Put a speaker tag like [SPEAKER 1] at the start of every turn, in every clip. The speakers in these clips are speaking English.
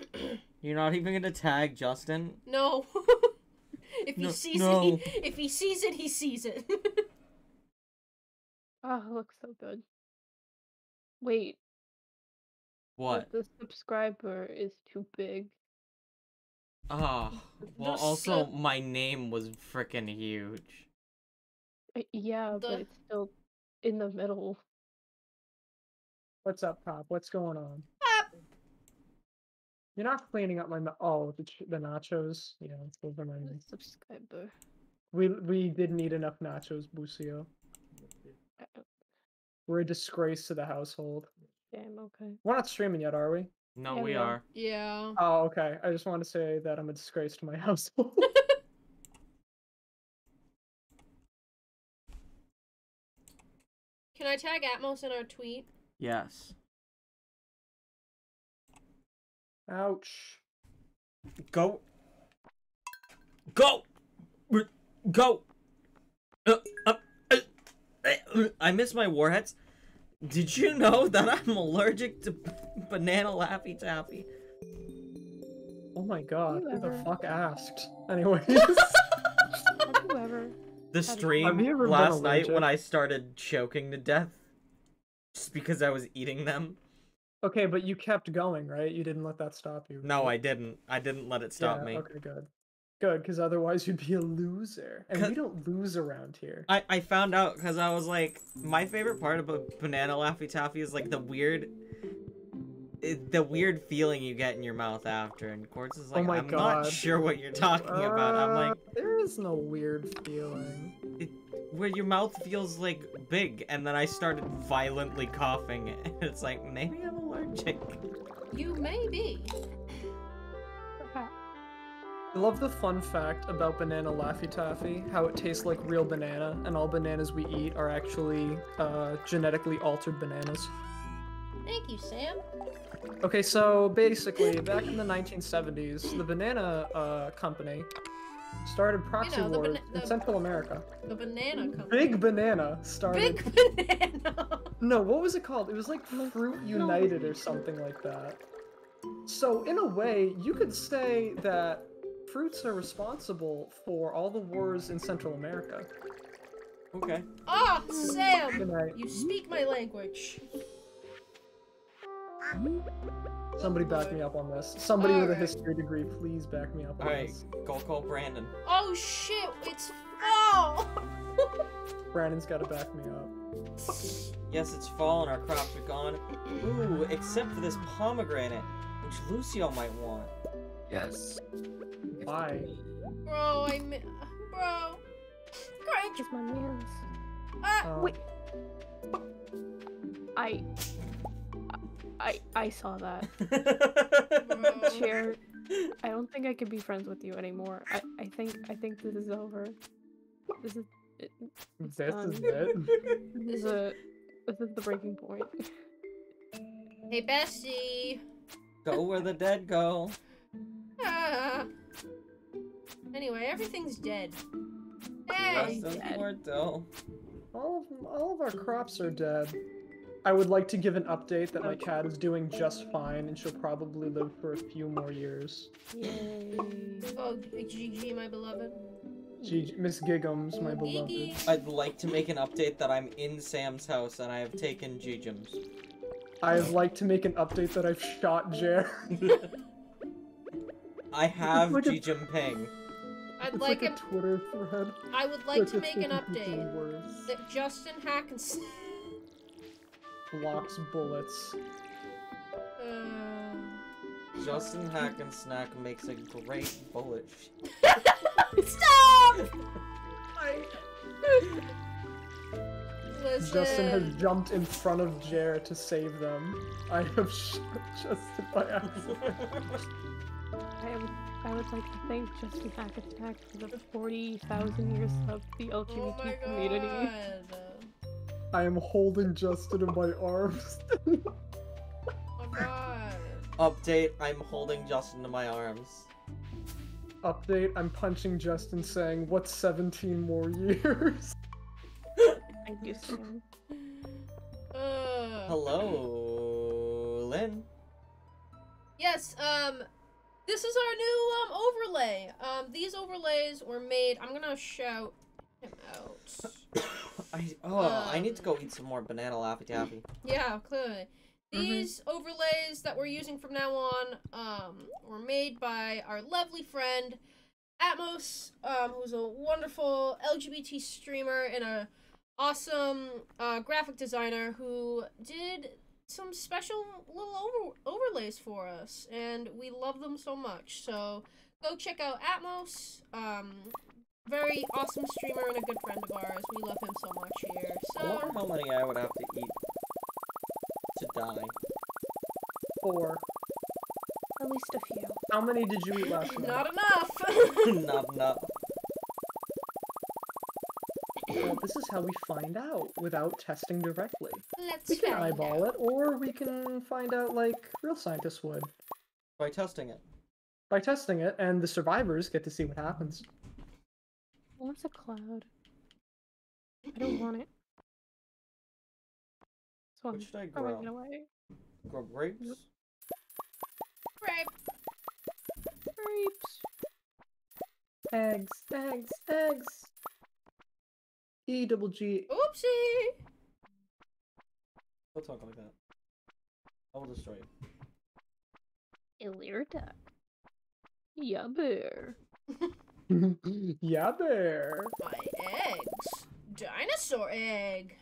[SPEAKER 1] You're not even gonna tag Justin?
[SPEAKER 2] No. if he sees
[SPEAKER 1] no.
[SPEAKER 2] it, he, if he sees it, he sees it.
[SPEAKER 3] Oh, it looks so good. Wait,
[SPEAKER 1] What?
[SPEAKER 3] but the subscriber is too big.
[SPEAKER 1] Oh, well,
[SPEAKER 2] The
[SPEAKER 1] also,
[SPEAKER 2] sub-
[SPEAKER 1] my name was freaking huge.
[SPEAKER 3] Uh, Yeah,
[SPEAKER 2] The-
[SPEAKER 3] but it's still in the middle.
[SPEAKER 4] What's up, Pop? What's going on?
[SPEAKER 2] Pop.
[SPEAKER 4] You're not cleaning up my ma- oh the ch- the nachos. Yeah, those are my.
[SPEAKER 3] Subscriber.
[SPEAKER 4] We we didn't eat enough nachos, Busio. We're a disgrace to the household.
[SPEAKER 3] Damn, okay.
[SPEAKER 4] We're not streaming yet, are we?
[SPEAKER 1] No,
[SPEAKER 3] Yeah,
[SPEAKER 1] we
[SPEAKER 3] we
[SPEAKER 1] are.
[SPEAKER 2] yeah.
[SPEAKER 4] Oh, okay. I just want to say that I'm a disgrace to my household.
[SPEAKER 2] Can I tag Atmos in our tweet?
[SPEAKER 1] Yes.
[SPEAKER 4] Ouch.
[SPEAKER 1] Go. Go. Go. Uh, uh, uh, I miss my warheads. Did you know that I'm allergic to banana laffy taffy?
[SPEAKER 4] Oh my god. Who the fuck asked? Anyways.
[SPEAKER 3] Have you ever?
[SPEAKER 1] The stream
[SPEAKER 4] you ever been
[SPEAKER 1] last night when? I started choking to death, just because I was eating them.
[SPEAKER 4] Okay, but you kept going, right? You didn't let that stop you.
[SPEAKER 1] No. I didn't. I didn't let it stop
[SPEAKER 4] Yeah,
[SPEAKER 1] me.
[SPEAKER 4] Okay, good. Good, because otherwise you'd be a loser. And we don't lose around here.
[SPEAKER 1] I, I found out because I was like, my favorite part about banana laffy taffy is like the weird, it, the weird feeling you get in your mouth after. And Quartz is
[SPEAKER 4] Oh
[SPEAKER 1] like,
[SPEAKER 4] my
[SPEAKER 1] I'm not sure what you're talking about. I'm like,
[SPEAKER 4] Uh, there is no weird feeling.
[SPEAKER 1] Where your mouth feels like big, and then I started violently coughing, and it's like maybe I'm allergic.
[SPEAKER 2] You may be.
[SPEAKER 4] I love the fun fact about banana Laffy Taffy, how it tastes like real banana, and all bananas we eat are actually uh, genetically altered bananas.
[SPEAKER 2] Thank you, Sam.
[SPEAKER 4] Okay, so basically, back in the 1970s, the banana uh, company started proxy
[SPEAKER 2] know,
[SPEAKER 4] wars
[SPEAKER 2] bana-
[SPEAKER 4] in Central America.
[SPEAKER 2] The banana company.
[SPEAKER 4] Big Banana started.
[SPEAKER 2] Big banana.
[SPEAKER 4] No, what was it called? It was like Fruit United or something like that. So, in a way, you could say that fruits are responsible for all the wars in Central America.
[SPEAKER 1] Okay.
[SPEAKER 2] Ah,
[SPEAKER 4] Good
[SPEAKER 2] Sam. You speak my language.
[SPEAKER 4] Somebody back me up on this. Somebody with a history degree, please back me up on
[SPEAKER 1] Alright,
[SPEAKER 4] this.
[SPEAKER 1] go call Brandon.
[SPEAKER 2] Oh shit! It's fall.
[SPEAKER 4] Brandon's gotta back me up.
[SPEAKER 1] Yes, it's fall and our crops are gone. Ooh, except for this pomegranate, which Lucio might want.
[SPEAKER 5] Yes.
[SPEAKER 4] Why?
[SPEAKER 2] Bro, I mi- bro. Crank.
[SPEAKER 3] Kiss my nails.
[SPEAKER 2] Ah.
[SPEAKER 4] Uh,
[SPEAKER 3] Wait. I. I I saw that. Chair. I don't think I can be friends with you anymore. I I think I think this is over. This is. It, it's
[SPEAKER 4] this
[SPEAKER 3] done.
[SPEAKER 4] is it.
[SPEAKER 3] This is a. This is the breaking point.
[SPEAKER 2] Hey, Bessie.
[SPEAKER 1] go where the dead go.
[SPEAKER 2] Ah. Anyway, everything's dead. Hey.
[SPEAKER 1] Rest of
[SPEAKER 3] dead.
[SPEAKER 4] All of, all of our crops are dead. I would like to give an update that my cat is doing just fine and she'll probably live for a few more years.
[SPEAKER 3] Yay.
[SPEAKER 2] Oh, GG, my beloved.
[SPEAKER 4] G- Miss Giggums, my beloved.
[SPEAKER 1] I'd like to make an update that I'm in Sam's house and I have taken G-Gems.
[SPEAKER 4] I'd like to make an update that I've shot Jer.
[SPEAKER 1] I have
[SPEAKER 4] like a-
[SPEAKER 1] G-Gem ping.
[SPEAKER 2] I'd
[SPEAKER 4] it's
[SPEAKER 2] like
[SPEAKER 4] like,
[SPEAKER 2] a,
[SPEAKER 4] a Twitter thread.
[SPEAKER 2] I would like
[SPEAKER 4] It's
[SPEAKER 2] to make an update that Justin Hackens.
[SPEAKER 4] Blocks bullets.
[SPEAKER 2] Uh,
[SPEAKER 1] Justin Hackensnack makes a great bullet.
[SPEAKER 2] Stop! Listen.
[SPEAKER 4] Justin has jumped in front of Jer to save them. I have shot Justin by accident.
[SPEAKER 3] I would, I would like to thank Justin Hackattack for the 40,000 years of the
[SPEAKER 2] Oh
[SPEAKER 3] LGBT
[SPEAKER 2] my
[SPEAKER 3] community.
[SPEAKER 2] god.
[SPEAKER 4] I am holding Justin in my arms.
[SPEAKER 2] Oh god.
[SPEAKER 1] Update, I'm holding Justin in my arms.
[SPEAKER 4] Update, I'm punching Justin saying, what's 17 more years?
[SPEAKER 3] Thank you, Sam.
[SPEAKER 2] Uh,
[SPEAKER 1] Hello, Lynn.
[SPEAKER 2] Yes, um, this is our new um overlay. Um, these overlays were made. I'm gonna shout him out.
[SPEAKER 1] I oh, I need to go
[SPEAKER 2] Um,
[SPEAKER 1] eat some more banana laffy taffy.
[SPEAKER 2] Yeah, clearly.
[SPEAKER 4] Mhm.
[SPEAKER 2] These overlays that we're using from now on um, were made by our lovely friend Atmos, um, who's a wonderful LGBT streamer and a awesome uh, graphic designer who did some special little over- overlays for us, and we love them so much. So go check out Atmos. Um, very awesome streamer and a good friend of ours. We love him so much here.
[SPEAKER 1] I wonder
[SPEAKER 2] So
[SPEAKER 1] how many I would have to eat to die.
[SPEAKER 4] Four.
[SPEAKER 3] At least a few.
[SPEAKER 4] How many did you eat last night?
[SPEAKER 2] not enough.
[SPEAKER 1] Nub nub.
[SPEAKER 4] Well, this is how we find out without testing directly.
[SPEAKER 2] Let's
[SPEAKER 4] We can
[SPEAKER 2] find
[SPEAKER 4] eyeball
[SPEAKER 2] out.
[SPEAKER 4] it, or we can find out like real scientists would
[SPEAKER 1] By testing it.
[SPEAKER 4] by testing it, and the survivors get to see what happens.
[SPEAKER 3] What's a cloud? I don't want it. So
[SPEAKER 1] What
[SPEAKER 3] I'm
[SPEAKER 1] should I
[SPEAKER 3] throwing it
[SPEAKER 1] grow?
[SPEAKER 3] away.
[SPEAKER 1] Grow grapes?
[SPEAKER 2] Right.
[SPEAKER 3] Grapes.
[SPEAKER 4] Eggs, eggs, eggs. E double G.
[SPEAKER 2] Oopsie.
[SPEAKER 1] Don't talk like that. I will destroy you.
[SPEAKER 3] Illyria. Yeah, bear.
[SPEAKER 4] yeah, there.
[SPEAKER 2] My eggs. Dinosaur egg.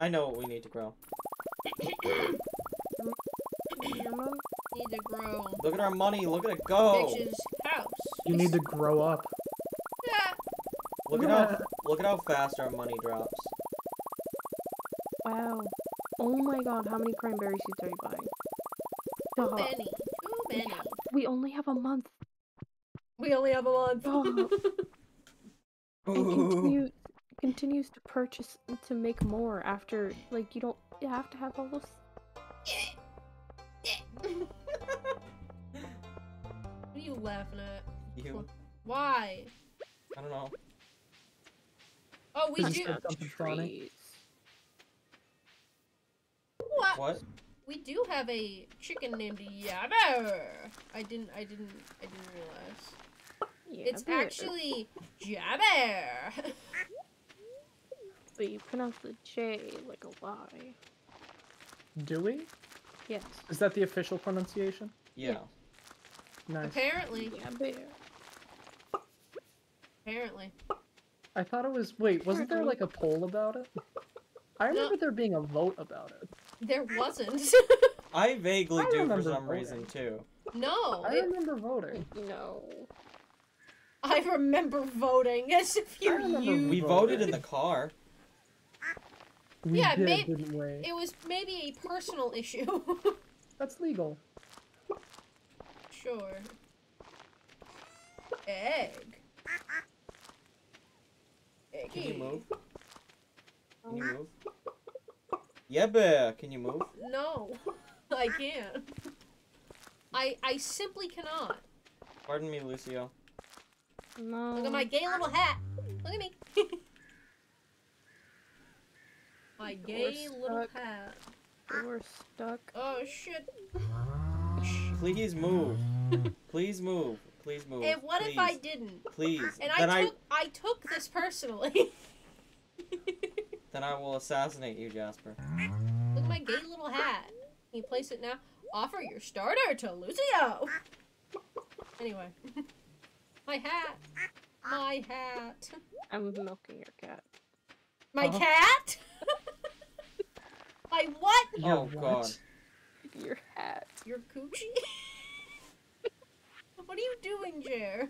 [SPEAKER 1] I know what we need to grow.
[SPEAKER 2] Need to grow.
[SPEAKER 1] Look at our money. Look at it go.
[SPEAKER 2] Bitch's house.
[SPEAKER 4] You need to grow up.
[SPEAKER 2] Yeah.
[SPEAKER 1] Look at how look at how fast our money drops.
[SPEAKER 3] Wow. Oh my god, how many cranberry seeds are you buying?
[SPEAKER 2] Too many. Too many.
[SPEAKER 3] we only have a month.
[SPEAKER 2] We only have a month.
[SPEAKER 3] Oh. Continue, continues to purchase to make more after, like, you don't you have to have all those.
[SPEAKER 2] what are you laughing at?
[SPEAKER 1] You?
[SPEAKER 2] Why?
[SPEAKER 1] I don't know.
[SPEAKER 2] Oh, we do.
[SPEAKER 4] you said something funny.
[SPEAKER 3] trees.
[SPEAKER 2] What?
[SPEAKER 1] What?
[SPEAKER 2] We do have a chicken named Yabber. I didn't. I didn't. I didn't realize.
[SPEAKER 3] Yeah,
[SPEAKER 2] it's
[SPEAKER 3] bear.
[SPEAKER 2] actually Jabber.
[SPEAKER 3] But you pronounce the J like a Y.
[SPEAKER 4] Do we?
[SPEAKER 3] Yes.
[SPEAKER 4] Is that the official pronunciation?
[SPEAKER 1] Yeah.
[SPEAKER 4] Nice.
[SPEAKER 2] apparently.
[SPEAKER 3] Yeah, bear.
[SPEAKER 2] Apparently.
[SPEAKER 4] I thought it was. Wait, wasn't there like a poll about it? I remember there being a vote about it.
[SPEAKER 2] There wasn't.
[SPEAKER 1] I vaguely
[SPEAKER 4] I
[SPEAKER 1] do for some
[SPEAKER 4] voting.
[SPEAKER 1] reason too.
[SPEAKER 2] no.
[SPEAKER 4] I
[SPEAKER 2] it-
[SPEAKER 4] remember voting.
[SPEAKER 3] No.
[SPEAKER 2] I remember voting as if you
[SPEAKER 4] remember
[SPEAKER 2] used.
[SPEAKER 1] We voted in the car.
[SPEAKER 4] We
[SPEAKER 2] Yeah,
[SPEAKER 4] did,
[SPEAKER 2] may-
[SPEAKER 4] didn't we?
[SPEAKER 2] It was maybe a personal issue.
[SPEAKER 4] That's legal.
[SPEAKER 2] sure. Egg. Eggy.
[SPEAKER 1] Can you move? Can you move? Yeah, bear. Can you move?
[SPEAKER 2] No, I can't. I I simply cannot.
[SPEAKER 1] Pardon me, Lucio.
[SPEAKER 3] No.
[SPEAKER 2] Look at my gay little hat. Look at me. my gay little
[SPEAKER 3] stuck.
[SPEAKER 2] hat.
[SPEAKER 3] We're stuck.
[SPEAKER 2] Oh shit.
[SPEAKER 1] Please move. Please move. Please move.
[SPEAKER 2] And what if I didn't?
[SPEAKER 1] Please.
[SPEAKER 2] And
[SPEAKER 1] then
[SPEAKER 2] I
[SPEAKER 1] I
[SPEAKER 2] I took this personally.
[SPEAKER 1] then I will assassinate you, Jasper.
[SPEAKER 2] Look at my gay little hat. Can you place it now? Offer your starter to Lucio. Anyway. my hat. My hat.
[SPEAKER 3] I'm milking your cat.
[SPEAKER 2] My
[SPEAKER 4] Huh?
[SPEAKER 2] cat? my what?
[SPEAKER 4] Oh, your
[SPEAKER 1] Oh,
[SPEAKER 4] what?
[SPEAKER 1] God.
[SPEAKER 3] Your hat.
[SPEAKER 2] Your coochie? what are you doing, Jer?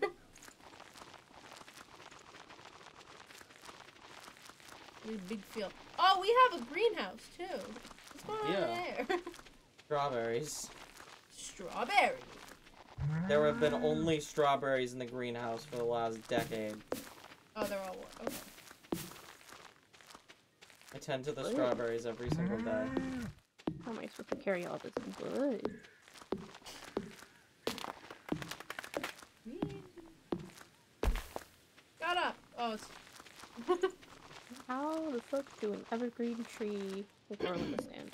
[SPEAKER 2] We big field. Oh, we have a greenhouse too. What's going on
[SPEAKER 1] Yeah.
[SPEAKER 2] there?
[SPEAKER 1] Strawberries.
[SPEAKER 2] Strawberry.
[SPEAKER 1] There have been only strawberries in the greenhouse for the last decade.
[SPEAKER 2] Oh, they're all okay.
[SPEAKER 1] I tend to the strawberries every single day.
[SPEAKER 3] How am I supposed to carry all this wood?
[SPEAKER 2] Got up. Oh, it's
[SPEAKER 3] How the fuck do an evergreen tree grow in the sand?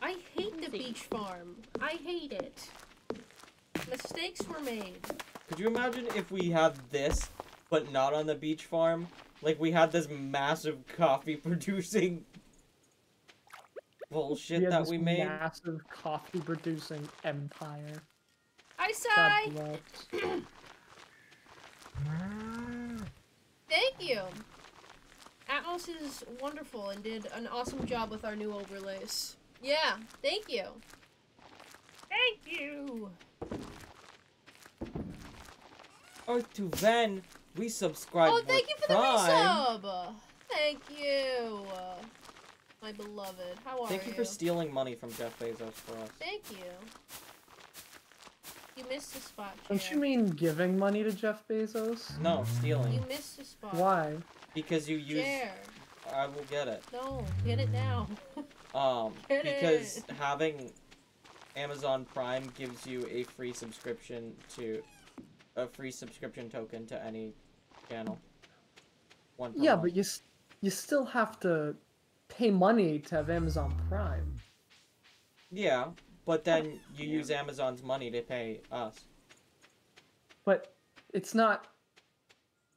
[SPEAKER 2] I hate the beach farm. I hate it. Mistakes were made.
[SPEAKER 1] Could you imagine if we had this, but not on the beach farm? Like we had this massive coffee producing bullshit
[SPEAKER 4] We had
[SPEAKER 1] that
[SPEAKER 4] this
[SPEAKER 1] we made.
[SPEAKER 4] massive coffee producing empire.
[SPEAKER 2] I
[SPEAKER 4] God
[SPEAKER 2] Sai. Thank you. Atmos is wonderful and did an awesome job with our new overlays. Yeah, thank you. Thank you.
[SPEAKER 1] Earth to Ven, we subscribe.
[SPEAKER 2] Oh, thank you
[SPEAKER 1] with
[SPEAKER 2] for the
[SPEAKER 1] Prime.
[SPEAKER 2] resub. Thank you. uh, My beloved. How are you?
[SPEAKER 1] Thank you for stealing money from Jeff Bezos for us.
[SPEAKER 2] Thank you. You missed a spot,
[SPEAKER 4] Don't you mean giving money to Jeff Bezos?
[SPEAKER 1] No, stealing.
[SPEAKER 2] You missed a spot.
[SPEAKER 4] Why?
[SPEAKER 1] Because you use.
[SPEAKER 2] Chair.
[SPEAKER 1] I will get it.
[SPEAKER 2] No, get it now.
[SPEAKER 1] Um,
[SPEAKER 2] Get
[SPEAKER 1] because
[SPEAKER 2] it.
[SPEAKER 1] having Amazon Prime gives you a free subscription to a free subscription token to any channel. One.
[SPEAKER 4] Yeah,
[SPEAKER 1] month.
[SPEAKER 4] but you you still have to pay money to have Amazon Prime.
[SPEAKER 1] Yeah, but then you use Amazon's money to pay us.
[SPEAKER 4] But it's not.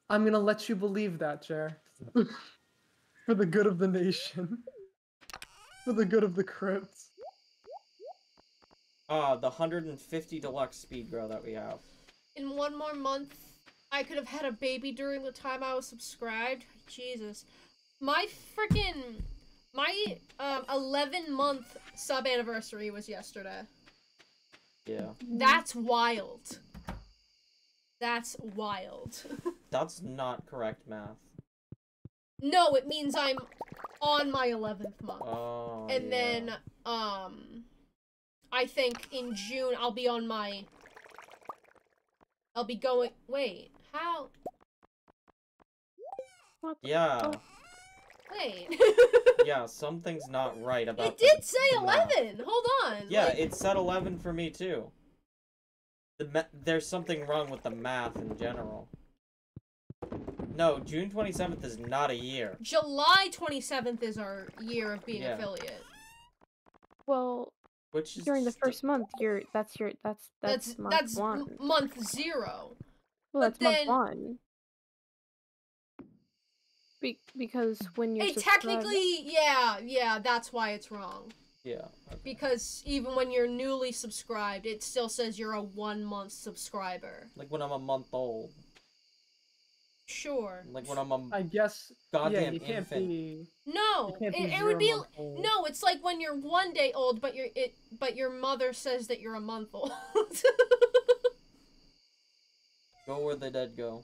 [SPEAKER 4] I'm gonna let you believe that, Jer. For the good of the nation. For the good of the crypts.
[SPEAKER 1] Ah, the 150 deluxe speed grow that we have.
[SPEAKER 2] In one more month, I could have had a baby during the time I was subscribed. Jesus. My freaking. My um, 11 month sub anniversary was yesterday.
[SPEAKER 1] Yeah.
[SPEAKER 2] That's wild. That's wild.
[SPEAKER 1] That's not correct math.
[SPEAKER 2] no, it means I'm on my 11th month.
[SPEAKER 1] Oh.
[SPEAKER 2] and
[SPEAKER 1] yeah.
[SPEAKER 2] then um I think in June I'll be on my I'll be going wait, how
[SPEAKER 1] Yeah.
[SPEAKER 2] wait.
[SPEAKER 1] Yeah, something's not right about
[SPEAKER 2] it did say 11. Hold on.
[SPEAKER 1] Yeah,
[SPEAKER 2] like-
[SPEAKER 1] it said 11 for me too. The there's something wrong with the math in general. No, June 27th is not a year.
[SPEAKER 2] July 27th is our year of being
[SPEAKER 1] Yeah.
[SPEAKER 2] affiliate.
[SPEAKER 3] Well,
[SPEAKER 1] Which is
[SPEAKER 3] during the first month, you're that's your that's that's,
[SPEAKER 2] That's
[SPEAKER 3] month
[SPEAKER 2] that's
[SPEAKER 3] one.
[SPEAKER 2] m- month 0.
[SPEAKER 3] well,
[SPEAKER 2] but
[SPEAKER 3] that's
[SPEAKER 2] then-
[SPEAKER 3] month one. Be- because when you're
[SPEAKER 2] It technically yeah, yeah, that's why it's wrong.
[SPEAKER 1] Yeah. okay.
[SPEAKER 2] Because even when you're newly subscribed, it still says you're a 1 month subscriber.
[SPEAKER 1] Like when I'm a month old.
[SPEAKER 2] Sure.
[SPEAKER 1] Like when I'm a
[SPEAKER 4] I guess. yeah,
[SPEAKER 1] goddamn
[SPEAKER 4] you can't
[SPEAKER 1] infant.
[SPEAKER 4] be.
[SPEAKER 2] No,
[SPEAKER 4] You can't
[SPEAKER 2] it,
[SPEAKER 4] be
[SPEAKER 2] it would be
[SPEAKER 4] old.
[SPEAKER 2] no. It's like when you're one day old, but you're it, but your mother says that you're a month old.
[SPEAKER 1] Go where the dead go.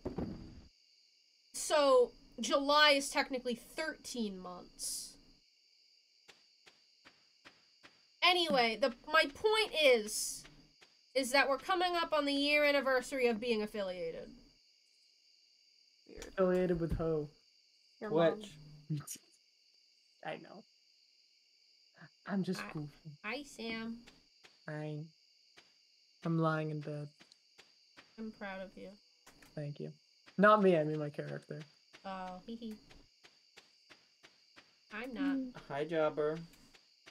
[SPEAKER 2] so July is technically thirteen months. Anyway, the my point is, is that we're coming up on the year anniversary of being affiliated.
[SPEAKER 4] affiliated with Ho.
[SPEAKER 3] your mom.
[SPEAKER 1] Which
[SPEAKER 4] I know. I'm just
[SPEAKER 2] I-
[SPEAKER 4] goofy.
[SPEAKER 2] Hi, Sam.
[SPEAKER 4] Fine. I'm lying in bed.
[SPEAKER 2] I'm proud of you.
[SPEAKER 4] Thank you. Not me, I mean my character.
[SPEAKER 2] Oh, hee hee. I'm not.
[SPEAKER 1] Hi jobber,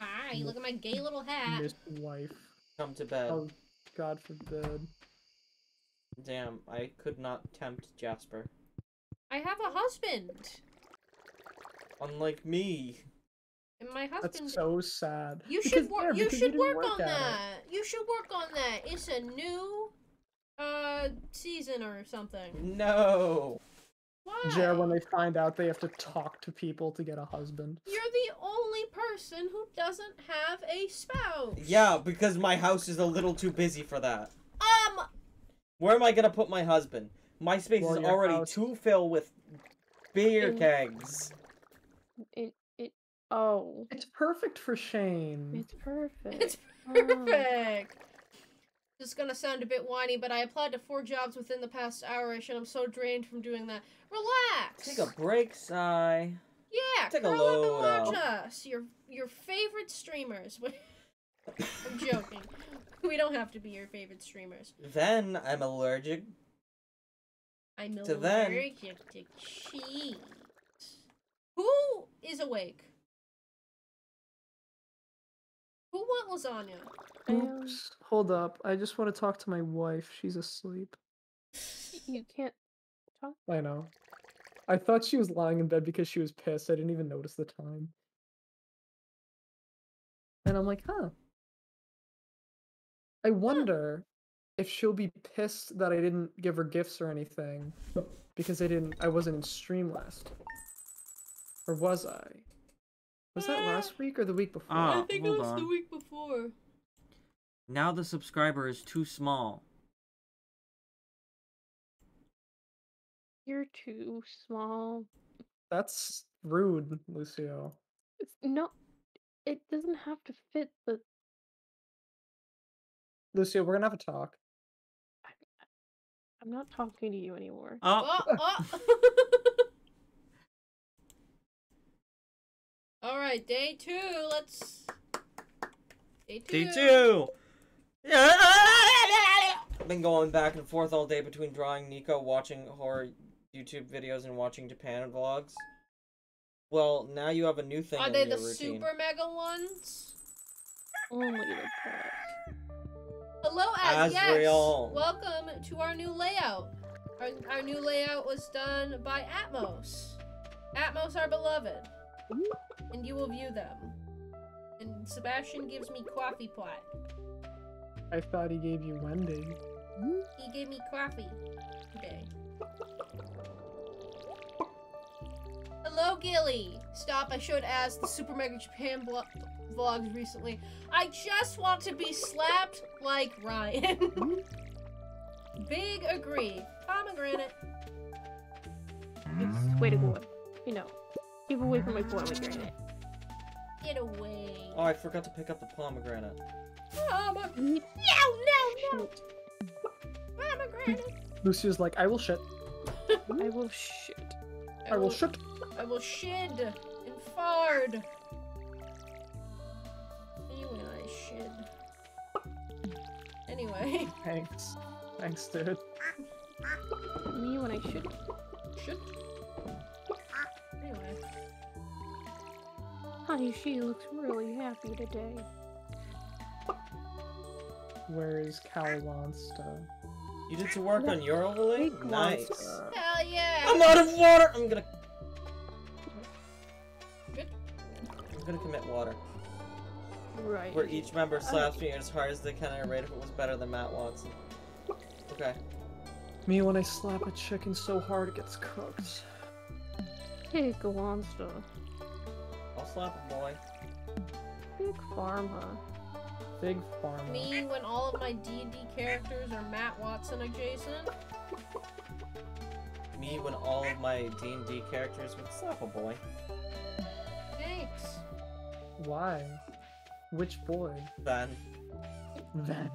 [SPEAKER 2] Hi, look at my gay little hat.
[SPEAKER 4] Miss wife.
[SPEAKER 1] come to bed.
[SPEAKER 4] Oh, God forbid.
[SPEAKER 1] Damn, I could not tempt Jasper.
[SPEAKER 2] I have a husband,
[SPEAKER 1] Unlike me.
[SPEAKER 2] and my husband.
[SPEAKER 4] That's so sad.
[SPEAKER 2] you
[SPEAKER 4] Because
[SPEAKER 2] should work.
[SPEAKER 4] there,
[SPEAKER 2] You should
[SPEAKER 4] didn't
[SPEAKER 2] work, on
[SPEAKER 4] at it.
[SPEAKER 2] that. You should work on that. It's a new, uh, season or something.
[SPEAKER 1] No.
[SPEAKER 2] Why?
[SPEAKER 4] Jer, when they find out they have to talk to people to get a husband.
[SPEAKER 2] You're the only person who doesn't have a spouse.
[SPEAKER 1] Yeah, because my house is a little too busy for that.
[SPEAKER 2] Um.
[SPEAKER 1] Where am I gonna put my husband? My space
[SPEAKER 4] Well,
[SPEAKER 1] is already
[SPEAKER 4] house-
[SPEAKER 1] too filled with beer
[SPEAKER 3] In-
[SPEAKER 1] kegs.
[SPEAKER 3] It it oh,
[SPEAKER 4] It's perfect for Shane.
[SPEAKER 3] it's perfect.
[SPEAKER 2] It's
[SPEAKER 3] Oh.
[SPEAKER 2] perfect. This is gonna sound a bit whiny, but I applied to four jobs within the past hourish, and I'm so drained from doing that. Relax.
[SPEAKER 1] Take a break, sigh.
[SPEAKER 2] Yeah,
[SPEAKER 1] Take a
[SPEAKER 2] curl up and
[SPEAKER 1] load
[SPEAKER 2] watch us. Your your favorite streamers. I'm joking. We don't have to be your favorite streamers.
[SPEAKER 1] Then I'm allergic.
[SPEAKER 2] I'm
[SPEAKER 1] To then-
[SPEAKER 2] allergic to cheese. Who is awake? Who want lasagna?
[SPEAKER 3] Um,
[SPEAKER 4] Oops. Hold up. I just want to talk to my wife. She's asleep.
[SPEAKER 3] you can't talk.
[SPEAKER 4] I know. I thought she was lying in bed because she was pissed. I didn't even notice the time. And I'm like, huh. I wonder if she'll be pissed that I didn't give her gifts or anything because I didn't I wasn't in stream last. Or was I? Was that last week or the week before?
[SPEAKER 1] Ah.
[SPEAKER 2] I think
[SPEAKER 1] hold
[SPEAKER 2] it was the
[SPEAKER 1] on.
[SPEAKER 2] week before.
[SPEAKER 1] Now the subscriber is too small.
[SPEAKER 3] You're too small.
[SPEAKER 4] That's rude, Lucio.
[SPEAKER 3] It's, not. it doesn't have to fit the.
[SPEAKER 4] Lucio, we're gonna have a talk.
[SPEAKER 3] I'm not talking to you anymore.
[SPEAKER 1] Oh,
[SPEAKER 2] Oh, oh. All right, day two. Let's. Day two.
[SPEAKER 1] day two. I've Been going back and forth all day between drawing Nico, watching horror YouTube videos, and watching Japan vlogs. Well, now you have a new thing
[SPEAKER 2] Are
[SPEAKER 1] in
[SPEAKER 2] they
[SPEAKER 1] your
[SPEAKER 2] the
[SPEAKER 1] routine.
[SPEAKER 2] super mega ones?
[SPEAKER 3] Oh, Only the best.
[SPEAKER 2] Hello, Az. Yes. Welcome to our new layout. Our, our new layout was done by Atmos. Atmos, our beloved. And you will view them. And Sebastian gives me coffee pot.
[SPEAKER 4] I thought he gave you Wendy.
[SPEAKER 2] He gave me coffee today. Hello, Gilly. Stop. I showed Az the Super Mega Japan blo- vlogs recently. I just want to be slapped like Ryan. Hmm? Big agree. Pomegranate.
[SPEAKER 3] It's way to go. You know, keep away from my pomegranate.
[SPEAKER 2] Get away.
[SPEAKER 1] Oh, I forgot to pick up the pomegranate.
[SPEAKER 2] Pomegranate. No, no, no. Pomegranate.
[SPEAKER 4] Lucio's like, I will shit.
[SPEAKER 3] I will shit.
[SPEAKER 4] I will shit.
[SPEAKER 2] I will shid and fard. Anyway, I shid. Anyway,
[SPEAKER 4] Thanks. Thanks, dude.
[SPEAKER 3] Me when I should.
[SPEAKER 2] shit. Anyway,
[SPEAKER 3] Honey, she looks really happy today.
[SPEAKER 4] Where is Cal Lonsta?
[SPEAKER 1] You did some work on your overlay?
[SPEAKER 3] Big
[SPEAKER 1] Nice.
[SPEAKER 2] hell yeah.
[SPEAKER 1] I'm out of water! I'm gonna... I'm gonna commit water.
[SPEAKER 3] Right.
[SPEAKER 1] Where each member slaps me as hard as they can and I rate if it was better than Matt Watson. Okay.
[SPEAKER 4] Me when I slap a chicken so hard it gets cooked.
[SPEAKER 3] Big monster.
[SPEAKER 1] I'll slap a boy.
[SPEAKER 3] Big pharma.
[SPEAKER 4] Big pharma.
[SPEAKER 2] Me when all of my D&D characters are Matt Watson adjacent.
[SPEAKER 1] Me when all of my D&D characters would slap a boy.
[SPEAKER 2] Thanks.
[SPEAKER 4] Why? Which boy?
[SPEAKER 1] Then.
[SPEAKER 4] Then.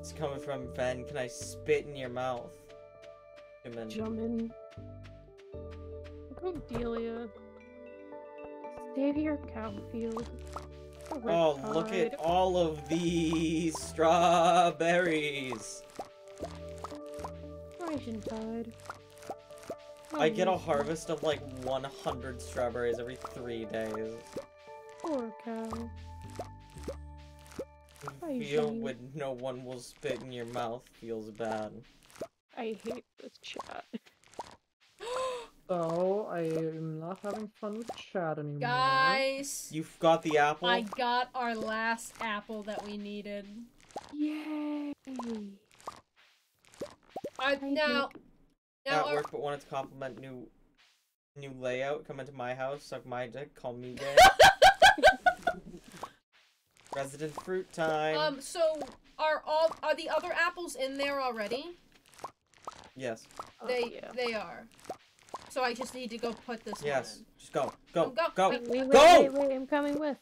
[SPEAKER 1] It's coming from Ven. Can I spit in your mouth? Human.
[SPEAKER 3] Jumpin'. Go Delia. Xavier Cowfield.
[SPEAKER 1] Oh, look at all of these strawberries.
[SPEAKER 3] Rising Tide.
[SPEAKER 1] I get a harvest of like 100 strawberries every three days.
[SPEAKER 3] Poor cow.
[SPEAKER 1] You feel
[SPEAKER 3] Shane.
[SPEAKER 1] when no one will spit in your mouth feels bad.
[SPEAKER 3] I hate this chat.
[SPEAKER 4] oh, I am not having fun with chat anymore.
[SPEAKER 2] Guys,
[SPEAKER 1] You've got the apple?
[SPEAKER 2] I got our last apple that we needed.
[SPEAKER 3] Yay!
[SPEAKER 2] I,
[SPEAKER 3] I
[SPEAKER 2] now, now
[SPEAKER 1] At work, but wanted to compliment new new layout. Come into my house, suck my dick, call me gay. Resident fruit time.
[SPEAKER 2] um, so are all are the other apples in there already?
[SPEAKER 1] yes,
[SPEAKER 3] Oh,
[SPEAKER 2] They
[SPEAKER 3] yeah.
[SPEAKER 2] they are. So I just need to go put this
[SPEAKER 1] yes.
[SPEAKER 2] one
[SPEAKER 1] Just go, go,
[SPEAKER 2] Go,
[SPEAKER 1] go.
[SPEAKER 2] wait.
[SPEAKER 3] Wait, wait,
[SPEAKER 1] Go!
[SPEAKER 3] wait, wait, I'm coming with.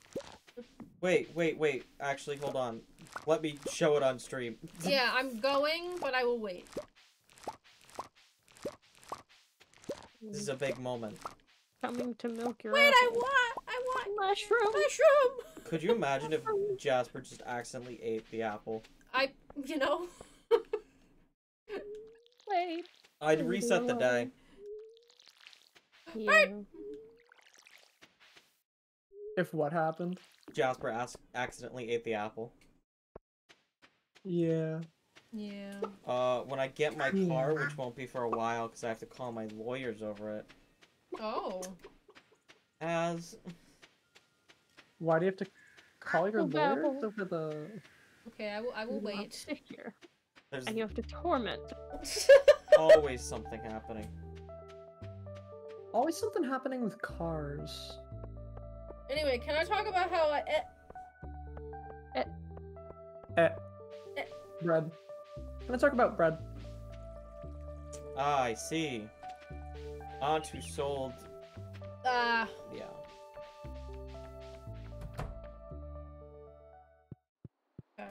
[SPEAKER 1] Wait, wait, wait. Actually, hold on. Let me show it on stream.
[SPEAKER 2] Yeah, I'm going, but I will wait.
[SPEAKER 1] This is a big moment.
[SPEAKER 3] Coming to milk your
[SPEAKER 2] Wait, I want I want
[SPEAKER 3] mushroom.
[SPEAKER 2] mushroom.
[SPEAKER 1] Could you imagine if Jasper just accidentally ate the apple?
[SPEAKER 2] I you know.
[SPEAKER 3] Wait.
[SPEAKER 1] I'd
[SPEAKER 3] Leave me
[SPEAKER 1] reset the day.
[SPEAKER 3] alone. Yeah.
[SPEAKER 4] If what happened?
[SPEAKER 1] Jasper as- accidentally ate the apple.
[SPEAKER 4] Yeah.
[SPEAKER 2] Yeah.
[SPEAKER 1] Uh, when I get my
[SPEAKER 4] Hmm.
[SPEAKER 1] car, which won't be for a while because I have to call my lawyers over it,
[SPEAKER 2] Oh.
[SPEAKER 1] as
[SPEAKER 4] Why do you have to call your
[SPEAKER 3] Apple babble.
[SPEAKER 4] lawyers over the?
[SPEAKER 2] Okay, I will. I will
[SPEAKER 3] You have to
[SPEAKER 2] wait.
[SPEAKER 3] Sit here,
[SPEAKER 1] there's
[SPEAKER 3] and you have to torment.
[SPEAKER 1] always something happening.
[SPEAKER 4] Always something happening with cars.
[SPEAKER 2] anyway, can I talk about how I? Eh,
[SPEAKER 4] Eh.
[SPEAKER 2] Eh.
[SPEAKER 4] Bread. Can I talk about bread?
[SPEAKER 1] Ah, I see. Aunt who sold.
[SPEAKER 2] ah.
[SPEAKER 1] Yeah. Okay.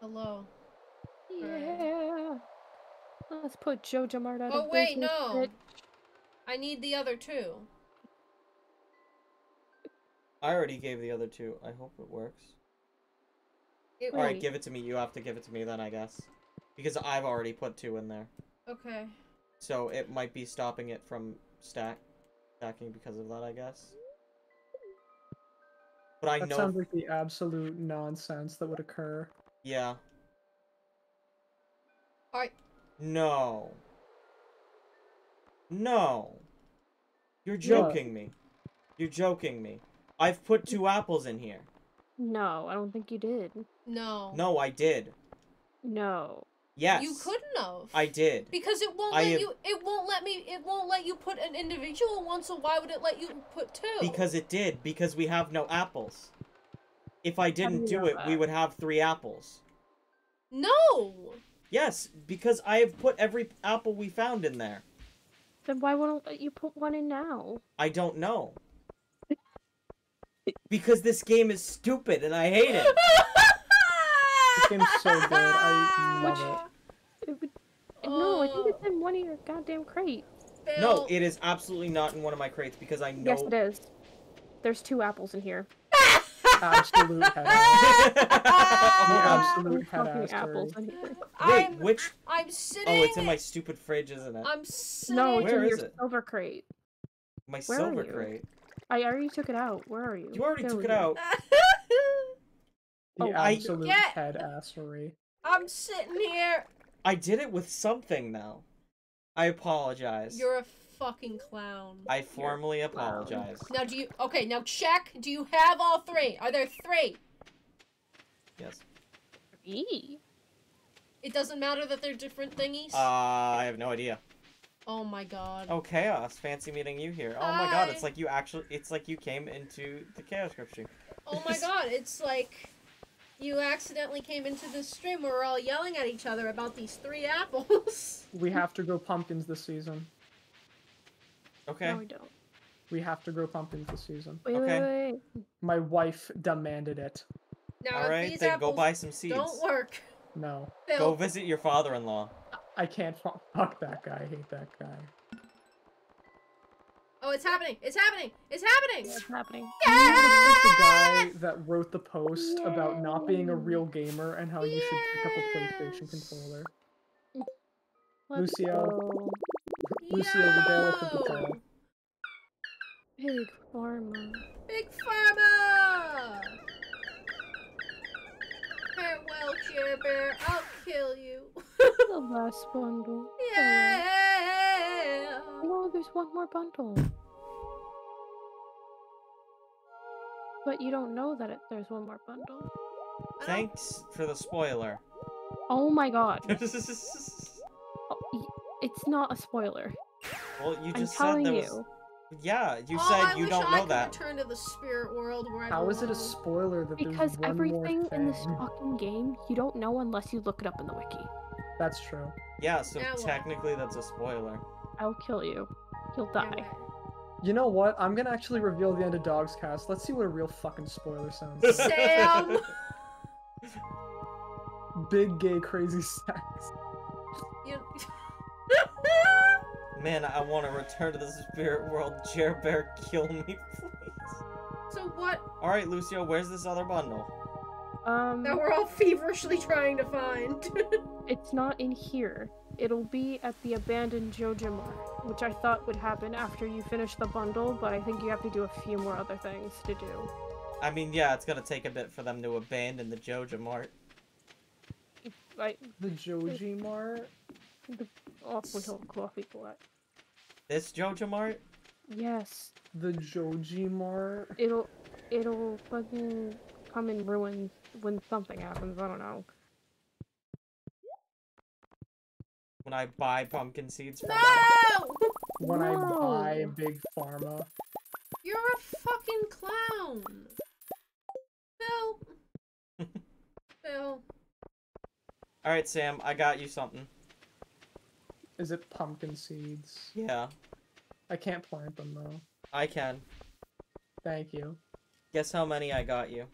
[SPEAKER 2] Hello.
[SPEAKER 3] Yeah. Let's put Joja Mart out
[SPEAKER 2] Oh
[SPEAKER 3] of
[SPEAKER 2] wait,
[SPEAKER 3] business,
[SPEAKER 2] no.
[SPEAKER 3] bitch.
[SPEAKER 2] I need the other two.
[SPEAKER 1] I already gave the other two. I hope it works.
[SPEAKER 2] It,
[SPEAKER 1] Alright,
[SPEAKER 3] Wait.
[SPEAKER 1] give it to me. You have to give it to me then, I guess. Because I've already put two in there.
[SPEAKER 2] Okay.
[SPEAKER 1] So it might be stopping it from stack stacking because of that, I guess. But I
[SPEAKER 4] That
[SPEAKER 1] know
[SPEAKER 4] sounds like the absolute nonsense that would occur.
[SPEAKER 1] Yeah.
[SPEAKER 2] Alright.
[SPEAKER 1] No. No. You're joking me. You're joking me. I've put two apples in here.
[SPEAKER 3] No, I don't think you did.
[SPEAKER 2] No.
[SPEAKER 1] No, I did.
[SPEAKER 3] No.
[SPEAKER 1] Yes.
[SPEAKER 2] You couldn't have.
[SPEAKER 1] I did.
[SPEAKER 2] Because it won't
[SPEAKER 1] I
[SPEAKER 2] let
[SPEAKER 1] have-
[SPEAKER 2] you. It won't let me. It won't let you put an individual one. So why would it let you put two?
[SPEAKER 1] Because it did. Because we have no apples. If I didn't do
[SPEAKER 3] know
[SPEAKER 1] it, we would have three apples.
[SPEAKER 2] no.
[SPEAKER 1] Yes, because I have put every apple we found in there.
[SPEAKER 3] Then why won't let you put one in now?
[SPEAKER 1] I don't know. Because this game is stupid and I hate it.
[SPEAKER 4] This game's so good. I love it.
[SPEAKER 3] It would... No, I think
[SPEAKER 2] Oh.
[SPEAKER 3] it's in oh. one of your goddamn crates.
[SPEAKER 1] No, it is absolutely not in one of my crates because I know.
[SPEAKER 3] Yes, it is. There's two apples in here.
[SPEAKER 4] Absolute head.
[SPEAKER 1] Oh,
[SPEAKER 4] absolute
[SPEAKER 3] Two fucking apples in here.
[SPEAKER 1] Wait,
[SPEAKER 2] I'm,
[SPEAKER 1] which?
[SPEAKER 2] I'm sitting.
[SPEAKER 1] Oh, it's in my stupid fridge, isn't it?
[SPEAKER 2] I'm sitting.
[SPEAKER 3] No, it's
[SPEAKER 1] Where
[SPEAKER 3] in your
[SPEAKER 1] it?
[SPEAKER 3] silver crate.
[SPEAKER 1] My
[SPEAKER 3] where
[SPEAKER 1] silver crate.
[SPEAKER 3] I already took it out. Where are you?
[SPEAKER 1] You already
[SPEAKER 3] There
[SPEAKER 1] took it
[SPEAKER 3] go.
[SPEAKER 1] out.
[SPEAKER 4] The
[SPEAKER 3] Oh,
[SPEAKER 1] I-
[SPEAKER 4] absolute
[SPEAKER 2] Get-
[SPEAKER 4] head assery.
[SPEAKER 2] I'm sitting here.
[SPEAKER 1] I did it with something now. I apologize.
[SPEAKER 2] You're a fucking clown.
[SPEAKER 1] I formally
[SPEAKER 3] clown.
[SPEAKER 1] apologize.
[SPEAKER 2] Now do you? Okay, now check. Do you have all three? Are there three?
[SPEAKER 1] Yes.
[SPEAKER 3] Eee.
[SPEAKER 2] It doesn't matter that they're different thingies.
[SPEAKER 1] Uh, I have no idea.
[SPEAKER 2] Oh my god.
[SPEAKER 1] Oh, chaos! Fancy meeting you here. Oh my god! It's like you actually. It's like you came into the chaos group stream.
[SPEAKER 2] Oh my god, it's like you accidentally came into this stream where we're all yelling at each other about these three apples.
[SPEAKER 4] We have to grow pumpkins this season.
[SPEAKER 1] Okay.
[SPEAKER 3] No, we don't.
[SPEAKER 4] We have to grow pumpkins this season.
[SPEAKER 3] Wait,
[SPEAKER 1] Okay.
[SPEAKER 3] wait, wait.
[SPEAKER 4] My wife demanded it.
[SPEAKER 2] now,
[SPEAKER 1] All
[SPEAKER 2] if
[SPEAKER 1] right,
[SPEAKER 2] these
[SPEAKER 1] then go buy some seeds.
[SPEAKER 2] don't work,
[SPEAKER 4] No,
[SPEAKER 2] Bill,
[SPEAKER 1] Go visit your father-in-law.
[SPEAKER 4] I can't. Fuck that guy. I hate that guy.
[SPEAKER 2] Oh, it's happening! It's happening! It's happening!
[SPEAKER 3] It's happening?
[SPEAKER 4] You know, the guy that wrote the post about not being a real gamer and how you should pick up a PlayStation controller.
[SPEAKER 3] Let's
[SPEAKER 4] Lucio.
[SPEAKER 3] go.
[SPEAKER 4] Lucio the Bear with the
[SPEAKER 2] Yo!
[SPEAKER 4] potato.
[SPEAKER 3] Big pharma.
[SPEAKER 2] Big Pharma! Farewell, Chair Bear. I'll kill you.
[SPEAKER 3] The last bundle. Oh,
[SPEAKER 2] yeah!
[SPEAKER 3] No, there's one more bundle. But you don't know that it, there's one more bundle.
[SPEAKER 1] Thanks for the spoiler.
[SPEAKER 3] Oh my god. Oh, It's not a spoiler.
[SPEAKER 1] Well, you just
[SPEAKER 3] I'm
[SPEAKER 1] just said
[SPEAKER 3] telling
[SPEAKER 1] there
[SPEAKER 3] you.
[SPEAKER 1] Yeah, you
[SPEAKER 2] oh, I
[SPEAKER 1] said you
[SPEAKER 2] wish
[SPEAKER 1] don't
[SPEAKER 2] I
[SPEAKER 1] know
[SPEAKER 2] could
[SPEAKER 1] that.
[SPEAKER 2] return to the spirit world where I
[SPEAKER 4] How is it a spoiler that
[SPEAKER 3] Because
[SPEAKER 4] there's one
[SPEAKER 3] everything in this fucking game, you don't know unless you look it up in the wiki.
[SPEAKER 4] That's true.
[SPEAKER 1] Yeah, so
[SPEAKER 2] Now what?
[SPEAKER 1] technically that's a spoiler.
[SPEAKER 3] I'll kill you. You'll
[SPEAKER 2] Yeah,
[SPEAKER 3] die.
[SPEAKER 4] You know what? I'm gonna actually reveal the end of Dog's Cast. Let's see what a real fucking spoiler sounds like.
[SPEAKER 2] Sam!
[SPEAKER 4] Big gay crazy sex.
[SPEAKER 2] You...
[SPEAKER 1] Man, I want to return to the spirit world. Jer Bear, kill me, please.
[SPEAKER 2] so what?
[SPEAKER 1] All right, Lucio, where's this other bundle?
[SPEAKER 3] Um,
[SPEAKER 2] That we're all feverishly trying to find.
[SPEAKER 3] It's not in here. it'll be at the abandoned Joja Mart, which I thought would happen after you finish the bundle, but I think you have to do a few more other things to do.
[SPEAKER 1] I mean, yeah, it's gonna take a bit for them to abandon the Joja Mart.
[SPEAKER 3] Like
[SPEAKER 4] The Joji Mart.
[SPEAKER 3] the awful hill coffee pot.
[SPEAKER 1] This Joja Mart?
[SPEAKER 3] Yes,
[SPEAKER 4] The Joji Mart.
[SPEAKER 3] it'll it'll fucking come in ruins when something happens. I don't know.
[SPEAKER 1] When I buy pumpkin seeds from
[SPEAKER 2] No!
[SPEAKER 1] them.
[SPEAKER 4] When I buy
[SPEAKER 3] No.
[SPEAKER 4] Big Pharma.
[SPEAKER 2] You're a fucking clown. Phil. Phil.
[SPEAKER 1] Alright, Sam, I got you something.
[SPEAKER 4] Is it pumpkin seeds?
[SPEAKER 1] Yeah,
[SPEAKER 4] I can't plant them though.
[SPEAKER 1] I can.
[SPEAKER 4] Thank you.
[SPEAKER 1] Guess how many I got you?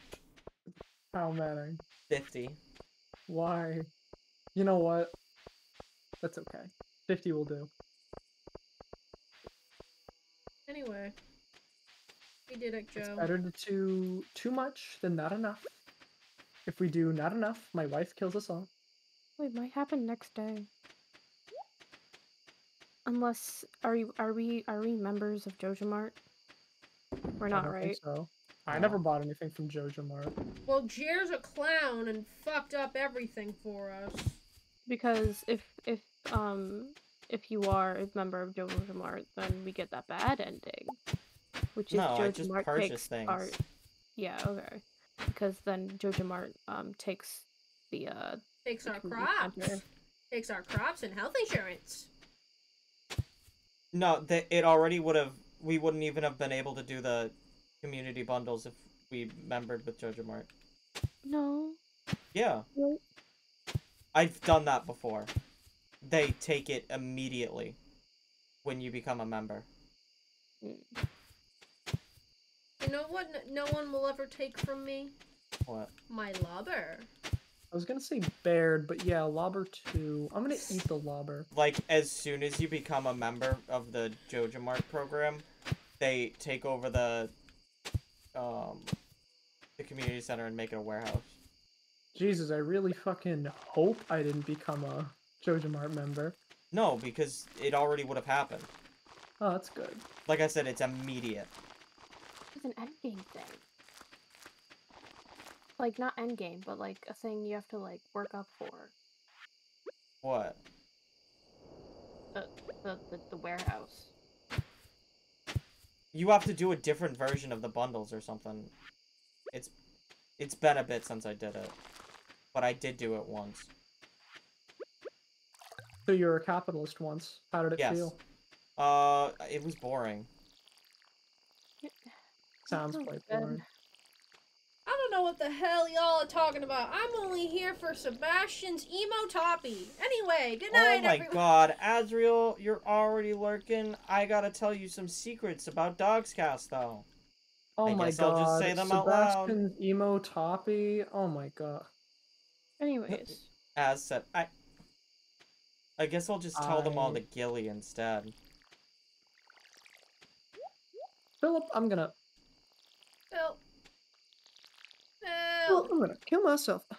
[SPEAKER 4] How many?
[SPEAKER 1] 50.
[SPEAKER 4] Why? You know what? That's okay. 50 will do.
[SPEAKER 2] Anyway. We did it,
[SPEAKER 4] It's
[SPEAKER 2] Joe.
[SPEAKER 4] better to do too much than not enough. If we do not enough, my wife kills us all.
[SPEAKER 3] Wait, might happen next day. Unless are you are we are we members of Joja Mart? We're
[SPEAKER 4] I
[SPEAKER 3] not,
[SPEAKER 4] don't think
[SPEAKER 3] right?
[SPEAKER 4] so. I never bought anything from Joja Mart.
[SPEAKER 2] Well, Jer's a clown and fucked up everything for us.
[SPEAKER 3] Because if if um if you are a member of Joja Mart, then we get that bad ending, which is
[SPEAKER 1] No, I
[SPEAKER 3] Joja
[SPEAKER 1] just
[SPEAKER 3] Mart takes
[SPEAKER 1] things.
[SPEAKER 3] our yeah okay because then Joja Mart um takes the uh
[SPEAKER 2] Takes our crops.
[SPEAKER 3] center.
[SPEAKER 2] Takes our crops and health insurance.
[SPEAKER 1] No, th- it already would have. We wouldn't even have been able to do the community bundles if we membered with Joja Mart.
[SPEAKER 3] no
[SPEAKER 1] Yeah,
[SPEAKER 3] wait,
[SPEAKER 1] I've done that before. They take it immediately when you become a member.
[SPEAKER 2] You know what no one will ever take from me?
[SPEAKER 1] What?
[SPEAKER 2] My lobber.
[SPEAKER 4] I was gonna say Baird, but yeah, Lobber 2. I'm gonna eat the Lobber.
[SPEAKER 1] Like as soon as you become a member of the Joja Mart program, they take over the um the community center and make it a warehouse.
[SPEAKER 4] Jesus, I really fucking hope I didn't become a Joja Mart member.
[SPEAKER 1] No, because it already would have happened.
[SPEAKER 4] Oh, that's good.
[SPEAKER 1] Like I said, it's immediate.
[SPEAKER 3] it's an endgame thing. Like not endgame, but like a thing you have to like work up for
[SPEAKER 1] What?
[SPEAKER 3] the the, the, the warehouse.
[SPEAKER 1] You have to do a different version of the bundles or something. It's it's been a bit since I did it. But I did do it once.
[SPEAKER 4] So you were a capitalist once. How did it
[SPEAKER 1] Yes.
[SPEAKER 4] feel?
[SPEAKER 1] Uh it was boring.
[SPEAKER 4] Sounds
[SPEAKER 3] Oh,
[SPEAKER 4] quite
[SPEAKER 3] good.
[SPEAKER 4] boring.
[SPEAKER 2] I don't know what the hell y'all are talking about. I'm only here for Sebastian's emo toppy. Anyway, good night,
[SPEAKER 1] Oh
[SPEAKER 2] night,
[SPEAKER 1] my
[SPEAKER 2] everyone.
[SPEAKER 1] god, Azriel, you're already lurking. I gotta tell you some secrets about Dogscast though.
[SPEAKER 4] Oh
[SPEAKER 1] I
[SPEAKER 4] my
[SPEAKER 1] guess
[SPEAKER 4] god.
[SPEAKER 1] I'll just say them out loud.
[SPEAKER 4] Sebastian's emo toppy. Oh my god.
[SPEAKER 3] Anyways,
[SPEAKER 1] As said, I I guess I'll just tell them all to Gilly instead.
[SPEAKER 4] Philip, I'm gonna
[SPEAKER 2] Phil.
[SPEAKER 4] Philip,
[SPEAKER 2] Phil.
[SPEAKER 4] I'm gonna kill myself.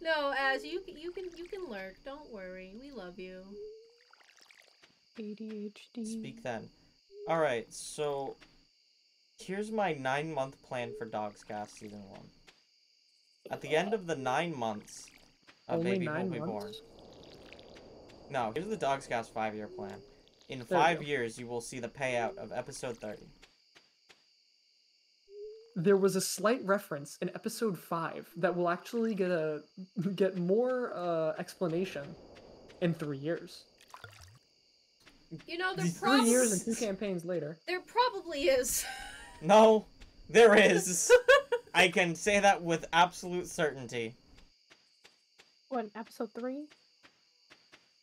[SPEAKER 2] No, as you c- you can you can lurk. Don't worry. We love you.
[SPEAKER 3] ADHD.
[SPEAKER 1] Speak then. Alright, so here's my nine month plan for Dogscast season one. At the end of the nine months, a
[SPEAKER 4] Only
[SPEAKER 1] baby
[SPEAKER 4] nine
[SPEAKER 1] will be born. No, here's the Dogscast five year plan. In
[SPEAKER 4] we
[SPEAKER 1] five
[SPEAKER 4] go.
[SPEAKER 1] years, you will see the payout of episode 30.
[SPEAKER 4] There was a slight reference in episode five that will actually get a get more uh, explanation in three years.
[SPEAKER 2] You know there
[SPEAKER 1] These
[SPEAKER 4] Three
[SPEAKER 2] probably
[SPEAKER 4] years and two campaigns later.
[SPEAKER 2] there probably is.
[SPEAKER 1] No, there is. I can say that with absolute certainty.
[SPEAKER 3] What episode three?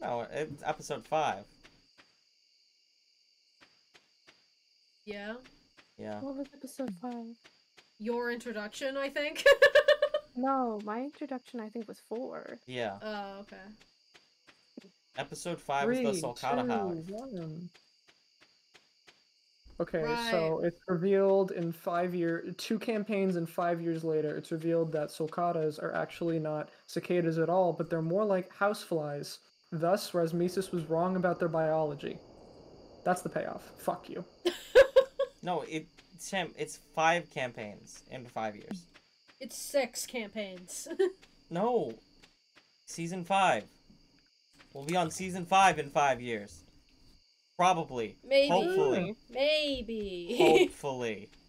[SPEAKER 1] No, it's episode five.
[SPEAKER 2] yeah.
[SPEAKER 1] Yeah.
[SPEAKER 3] What was episode five?
[SPEAKER 2] Your introduction, I think.
[SPEAKER 3] No, my introduction I think was four.
[SPEAKER 1] Yeah.
[SPEAKER 2] Oh, okay.
[SPEAKER 1] Episode five
[SPEAKER 4] Three,
[SPEAKER 1] was the Sulcata
[SPEAKER 4] two,
[SPEAKER 1] House.
[SPEAKER 4] One. Okay, so it's revealed in five year, two campaigns and five years later, it's revealed that sulcatas are actually not cicadas at all, but they're more like houseflies. Thus, Rasmesis was wrong about their biology. That's the payoff. Fuck you.
[SPEAKER 1] No, it Sam, it's five campaigns in five years.
[SPEAKER 2] It's six campaigns.
[SPEAKER 1] No. Season five. We'll be on season five in five years. Probably.
[SPEAKER 2] Maybe.
[SPEAKER 1] Hopefully.
[SPEAKER 2] Maybe.
[SPEAKER 1] Hopefully.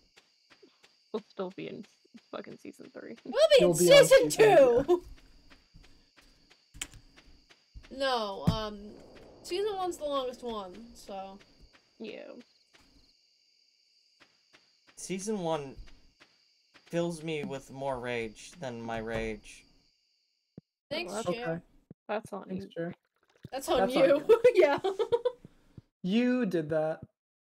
[SPEAKER 3] We'll still be in fucking season three.
[SPEAKER 2] We'll be
[SPEAKER 4] You'll
[SPEAKER 2] in
[SPEAKER 4] be
[SPEAKER 2] season
[SPEAKER 4] season
[SPEAKER 2] two. no, um, season one's the longest one, so
[SPEAKER 3] Yeah.
[SPEAKER 1] Season one fills me with more rage than my rage.
[SPEAKER 2] thanks,
[SPEAKER 3] Well,
[SPEAKER 2] Jay.
[SPEAKER 4] Okay.
[SPEAKER 3] That's on
[SPEAKER 4] Thanks,
[SPEAKER 3] you.
[SPEAKER 4] Jer.
[SPEAKER 2] That's on
[SPEAKER 4] That's on
[SPEAKER 2] you. yeah.
[SPEAKER 4] You did that.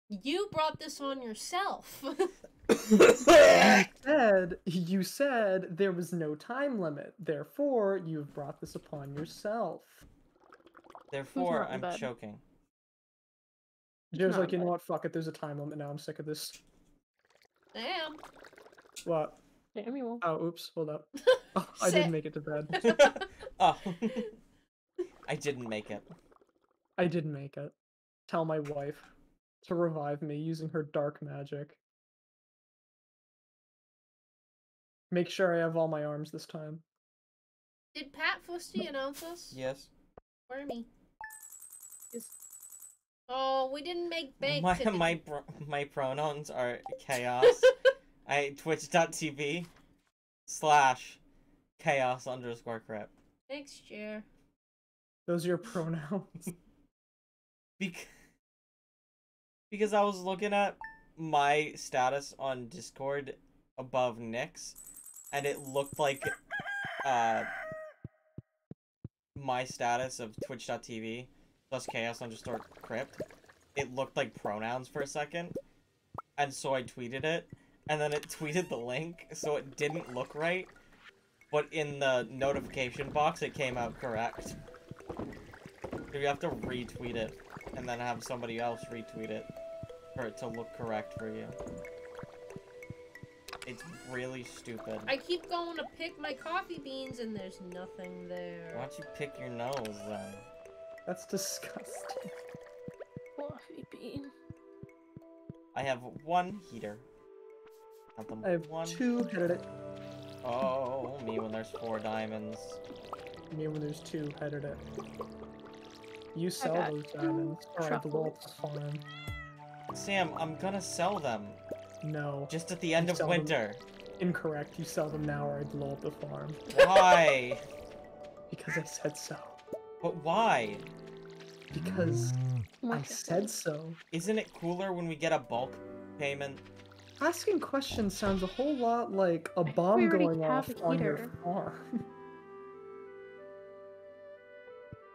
[SPEAKER 2] You brought this on yourself.
[SPEAKER 4] Said you said there was no time limit. Therefore, you've brought this upon yourself.
[SPEAKER 1] Therefore, I'm
[SPEAKER 3] bed?
[SPEAKER 1] choking.
[SPEAKER 4] Jer's
[SPEAKER 3] not
[SPEAKER 4] like, you know what? Fuck it. There's a time limit now. I'm sick of this.
[SPEAKER 2] Damn.
[SPEAKER 4] What?
[SPEAKER 3] Damn you.
[SPEAKER 4] Oh, oops. Hold up. Oh, I didn't make it to bed.
[SPEAKER 1] oh. I didn't make it.
[SPEAKER 4] I didn't make it. Tell my wife to revive me using her dark magic. Make sure I have all my arms this time.
[SPEAKER 2] Did Pat Fusty announce us?
[SPEAKER 1] Yes.
[SPEAKER 2] Or me? Oh, we didn't make bank.
[SPEAKER 1] My
[SPEAKER 2] tickets.
[SPEAKER 1] my pro- my pronouns are chaos. I twitch.tv slash chaos underscore crap.
[SPEAKER 2] Thanks, Jer.
[SPEAKER 4] Those are your pronouns.
[SPEAKER 1] Bec- because I was looking at my status on Discord above Nick's, and it looked like uh my status of twitch.tv plus chaos underscore crypt. It looked like pronouns for a second. And so I tweeted it, and then it tweeted the link, so it didn't look right. But in the notification box, it came out correct. So you have to retweet it and then have somebody else retweet it for it to look correct for you. It's really stupid.
[SPEAKER 2] I keep going to pick my coffee beans and there's nothing there.
[SPEAKER 1] Why don't you pick your nose then?
[SPEAKER 4] That's disgusting.
[SPEAKER 3] Coffee bean.
[SPEAKER 1] I have one heater. Not the
[SPEAKER 4] I have
[SPEAKER 1] one.
[SPEAKER 4] two headed it.
[SPEAKER 1] Oh, me when there's four diamonds.
[SPEAKER 4] Me when there's two headed it. You sell those diamonds, or I blow up the
[SPEAKER 3] truffles.
[SPEAKER 4] farm.
[SPEAKER 1] Sam, I'm gonna sell them
[SPEAKER 4] No.
[SPEAKER 1] just at the end of
[SPEAKER 4] Sell them.
[SPEAKER 1] winter.
[SPEAKER 4] Incorrect. You sell them now, or I blow up the farm.
[SPEAKER 1] Why?
[SPEAKER 4] Because I said so.
[SPEAKER 1] but why?
[SPEAKER 4] Because mm. I
[SPEAKER 3] Like
[SPEAKER 4] said so.
[SPEAKER 1] Isn't it cooler when we get a bulk payment?
[SPEAKER 4] Asking questions sounds a whole lot like a bomb going off
[SPEAKER 3] have
[SPEAKER 4] on your farm.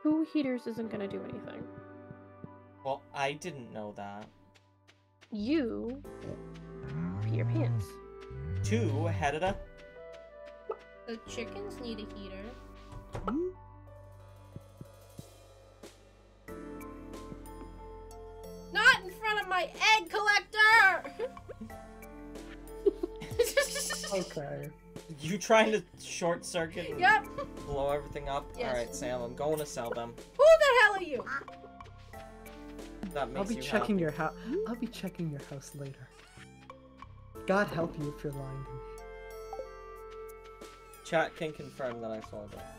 [SPEAKER 3] Two heaters isn't gonna do anything.
[SPEAKER 1] Well, I didn't know that.
[SPEAKER 3] You pee your pants.
[SPEAKER 1] Two headed a
[SPEAKER 2] The chickens need a heater. Not in front of my egg collector!
[SPEAKER 4] okay.
[SPEAKER 1] You trying to short circuit and
[SPEAKER 2] Yep.
[SPEAKER 1] blow everything up?
[SPEAKER 2] Yes.
[SPEAKER 1] Alright, Sam, I'm going to sell them.
[SPEAKER 2] Who the hell are you?
[SPEAKER 1] That
[SPEAKER 4] I'll be
[SPEAKER 1] you
[SPEAKER 4] checking
[SPEAKER 1] happy.
[SPEAKER 4] your house. I'll be checking your house later. God help you if you're lying to me.
[SPEAKER 1] Chat can confirm that I saw that.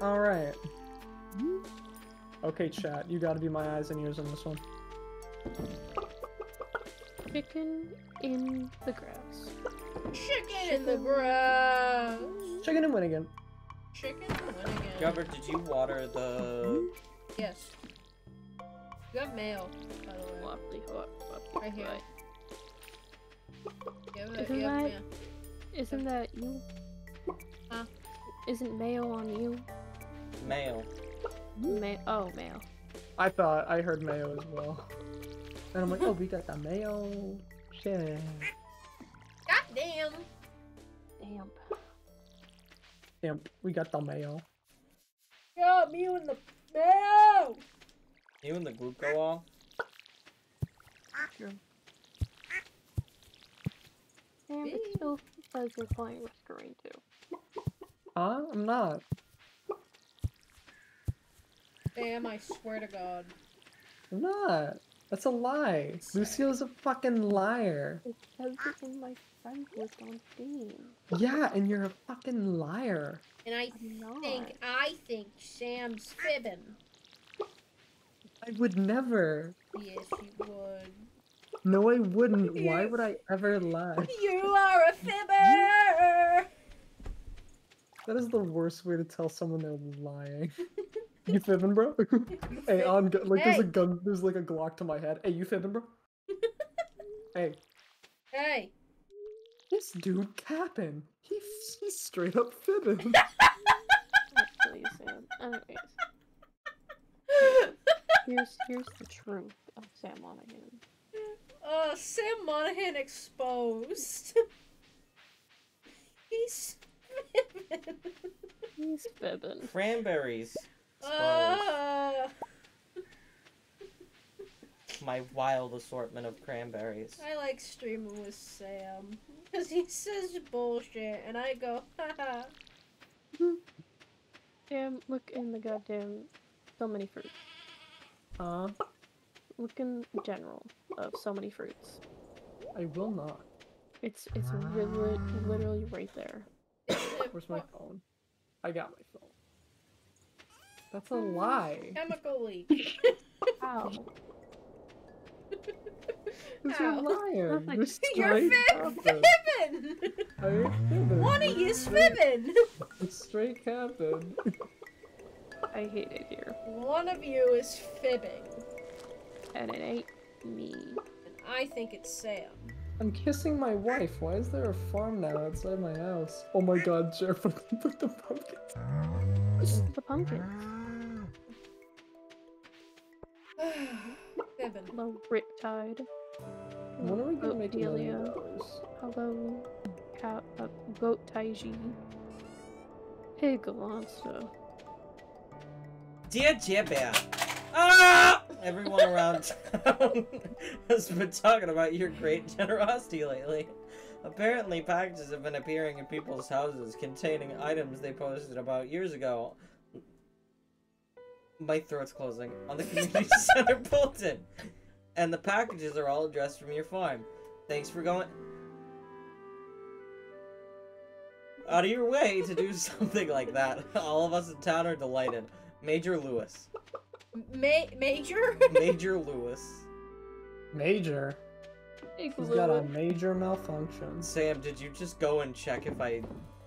[SPEAKER 4] All right. Okay, chat. You got to be my eyes and ears on this one.
[SPEAKER 3] Chicken in the grass.
[SPEAKER 2] Chicken in the grass.
[SPEAKER 4] Chicken and Winnigan.
[SPEAKER 2] Chicken and Winnigan.
[SPEAKER 1] Trevor, did you water the?
[SPEAKER 2] Yes. You have mail, by the way.
[SPEAKER 3] Lovely. What, what,
[SPEAKER 2] Right here.
[SPEAKER 3] what?
[SPEAKER 2] You have, a-
[SPEAKER 3] Isn't
[SPEAKER 2] you have
[SPEAKER 3] that-
[SPEAKER 2] mail.
[SPEAKER 3] Isn't that you?
[SPEAKER 2] Huh?
[SPEAKER 3] Isn't mayo on you?
[SPEAKER 1] Mail.
[SPEAKER 3] Ma- oh, mayo.
[SPEAKER 4] I thought I heard mayo as well. And I'm like, oh, we got the mayo. Shit.
[SPEAKER 2] God damn.
[SPEAKER 3] Damn.
[SPEAKER 4] Damn, we got the mayo.
[SPEAKER 2] Yeah, me and the mail.
[SPEAKER 1] You and the group go all?
[SPEAKER 3] true. And it still says you're playing with screen too.
[SPEAKER 4] Huh? I'm not.
[SPEAKER 2] Damn, I swear to God.
[SPEAKER 4] I'm not. That's a lie. Lucio's a fucking liar.
[SPEAKER 3] It says it in my friend list on Steam.
[SPEAKER 4] Yeah, and you're a fucking liar.
[SPEAKER 2] And I
[SPEAKER 3] I'm not.
[SPEAKER 2] think, I think Sam's fibbing.
[SPEAKER 4] I would never.
[SPEAKER 2] Yes, you would.
[SPEAKER 4] No, I wouldn't. Why would I ever lie?
[SPEAKER 2] You are a fibber!
[SPEAKER 4] That is the worst way to tell someone they're lying. you fibbing, bro? hey, on gu- like there's a gun. There's like a Glock to my head. Hey, you fibbing, bro? hey,
[SPEAKER 2] Hey,
[SPEAKER 4] this dude capping. He he's straight up fibbing.
[SPEAKER 3] Actually, Sam. Anyways, here's here's the truth of Sam Monaghan.
[SPEAKER 2] uh, Sam Monahan exposed. He's fibbing.
[SPEAKER 3] He's fibbing.
[SPEAKER 1] Cranberries. Exposed.
[SPEAKER 2] Uh,
[SPEAKER 1] My wild assortment of cranberries.
[SPEAKER 2] I like streaming with Sam. Because he says bullshit, and I go, haha.
[SPEAKER 3] Sam, look in the goddamn so many fruits.
[SPEAKER 4] Huh?
[SPEAKER 3] Look in general of so many fruits.
[SPEAKER 4] I will not.
[SPEAKER 3] It's it's really literally right there.
[SPEAKER 4] Where's my phone? I got my phone. That's a lie.
[SPEAKER 2] Chemical leak.
[SPEAKER 3] Ow.
[SPEAKER 4] Because
[SPEAKER 2] Ow.
[SPEAKER 4] you're lying.
[SPEAKER 3] Nothing.
[SPEAKER 4] You're
[SPEAKER 2] You're
[SPEAKER 4] straight
[SPEAKER 2] fib-
[SPEAKER 4] capping.
[SPEAKER 2] fibbing!
[SPEAKER 4] I ain't fibbing.
[SPEAKER 2] One of you's fibbing!
[SPEAKER 4] It's straight capping.
[SPEAKER 3] I hate it here.
[SPEAKER 2] One of you is fibbing.
[SPEAKER 3] And it ain't me.
[SPEAKER 2] And I think it's Sam.
[SPEAKER 4] I'm kissing my wife. Why is there a farm now outside my house? Oh my god, Jeff, put the pumpkins.
[SPEAKER 3] The pumpkin.
[SPEAKER 2] fibbing.
[SPEAKER 3] Hello, Riptide.
[SPEAKER 4] When are we gonna
[SPEAKER 3] Goat
[SPEAKER 4] make million
[SPEAKER 3] Delia.
[SPEAKER 4] dollars?
[SPEAKER 3] Hello, Cow, uh, Goat Taiji. Pig Alonso.
[SPEAKER 1] Dear Jibber. Ah! Everyone around town has been talking about your great generosity lately. Apparently, packages have been appearing in people's houses containing items they posted about years ago. My throat's closing. On the community center bulletin. And the packages are all addressed from your farm. Thanks for going out of your way to do something like that. All of us in town are delighted. Major Lewis.
[SPEAKER 2] Ma- major?
[SPEAKER 1] Major Lewis.
[SPEAKER 4] Major.
[SPEAKER 3] Pig
[SPEAKER 4] He's got a major malfunction.
[SPEAKER 1] Sam, did you just go and check if I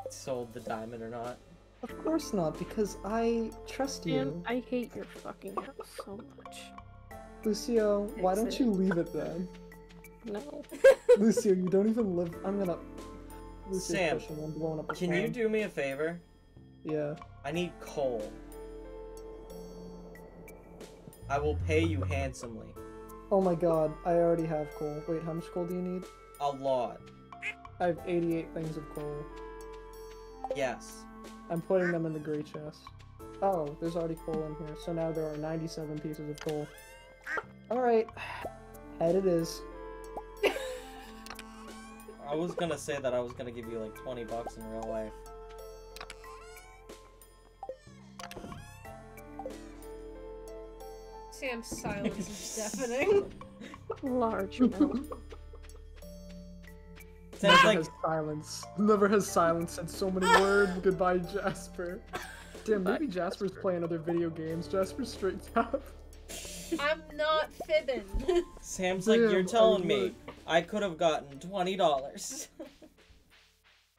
[SPEAKER 1] sold the diamond or not?
[SPEAKER 4] Of course not, because I trust
[SPEAKER 3] Sam,
[SPEAKER 4] you.
[SPEAKER 3] I hate your fucking house so much.
[SPEAKER 4] Lucio, why don't
[SPEAKER 3] Fix
[SPEAKER 4] you leave it then?
[SPEAKER 3] No.
[SPEAKER 4] Lucio, you don't even live. I'm gonna. Lucio's
[SPEAKER 1] Sam,
[SPEAKER 4] pushing one, blowing up a
[SPEAKER 1] Can you do me a favor?
[SPEAKER 4] Yeah.
[SPEAKER 1] I need coal. I will pay you handsomely.
[SPEAKER 4] Oh my god, I already have coal. Wait, how much coal do you need?
[SPEAKER 1] A lot.
[SPEAKER 4] I have 88 things of coal.
[SPEAKER 1] Yes.
[SPEAKER 4] I'm putting them in the gray chest. Oh, there's already coal in here, so now there are 97 pieces of coal. Alright. Head it is.
[SPEAKER 1] I was gonna say that I was gonna give you like 20 bucks in real life.
[SPEAKER 2] Sam's silence is deafening.
[SPEAKER 3] Large amount.
[SPEAKER 1] Sam's
[SPEAKER 4] Never
[SPEAKER 1] like,
[SPEAKER 4] has silence. Never has silence said so many words. Goodbye, Jasper. Damn, maybe Jasper's playing other video games. Jasper's straight up.
[SPEAKER 2] I'm not fibbing.
[SPEAKER 1] Sam's like, you're
[SPEAKER 4] Damn, I
[SPEAKER 1] telling me
[SPEAKER 4] would.
[SPEAKER 1] I could have gotten $20.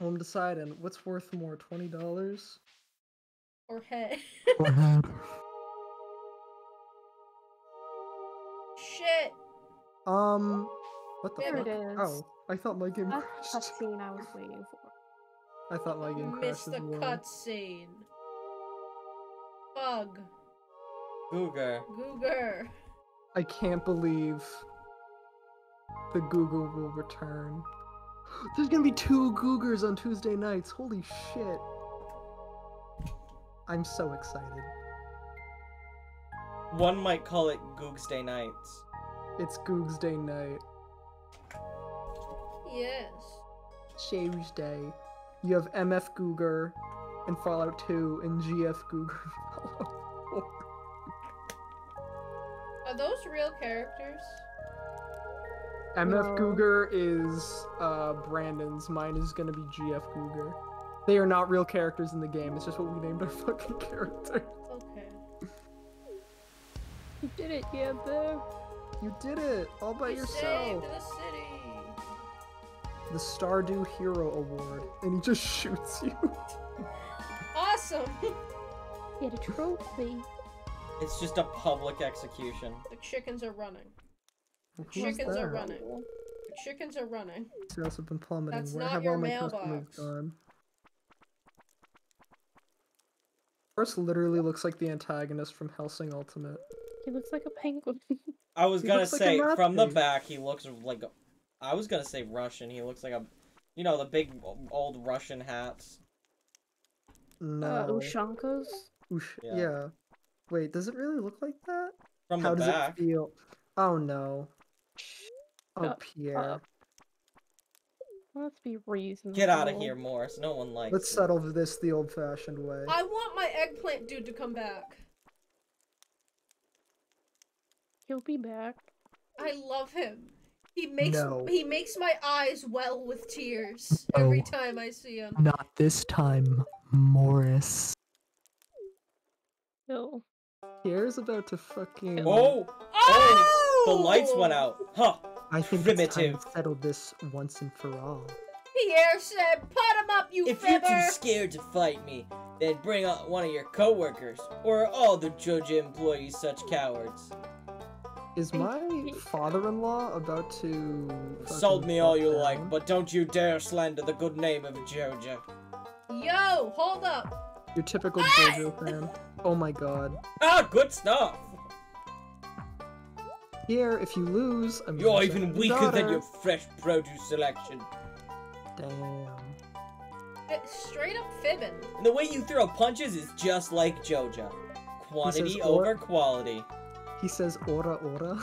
[SPEAKER 4] I'm deciding what's worth more, twenty dollars.
[SPEAKER 2] or head. Shit.
[SPEAKER 4] Um, what the
[SPEAKER 3] There
[SPEAKER 4] fuck?
[SPEAKER 3] it is.
[SPEAKER 4] Oh, I thought my game
[SPEAKER 3] That's the cutscene I was waiting for.
[SPEAKER 4] I thought my game
[SPEAKER 2] Missed
[SPEAKER 4] crashed
[SPEAKER 2] the
[SPEAKER 4] as well.
[SPEAKER 2] cutscene. Bug.
[SPEAKER 1] Googer.
[SPEAKER 2] Googer.
[SPEAKER 4] I can't believe the Google will return. There's gonna be two Googers on Tuesday nights. Holy shit! I'm so excited.
[SPEAKER 1] One might call it Googs Day Nights.
[SPEAKER 4] It's Goog's Day night.
[SPEAKER 2] Yes.
[SPEAKER 4] Tuesday. You have MF Googer and Fallout 2 and GF Googer in Fallout 4.
[SPEAKER 2] Are those real characters?
[SPEAKER 4] MF
[SPEAKER 3] No.
[SPEAKER 4] Googer is uh, Brandon's. Mine is gonna be GF Googer. They are not real characters in the game. It's just what we named our fucking character.
[SPEAKER 2] Okay.
[SPEAKER 3] You did it, yeah, boo.
[SPEAKER 4] You did it all by
[SPEAKER 2] We
[SPEAKER 4] yourself.
[SPEAKER 2] saved the city.
[SPEAKER 4] The Stardew Hero Award, and he just shoots you.
[SPEAKER 2] Awesome.
[SPEAKER 3] Get a trophy.
[SPEAKER 1] It's just a public execution.
[SPEAKER 2] the chickens are running.
[SPEAKER 4] Who's
[SPEAKER 2] Chickens are running. The chickens are running.
[SPEAKER 4] Sales have been plummeting.
[SPEAKER 2] That's
[SPEAKER 4] Where
[SPEAKER 2] not
[SPEAKER 4] have
[SPEAKER 2] your
[SPEAKER 4] all my customers
[SPEAKER 2] mailbox.
[SPEAKER 4] gone? Forrest literally looks like the antagonist from Hellsing Ultimate.
[SPEAKER 3] He looks like a penguin.
[SPEAKER 1] I was
[SPEAKER 4] He
[SPEAKER 1] gonna
[SPEAKER 4] looks like
[SPEAKER 1] say from the back he looks like a, I was gonna say Russian. He looks like a, you know, the big old Russian hats.
[SPEAKER 4] No.
[SPEAKER 3] uh, Ushankas.
[SPEAKER 4] Oosh-
[SPEAKER 1] Yeah.
[SPEAKER 4] yeah. Wait, does it really look like that?
[SPEAKER 1] From
[SPEAKER 4] How
[SPEAKER 1] the
[SPEAKER 4] does
[SPEAKER 1] back.
[SPEAKER 4] it feel? Oh no. Oh
[SPEAKER 3] up,
[SPEAKER 4] Pierre.
[SPEAKER 3] up. Let's be reasonable.
[SPEAKER 1] Get out of here, Morris. No one likes
[SPEAKER 4] Let's
[SPEAKER 1] you.
[SPEAKER 4] settle this the old-fashioned way.
[SPEAKER 2] I want my eggplant dude to come back.
[SPEAKER 3] He'll be back.
[SPEAKER 2] I love him. He makes
[SPEAKER 4] No.
[SPEAKER 2] he makes my eyes well with tears every
[SPEAKER 4] Oh.
[SPEAKER 2] time I see him.
[SPEAKER 4] Not this time, Morris.
[SPEAKER 3] He'll.
[SPEAKER 4] Pierre's about to fucking.
[SPEAKER 1] Oh,
[SPEAKER 2] Oh!
[SPEAKER 1] the oh! lights went out. Huh.
[SPEAKER 4] I think it's time
[SPEAKER 1] primitive.
[SPEAKER 4] to settle this once and for all.
[SPEAKER 2] Pierre said, "Put him up, you
[SPEAKER 1] If you're too scared to fight me, then bring out one of your coworkers, or are all the Joja employees such cowards?
[SPEAKER 4] Is my father-in-law about to
[SPEAKER 1] Insult
[SPEAKER 4] fucking
[SPEAKER 1] me all
[SPEAKER 4] butt
[SPEAKER 1] you like, but don't you dare slander the good name of JoJo.
[SPEAKER 2] Yo, hold up.
[SPEAKER 4] Your typical
[SPEAKER 2] Hey!
[SPEAKER 4] JoJo fan. Oh my god.
[SPEAKER 1] Ah, good stuff.
[SPEAKER 4] Here, if you lose, I'm
[SPEAKER 1] You're even
[SPEAKER 4] send
[SPEAKER 1] weaker than your fresh produce selection.
[SPEAKER 4] Damn.
[SPEAKER 2] Eh, Straight up fibbing.
[SPEAKER 1] And the way you throw punches is just like JoJo. Quantity
[SPEAKER 4] says,
[SPEAKER 1] over quality.
[SPEAKER 4] He says ora ora.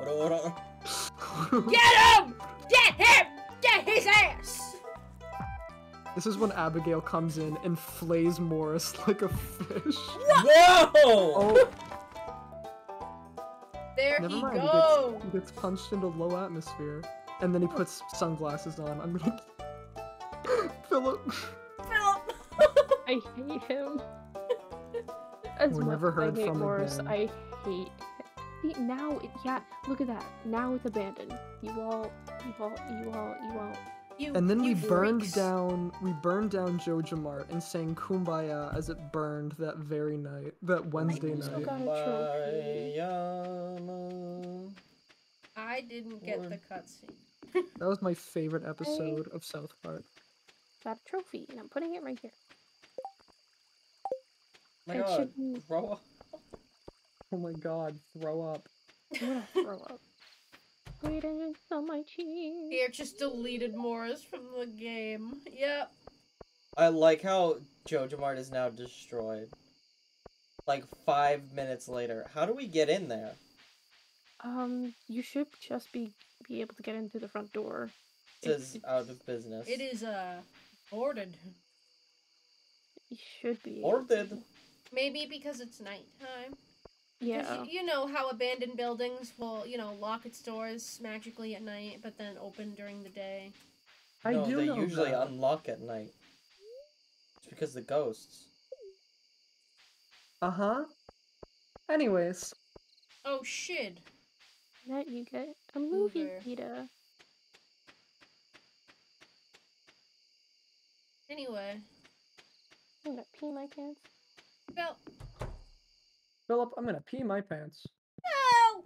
[SPEAKER 1] Ora, ora.
[SPEAKER 2] Get him! Get him! Get his ass!
[SPEAKER 4] this is when Abigail comes in and flays Morris like a fish.
[SPEAKER 1] Whoa!
[SPEAKER 4] Oh,
[SPEAKER 2] There
[SPEAKER 4] never
[SPEAKER 2] he
[SPEAKER 4] mind. He
[SPEAKER 2] goes.
[SPEAKER 4] gets, he gets punched into low atmosphere, and then he puts sunglasses on. I'm gonna. Philip.
[SPEAKER 2] Philip.
[SPEAKER 3] I hate him. As
[SPEAKER 4] We're never heard
[SPEAKER 3] I hate
[SPEAKER 4] from
[SPEAKER 3] Morris,
[SPEAKER 4] again.
[SPEAKER 3] I hate. See, now, it, yeah, look at that. Now it's abandoned. You all, you all, you all, you all.
[SPEAKER 2] You,
[SPEAKER 4] And then we
[SPEAKER 2] you
[SPEAKER 4] burned
[SPEAKER 2] freaks.
[SPEAKER 4] down. We burned down Joja Mart and sang "Kumbaya" as it burned that very night, that Wednesday
[SPEAKER 3] still
[SPEAKER 4] night.
[SPEAKER 3] got a trophy.
[SPEAKER 1] Kumbaya.
[SPEAKER 2] I didn't get
[SPEAKER 1] Or-
[SPEAKER 2] the cutscene.
[SPEAKER 4] That was my favorite episode of South Park.
[SPEAKER 3] Got a trophy, and I'm putting it right here.
[SPEAKER 1] My
[SPEAKER 3] It
[SPEAKER 1] god,
[SPEAKER 3] should
[SPEAKER 1] grow up.
[SPEAKER 4] Oh my god, throw up.
[SPEAKER 3] I'm gonna throw up. Waiting on my cheeks.
[SPEAKER 2] Pierre just deleted Morris from the game. Yep.
[SPEAKER 1] I like how Joja Mart is now destroyed. Like five minutes later. How do we get in there?
[SPEAKER 3] Um, you should just be be able to get in through the front door.
[SPEAKER 1] It
[SPEAKER 3] It-
[SPEAKER 1] says
[SPEAKER 3] it-
[SPEAKER 1] out of business.
[SPEAKER 2] It is uh boarded.
[SPEAKER 3] You should be. able
[SPEAKER 1] Or
[SPEAKER 3] to.
[SPEAKER 1] did.
[SPEAKER 2] Maybe because it's nighttime. 'Cause
[SPEAKER 3] Yeah.
[SPEAKER 2] You, you know how abandoned buildings will, you know, lock its doors magically at night, but then open during the day.
[SPEAKER 4] I
[SPEAKER 1] no,
[SPEAKER 4] do
[SPEAKER 1] they
[SPEAKER 4] know
[SPEAKER 1] usually
[SPEAKER 4] that.
[SPEAKER 1] unlock at night. It's because the ghosts.
[SPEAKER 4] Uh huh. Anyways,
[SPEAKER 2] Oh shit.
[SPEAKER 3] That you get a movie
[SPEAKER 2] Uber.
[SPEAKER 3] theater.
[SPEAKER 2] Anyway,
[SPEAKER 3] I'm gonna pee my pants.
[SPEAKER 2] Phil.
[SPEAKER 4] Philip, I'm gonna pee my pants.
[SPEAKER 2] No.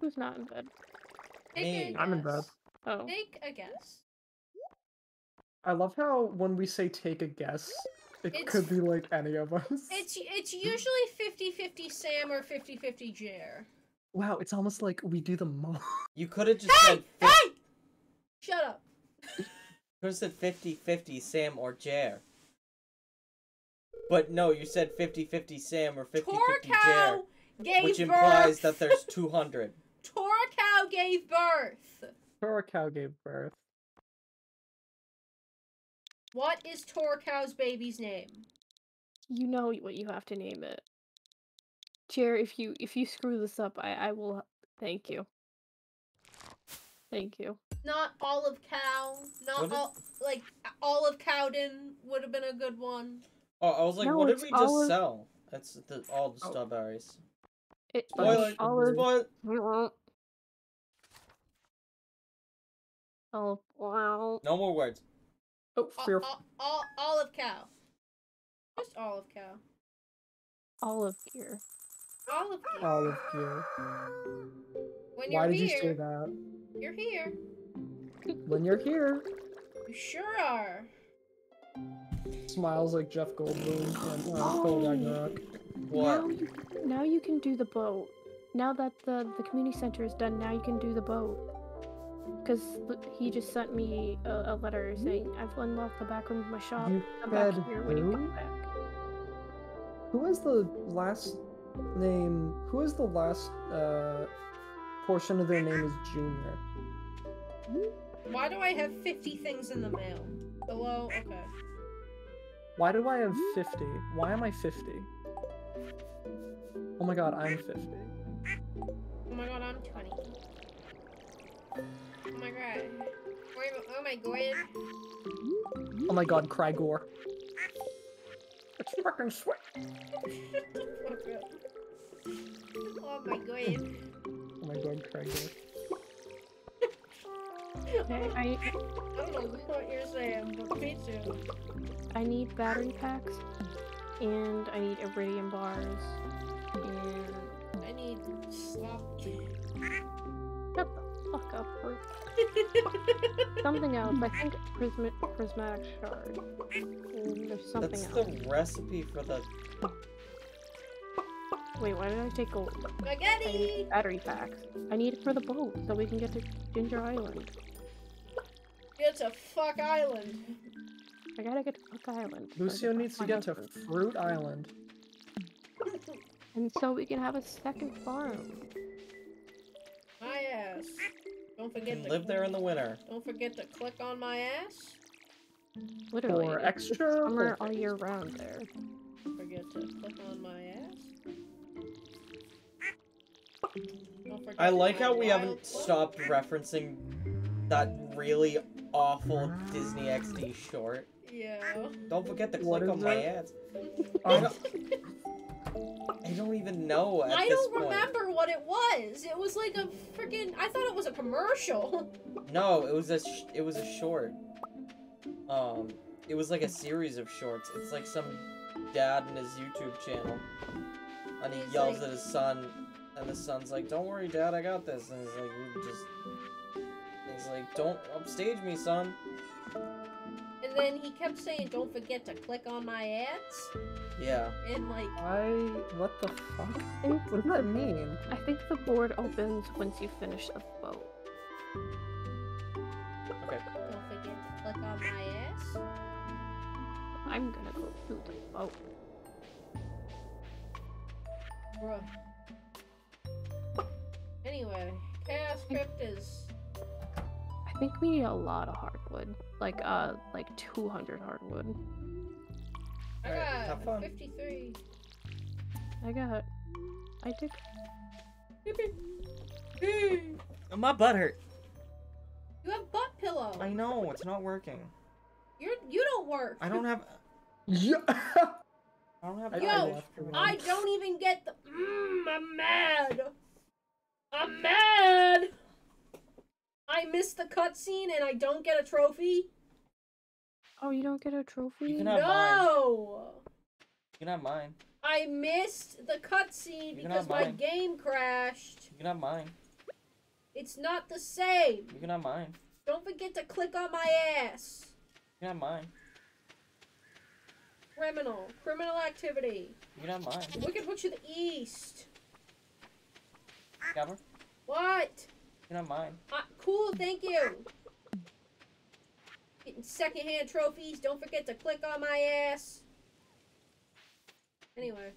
[SPEAKER 3] Who's not in bed?
[SPEAKER 2] Take
[SPEAKER 1] Me.
[SPEAKER 2] a
[SPEAKER 4] I'm in bed.
[SPEAKER 3] Oh.
[SPEAKER 2] Take a guess.
[SPEAKER 4] I love how when we say take a guess, it
[SPEAKER 2] It's-
[SPEAKER 4] could be like any of us.
[SPEAKER 2] It's it's usually 50-50 Sam or 50-50 Jer.
[SPEAKER 4] Wow, it's almost like we do the most.
[SPEAKER 1] You could have just
[SPEAKER 2] Hey!
[SPEAKER 1] said fif-
[SPEAKER 2] Hey! Shut up.
[SPEAKER 1] could have said 50-50 Sam or Jer. But no, you said 50-50 Sam or 50-50 Jer.
[SPEAKER 2] Gave
[SPEAKER 1] which
[SPEAKER 2] birth.
[SPEAKER 1] implies that there's 200.
[SPEAKER 2] Torikow gave birth.
[SPEAKER 4] Torikow gave birth.
[SPEAKER 2] What is Torikow's baby's name?
[SPEAKER 3] You know what you have to name it. Chair, if you if you screw this up, I I will thank you. Thank you.
[SPEAKER 2] Not Olive Cow. Not all, like Olive Cowden would have been a good one.
[SPEAKER 1] Oh, I was like,
[SPEAKER 3] No,
[SPEAKER 1] what did
[SPEAKER 3] it's
[SPEAKER 1] we just
[SPEAKER 3] olive-
[SPEAKER 1] sell? That's the, all the
[SPEAKER 4] Oh.
[SPEAKER 1] strawberries.
[SPEAKER 3] It,
[SPEAKER 1] Spoil it.
[SPEAKER 3] olive,
[SPEAKER 1] Spoil.
[SPEAKER 3] Oh, wow.
[SPEAKER 1] No more words.
[SPEAKER 4] Oh,
[SPEAKER 2] O-
[SPEAKER 4] fear.
[SPEAKER 2] all, o- olive Cow. Just Olive Cow.
[SPEAKER 3] Olive gear.
[SPEAKER 2] Olive Cow.
[SPEAKER 4] Olive gear.
[SPEAKER 2] When you're
[SPEAKER 4] Why did
[SPEAKER 2] here,
[SPEAKER 4] you say that?
[SPEAKER 2] you're here.
[SPEAKER 4] When you're here,
[SPEAKER 2] You sure are.
[SPEAKER 4] Smiles like Jeff Goldblum and uh, Thor
[SPEAKER 3] Oh.
[SPEAKER 4] Ragnarok.
[SPEAKER 1] What?
[SPEAKER 3] Now you, now you can do the boat. Now that the the community center is done, now you can do the boat. Cause he just sent me a, a letter saying I've unlocked the back room of my shop.
[SPEAKER 4] You
[SPEAKER 3] I'm back here when you come back.
[SPEAKER 4] Who is the last name? Who is the last uh, portion of their name is Junior?
[SPEAKER 2] Why do I have 50 things in the mail? Hello? Okay.
[SPEAKER 4] Why do I have hmm? 50? Why am I 50? Oh my god, I'm 50.
[SPEAKER 2] Oh my god, I'm 20. Oh my god. Where am, oh my god.
[SPEAKER 4] Oh my god, Crygor. It's fucking sweet.
[SPEAKER 2] Shut the fuck up. Oh my god.
[SPEAKER 4] Oh my god, Crygor.
[SPEAKER 3] Okay, I
[SPEAKER 2] I don't know what you're saying, but me too.
[SPEAKER 3] I need battery packs, and I need iridium bars, and
[SPEAKER 2] I need slop.
[SPEAKER 3] shut the fuck up. Or something else. I think prisma prismatic shard. And there's something
[SPEAKER 1] That's
[SPEAKER 3] else.
[SPEAKER 1] the recipe for the.
[SPEAKER 3] Wait, why did I take gold? I need battery packs. I need it for the boat so we can get to Ginger Island.
[SPEAKER 2] It's a fuck island.
[SPEAKER 3] I gotta get to Fuck Island.
[SPEAKER 4] Lucio needs to get to
[SPEAKER 3] husband.
[SPEAKER 4] Fruit Island.
[SPEAKER 3] And so we can have a second farm.
[SPEAKER 2] My ass. Don't forget to
[SPEAKER 1] live there in the winter.
[SPEAKER 2] Don't forget to click on my ass.
[SPEAKER 3] Literally.
[SPEAKER 4] For
[SPEAKER 3] it's
[SPEAKER 4] extra.
[SPEAKER 3] Summer
[SPEAKER 4] or-
[SPEAKER 3] all year round there.
[SPEAKER 2] Don't forget to click on my ass.
[SPEAKER 1] I like how we haven't
[SPEAKER 2] clothes.
[SPEAKER 1] stopped referencing that really awful Disney XD short.
[SPEAKER 2] Yeah.
[SPEAKER 1] Don't forget to click
[SPEAKER 4] is
[SPEAKER 1] on my ads. I don't, I don't even know at
[SPEAKER 2] I
[SPEAKER 1] this
[SPEAKER 2] don't
[SPEAKER 1] point.
[SPEAKER 2] remember what it was. It was like a freaking. I thought it was a commercial.
[SPEAKER 1] No, it was a sh- it was a short. Um, it was like a series of shorts. It's like some dad in his YouTube channel, and he
[SPEAKER 2] He's
[SPEAKER 1] yells
[SPEAKER 2] like-
[SPEAKER 1] at his son, and the son's like, "Don't worry, Dad, I got this." And he's like, "You just," he's like, "Don't upstage me, son."
[SPEAKER 2] And then he kept saying, "Don't forget to click on my ads."
[SPEAKER 1] Yeah.
[SPEAKER 2] And like,
[SPEAKER 4] I. What the fuck? What does that mean?
[SPEAKER 3] I think the board opens once you finish the vote.
[SPEAKER 1] Okay.
[SPEAKER 2] don't forget to click on my ass.
[SPEAKER 3] I'm gonna go to the boat.
[SPEAKER 2] Bruh. Anyway, Chaos Crypt is.
[SPEAKER 3] I think we need a lot of hardwood. Like uh like 200 hardwood.
[SPEAKER 2] I
[SPEAKER 1] Alright, have fun.
[SPEAKER 2] got 53.
[SPEAKER 3] I got I did
[SPEAKER 1] My butt hurt.
[SPEAKER 2] You have butt pillow.
[SPEAKER 1] I know it's not working.
[SPEAKER 2] You're you don't work.
[SPEAKER 1] I don't have.
[SPEAKER 4] Yeah.
[SPEAKER 1] I don't have.
[SPEAKER 2] Yo,
[SPEAKER 4] I left her one.
[SPEAKER 2] I don't even get the. Mmm, I'm mad. I'm mad. I missed the cutscene and I don't get a trophy.
[SPEAKER 3] Oh, you don't get a trophy?
[SPEAKER 1] You can have mine.
[SPEAKER 2] No.
[SPEAKER 1] You can have mine.
[SPEAKER 2] I missed the cutscene because my game crashed.
[SPEAKER 1] You can have mine.
[SPEAKER 2] It's not the same.
[SPEAKER 1] You can have mine.
[SPEAKER 2] Don't forget to click on my ass.
[SPEAKER 1] You can have mine.
[SPEAKER 2] Criminal. Criminal activity.
[SPEAKER 1] You can have mine.
[SPEAKER 2] We can put you to the east.
[SPEAKER 1] Cover.
[SPEAKER 2] What?
[SPEAKER 1] You can have mine.
[SPEAKER 2] Uh, cool, thank you. Getting secondhand trophies. Don't forget to click on my ass. Anyway,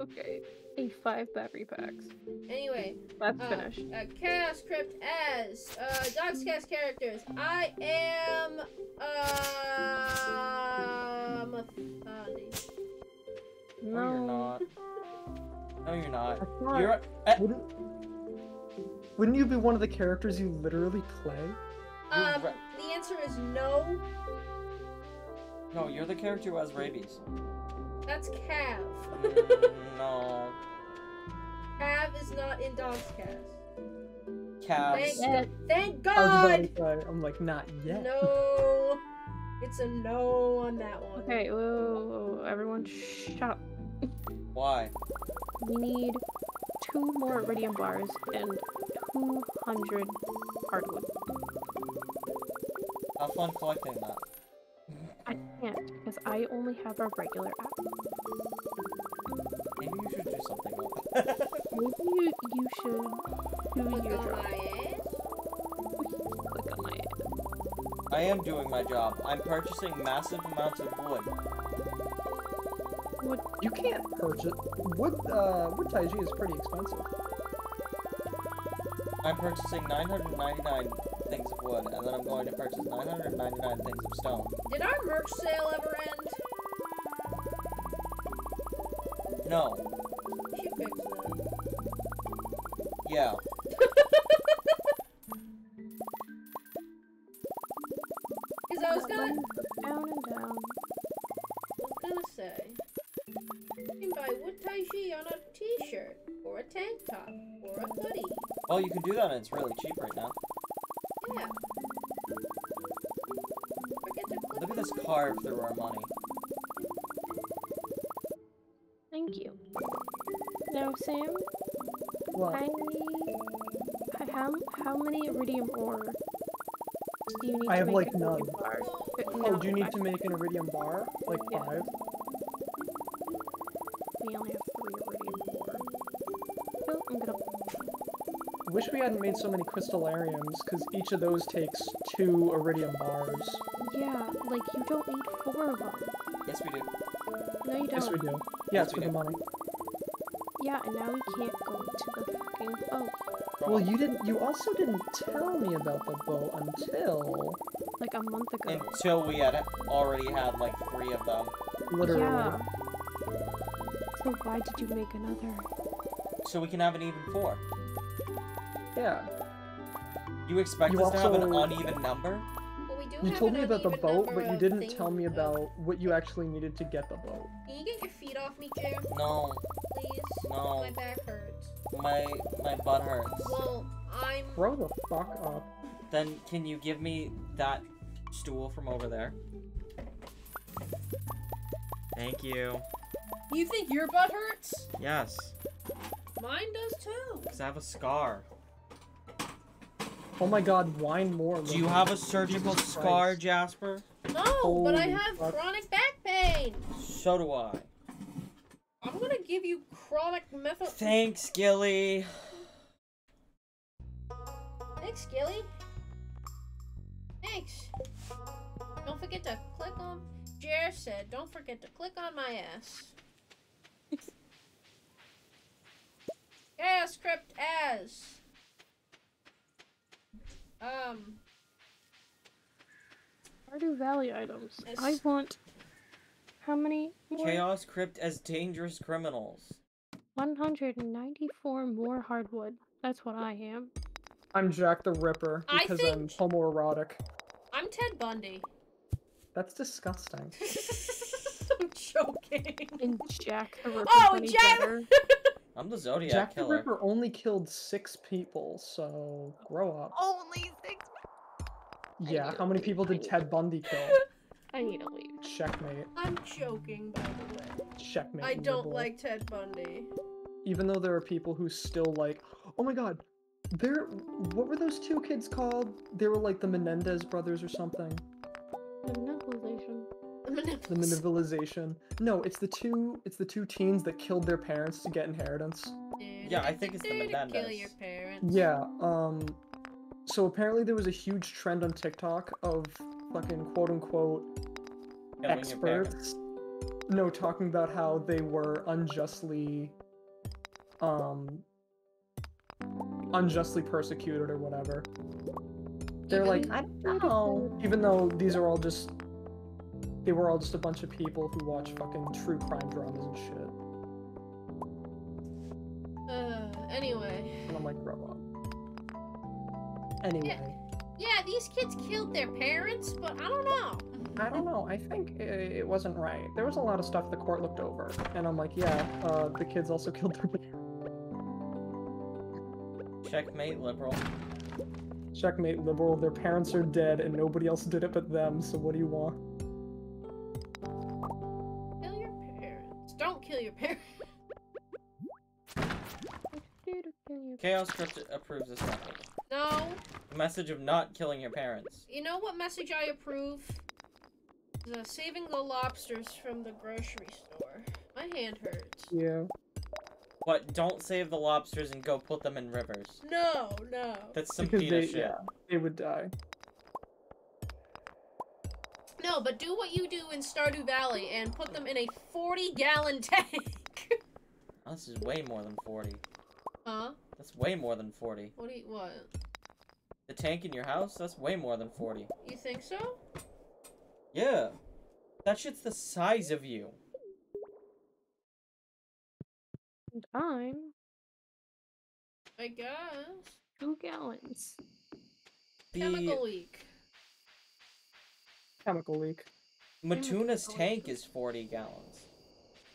[SPEAKER 3] Okay. a five battery packs.
[SPEAKER 2] Anyway,
[SPEAKER 3] That's
[SPEAKER 2] uh,
[SPEAKER 3] finished.
[SPEAKER 2] uh, Chaos Crypt as uh, Dogscast characters. I am um a Thandi.
[SPEAKER 1] No, you're not. No, you're not.
[SPEAKER 4] I
[SPEAKER 1] You're. eh,
[SPEAKER 4] Wouldn't, wouldn't you be one of the characters you literally play?
[SPEAKER 2] Um,
[SPEAKER 1] right.
[SPEAKER 2] the answer is no.
[SPEAKER 1] no, you're the character who has rabies.
[SPEAKER 2] That's Cav.
[SPEAKER 1] no.
[SPEAKER 2] Cav is not in Dogscast.
[SPEAKER 1] Calves.
[SPEAKER 2] Thank, thank
[SPEAKER 4] I was about
[SPEAKER 2] God.
[SPEAKER 4] to say, I'm like, not yet.
[SPEAKER 2] No, it's a no on that one.
[SPEAKER 3] Okay, whoa, whoa, whoa, whoa, everyone shut up.
[SPEAKER 1] Why?
[SPEAKER 3] We need two more iridium bars and 200 hardwood.
[SPEAKER 1] Have fun collecting that.
[SPEAKER 3] I can't because I only have a regular app.
[SPEAKER 1] Maybe you should do something else.
[SPEAKER 3] Maybe you, you should do
[SPEAKER 2] Look
[SPEAKER 3] your job.
[SPEAKER 2] my ass.
[SPEAKER 3] On my app.
[SPEAKER 1] I am doing my job. I'm purchasing massive amounts of wood.
[SPEAKER 3] What?
[SPEAKER 4] You can't purchase wood. Uh, wood Taiji is pretty expensive.
[SPEAKER 1] I'm purchasing 999 things of wood, and then I'm going to purchase 999 things of stone.
[SPEAKER 2] Did our merch sale ever end?
[SPEAKER 1] No. Well, you can do that, and it's really cheap right now.
[SPEAKER 2] Yeah. Forget to click
[SPEAKER 1] Look at
[SPEAKER 2] on
[SPEAKER 1] this carve through our money.
[SPEAKER 3] Thank you. Now, Sam,
[SPEAKER 4] What?
[SPEAKER 3] I, I how how many iridium ore do you need
[SPEAKER 4] I
[SPEAKER 3] to
[SPEAKER 4] have,
[SPEAKER 3] make
[SPEAKER 4] like,
[SPEAKER 3] an iridium
[SPEAKER 4] none.
[SPEAKER 3] bar? Uh,
[SPEAKER 4] Oh, do you need
[SPEAKER 3] I-
[SPEAKER 4] to make an iridium bar? Like
[SPEAKER 3] Yeah.
[SPEAKER 4] five? Wish we hadn't made so many crystalariums, because each of those takes two iridium bars.
[SPEAKER 3] Yeah, like you don't need four of them.
[SPEAKER 1] Yes, we do.
[SPEAKER 3] No, you don't.
[SPEAKER 4] Yes, we do. Yeah,
[SPEAKER 1] Yes,
[SPEAKER 4] it's
[SPEAKER 1] we
[SPEAKER 4] for the
[SPEAKER 1] do.
[SPEAKER 4] money.
[SPEAKER 3] Yeah, and now we can't go to the fucking boat.
[SPEAKER 4] Well, you didn't. You also didn't tell me about the boat until
[SPEAKER 3] Like a month ago.
[SPEAKER 1] Until we had already had like three of them.
[SPEAKER 4] literally.
[SPEAKER 3] Yeah. So why did you make another?
[SPEAKER 1] So we can have an even four.
[SPEAKER 4] Yeah.
[SPEAKER 1] You expect
[SPEAKER 4] You
[SPEAKER 1] us to have an uneven number?
[SPEAKER 2] Well, we do
[SPEAKER 4] You
[SPEAKER 2] have
[SPEAKER 4] told me about the boat, but you didn't tell me about what you actually needed to get the boat.
[SPEAKER 2] Can you get your feet off me, Jer?
[SPEAKER 1] No.
[SPEAKER 2] Please?
[SPEAKER 1] No.
[SPEAKER 2] My back hurts.
[SPEAKER 1] My my butt hurts.
[SPEAKER 2] Well, I'm.
[SPEAKER 4] Grow the fuck up.
[SPEAKER 1] Then can you give me that stool from over there? Thank you.
[SPEAKER 2] You think your butt hurts?
[SPEAKER 1] Yes.
[SPEAKER 2] Mine does too.
[SPEAKER 1] Because I have a scar.
[SPEAKER 4] Oh my god, wine more.
[SPEAKER 1] Do you have a surgical
[SPEAKER 4] Jesus
[SPEAKER 1] scar,
[SPEAKER 4] Christ.
[SPEAKER 1] Jasper?
[SPEAKER 2] No, but I have
[SPEAKER 4] fuck.
[SPEAKER 2] chronic back pain.
[SPEAKER 1] So do I.
[SPEAKER 2] I'm gonna give you chronic methyl.
[SPEAKER 1] Thanks, Gilly.
[SPEAKER 2] Thanks, Gilly. Thanks. Don't forget to click on. Jer said, "Don't forget to click on my ass." yeah, script as. Um.
[SPEAKER 3] Stardew Valley items.
[SPEAKER 2] Yes.
[SPEAKER 3] I want. How many more?
[SPEAKER 1] Chaos Crypt as dangerous criminals.
[SPEAKER 3] 194 more hardwood. That's what I am.
[SPEAKER 4] I'm Jack the Ripper
[SPEAKER 2] I
[SPEAKER 4] because I'm
[SPEAKER 2] think-
[SPEAKER 4] homoerotic.
[SPEAKER 2] I'm Ted Bundy.
[SPEAKER 4] That's disgusting.
[SPEAKER 2] I'm joking.
[SPEAKER 3] And Jack the Ripper.
[SPEAKER 2] Oh, Jack-
[SPEAKER 3] Better.
[SPEAKER 1] I'm the Zodiac
[SPEAKER 4] Jack the Ripper only killed six people, so grow up.
[SPEAKER 2] Only six.
[SPEAKER 4] Yeah, how many
[SPEAKER 3] leave,
[SPEAKER 4] people did Ted Bundy kill?
[SPEAKER 3] I need to leave.
[SPEAKER 4] Checkmate.
[SPEAKER 2] I'm joking, by the way.
[SPEAKER 4] Checkmate.
[SPEAKER 2] I don't
[SPEAKER 4] liberal.
[SPEAKER 2] like Ted Bundy.
[SPEAKER 4] Even though there are people who still like, oh my god, there. What were those two kids called? They were like the Menendez brothers or something.
[SPEAKER 3] The novelization.
[SPEAKER 4] The Menendezation. No, it's the two. It's the two teens that killed their parents to get inheritance.
[SPEAKER 1] Yeah, I think it's the
[SPEAKER 2] Kill
[SPEAKER 1] Menendez.
[SPEAKER 2] your parents.
[SPEAKER 4] Yeah. Um. So apparently there was a huge trend on TikTok of fucking quote unquote
[SPEAKER 1] Killing
[SPEAKER 4] experts. No, talking about how they were unjustly um unjustly persecuted or whatever. They're
[SPEAKER 2] Even-
[SPEAKER 4] like, I don't know. Even though these are all just they were all just a bunch of people who watch fucking true crime dramas and shit.
[SPEAKER 2] Uh, anyway.
[SPEAKER 4] And I'm like, grow up. Anyway,
[SPEAKER 2] Yeah, these kids killed their parents, but I don't know.
[SPEAKER 4] I don't know. I think i- it wasn't right. There was a lot of stuff the court looked over, and I'm like, yeah, uh, the kids also killed their parents.
[SPEAKER 1] Checkmate, liberal.
[SPEAKER 4] checkmate liberal. Their parents are dead, and nobody else did it but them. So what do you want?
[SPEAKER 2] Kill your parents.
[SPEAKER 1] Chaos Crypt approves this method.
[SPEAKER 2] No.
[SPEAKER 1] The message of not killing your parents.
[SPEAKER 2] You know what message I approve? The saving the lobsters from the grocery store. My hand hurts.
[SPEAKER 4] Yeah.
[SPEAKER 1] But don't save the lobsters and go put them in rivers.
[SPEAKER 2] No, no.
[SPEAKER 1] That's some
[SPEAKER 4] Because
[SPEAKER 1] PETA
[SPEAKER 4] they,
[SPEAKER 1] shit.
[SPEAKER 4] yeah, they would die.
[SPEAKER 2] No, but do what you do in Stardew Valley and put them in a 40 gallon tank.
[SPEAKER 1] Oh, this is way more than 40.
[SPEAKER 2] huh?
[SPEAKER 1] That's way more than 40.
[SPEAKER 2] What do you, what?
[SPEAKER 1] The tank in your house? That's way more than 40.
[SPEAKER 2] You think so?
[SPEAKER 1] Yeah. That shit's the size of you.
[SPEAKER 3] And I'm
[SPEAKER 2] I guess.
[SPEAKER 3] two gallons.
[SPEAKER 2] Chemical leak.
[SPEAKER 4] Chemical leak.
[SPEAKER 1] Matuna's tank is 40 gallons.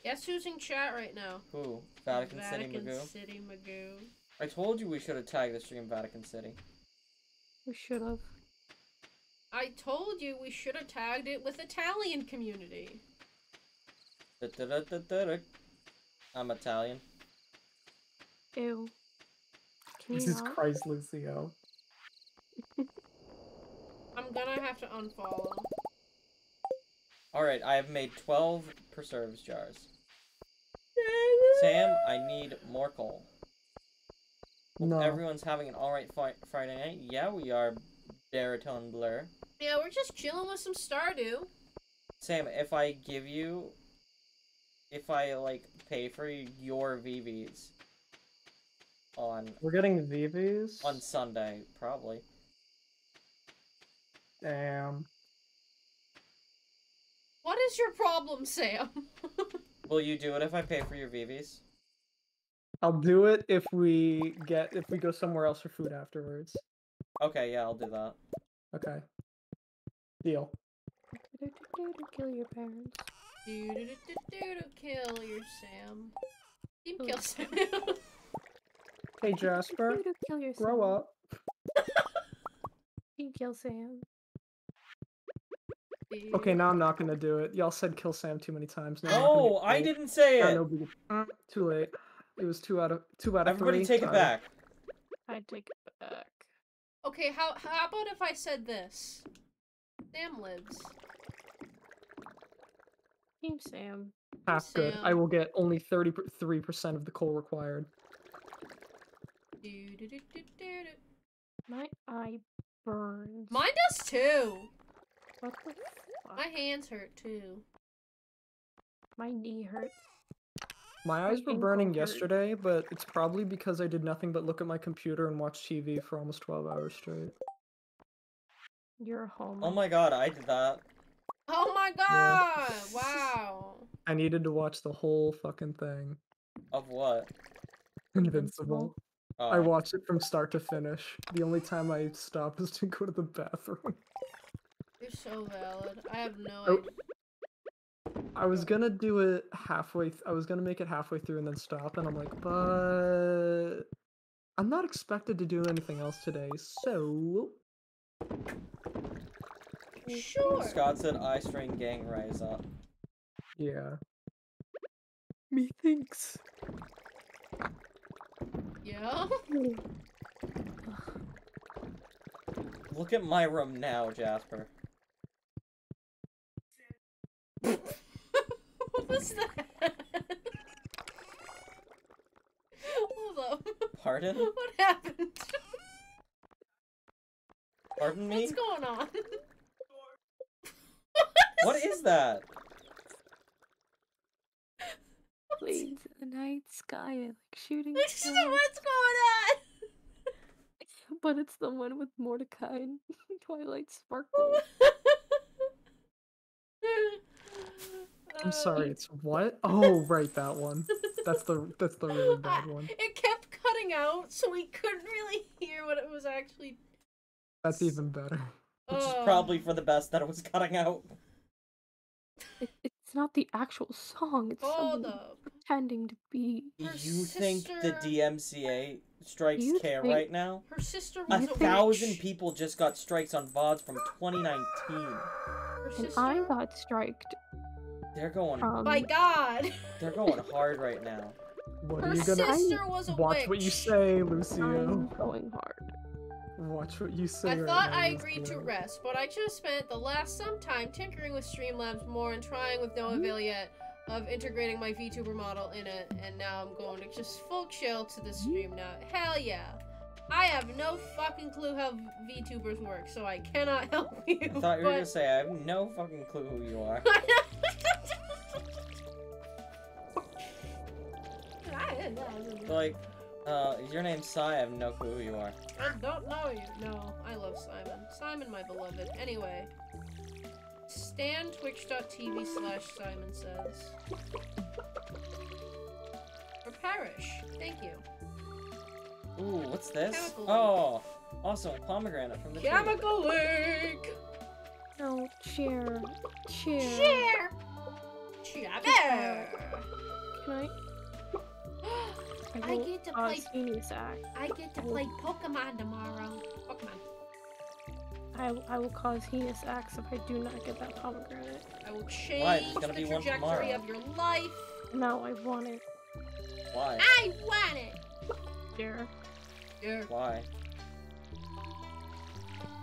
[SPEAKER 2] Guess who's in chat right now?
[SPEAKER 1] Who? Vatican, City
[SPEAKER 2] Vatican
[SPEAKER 1] Magoo?
[SPEAKER 2] City Magoo.
[SPEAKER 1] I told you we should have tagged the stream Vatican City.
[SPEAKER 3] We should have.
[SPEAKER 2] I told you we should have tagged it with Italian community.
[SPEAKER 1] Da-da-da-da-da-da. I'm Italian.
[SPEAKER 3] Ew. Can you
[SPEAKER 4] Jesus
[SPEAKER 3] not?
[SPEAKER 4] Christ, Lucio.
[SPEAKER 2] I'm gonna have to unfollow.
[SPEAKER 1] Alright, I have made 12 preserves jars. Sam, I need more coal.
[SPEAKER 4] No.
[SPEAKER 1] Everyone's having an alright fi- Friday night. Yeah, we are. Baritone Blur.
[SPEAKER 2] Yeah, we're just chilling with some Stardew.
[SPEAKER 1] Sam, if I give you, if I like pay for your VVs on
[SPEAKER 4] We're getting VVs.
[SPEAKER 1] on Sunday, probably.
[SPEAKER 4] Damn.
[SPEAKER 2] What is your problem, Sam?
[SPEAKER 1] Will you do it if I pay for your VVs?
[SPEAKER 4] I'll do it if we get if we go somewhere else for food afterwards.
[SPEAKER 1] Okay, yeah, I'll do that.
[SPEAKER 4] Okay. Deal.
[SPEAKER 3] Kill your parents.
[SPEAKER 2] do do do do do do kill your Sam. Team kill Sam.
[SPEAKER 4] Hey Jasper,
[SPEAKER 3] Kill your
[SPEAKER 4] grow
[SPEAKER 3] Sam.
[SPEAKER 4] up.
[SPEAKER 3] You kill Sam.
[SPEAKER 4] Okay, now I'm not gonna do it. Y'all said kill Sam too many times. Now I'm not gonna
[SPEAKER 1] Oh, I
[SPEAKER 4] killed.
[SPEAKER 1] didn't say it.
[SPEAKER 4] no Too late. It was two out of two out of
[SPEAKER 1] Everybody
[SPEAKER 4] three.
[SPEAKER 1] take it back.
[SPEAKER 3] I take it back.
[SPEAKER 2] Okay, how how about if I said this? Sam lives.
[SPEAKER 3] Team Sam.
[SPEAKER 4] Half good. I will get only thirty-three percent of the coal required.
[SPEAKER 2] Do do do do do do.
[SPEAKER 3] My eye burns.
[SPEAKER 2] Mine does too.
[SPEAKER 3] What the
[SPEAKER 2] My hands hurt too.
[SPEAKER 3] My knee hurts.
[SPEAKER 4] My
[SPEAKER 3] My
[SPEAKER 4] eyes were burning
[SPEAKER 3] hurt.
[SPEAKER 4] yesterday, but it's probably because I did nothing but look at my computer and watch TV for almost twelve hours straight.
[SPEAKER 3] You're home.
[SPEAKER 1] Oh my god, I did that.
[SPEAKER 2] Oh my god! Wow.
[SPEAKER 4] I needed to watch the whole fucking thing.
[SPEAKER 1] Of what?
[SPEAKER 4] Invincible.
[SPEAKER 1] Oh.
[SPEAKER 4] I watched it from start to finish. The only time I stopped was to go to the bathroom.
[SPEAKER 2] You're so valid. I have no
[SPEAKER 4] Oh.
[SPEAKER 2] idea.
[SPEAKER 4] I was gonna do it halfway. Th- I was gonna make it halfway through and then stop, and I'm like, but I'm not expected to do anything else today, so
[SPEAKER 2] Sure.
[SPEAKER 1] Scott said "I strain gang rise up.
[SPEAKER 4] yeah. Methinks.
[SPEAKER 2] Yeah.
[SPEAKER 1] Look at my room now, Jasper.
[SPEAKER 2] What was that? Hold up.
[SPEAKER 1] Pardon?
[SPEAKER 2] What happened?
[SPEAKER 1] Pardon me?
[SPEAKER 2] What's going on?
[SPEAKER 1] What is that?
[SPEAKER 3] Please. the night sky, I like shooting
[SPEAKER 2] What's going on?
[SPEAKER 3] but it's the one with Mordecai and Twilight Sparkle.
[SPEAKER 4] I'm sorry, it's what? Oh, right, that one. That's the that's the really bad one.
[SPEAKER 2] It kept cutting out, so we couldn't really hear what it was actually.
[SPEAKER 4] That's even better.
[SPEAKER 1] Which is
[SPEAKER 2] Oh.
[SPEAKER 1] probably for the best that it was cutting out.
[SPEAKER 3] It, it's not the actual song. It's
[SPEAKER 2] Hold
[SPEAKER 3] someone
[SPEAKER 2] up.
[SPEAKER 3] pretending to be.
[SPEAKER 2] Her
[SPEAKER 1] you think the
[SPEAKER 2] sister-
[SPEAKER 1] DMCA strikes
[SPEAKER 3] You
[SPEAKER 1] care
[SPEAKER 3] think-
[SPEAKER 1] right now?
[SPEAKER 2] Her sister
[SPEAKER 1] A
[SPEAKER 2] was a,
[SPEAKER 1] thousand
[SPEAKER 2] witch.
[SPEAKER 1] people just got strikes on VODs from 2019.
[SPEAKER 2] Her
[SPEAKER 3] And
[SPEAKER 2] sister.
[SPEAKER 3] I got striked.
[SPEAKER 1] They're going,
[SPEAKER 3] Um,
[SPEAKER 2] My God.
[SPEAKER 1] they're going hard right now.
[SPEAKER 4] What
[SPEAKER 2] Her
[SPEAKER 4] are you gonna
[SPEAKER 2] sister was a
[SPEAKER 4] watch
[SPEAKER 2] witch.
[SPEAKER 4] what you say, Lucio?
[SPEAKER 3] I'm going hard.
[SPEAKER 4] Watch what you say.
[SPEAKER 2] I
[SPEAKER 4] right
[SPEAKER 2] thought
[SPEAKER 4] now,
[SPEAKER 2] I agreed to rest, but I just spent the last some time tinkering with Streamlabs more and trying with no avail yet of integrating my VTuber model in it, and now I'm going to just full chill to the stream now. Hell yeah. I have no fucking clue how VTubers work, so I cannot help you.
[SPEAKER 1] I thought you were
[SPEAKER 2] but...
[SPEAKER 1] gonna say I have no fucking clue who you are. Like, uh, your name's Sai, I have no clue who you are.
[SPEAKER 2] I don't know you. No, I love Simon. Simon, my beloved. Anyway, stan twitch.tv slash Simon says. For Parish. Thank you.
[SPEAKER 1] Ooh, what's this?
[SPEAKER 2] Chemical
[SPEAKER 1] Oh, awesome, pomegranate from the tree.
[SPEAKER 2] Chemical link!
[SPEAKER 3] No, cheer. Cheer.
[SPEAKER 2] Share! Share!
[SPEAKER 3] Can I?
[SPEAKER 2] I
[SPEAKER 3] will
[SPEAKER 2] get to play- I get to play Pokemon tomorrow. Pokemon.
[SPEAKER 3] I, I will cause heinous acts if I do not get that pomegranate.
[SPEAKER 2] I will change
[SPEAKER 1] Why? There's gonna
[SPEAKER 2] the trajectory of your life.
[SPEAKER 3] No, I want it.
[SPEAKER 1] Why?
[SPEAKER 2] I want it!
[SPEAKER 3] Cheer.
[SPEAKER 2] Yeah.
[SPEAKER 1] Why?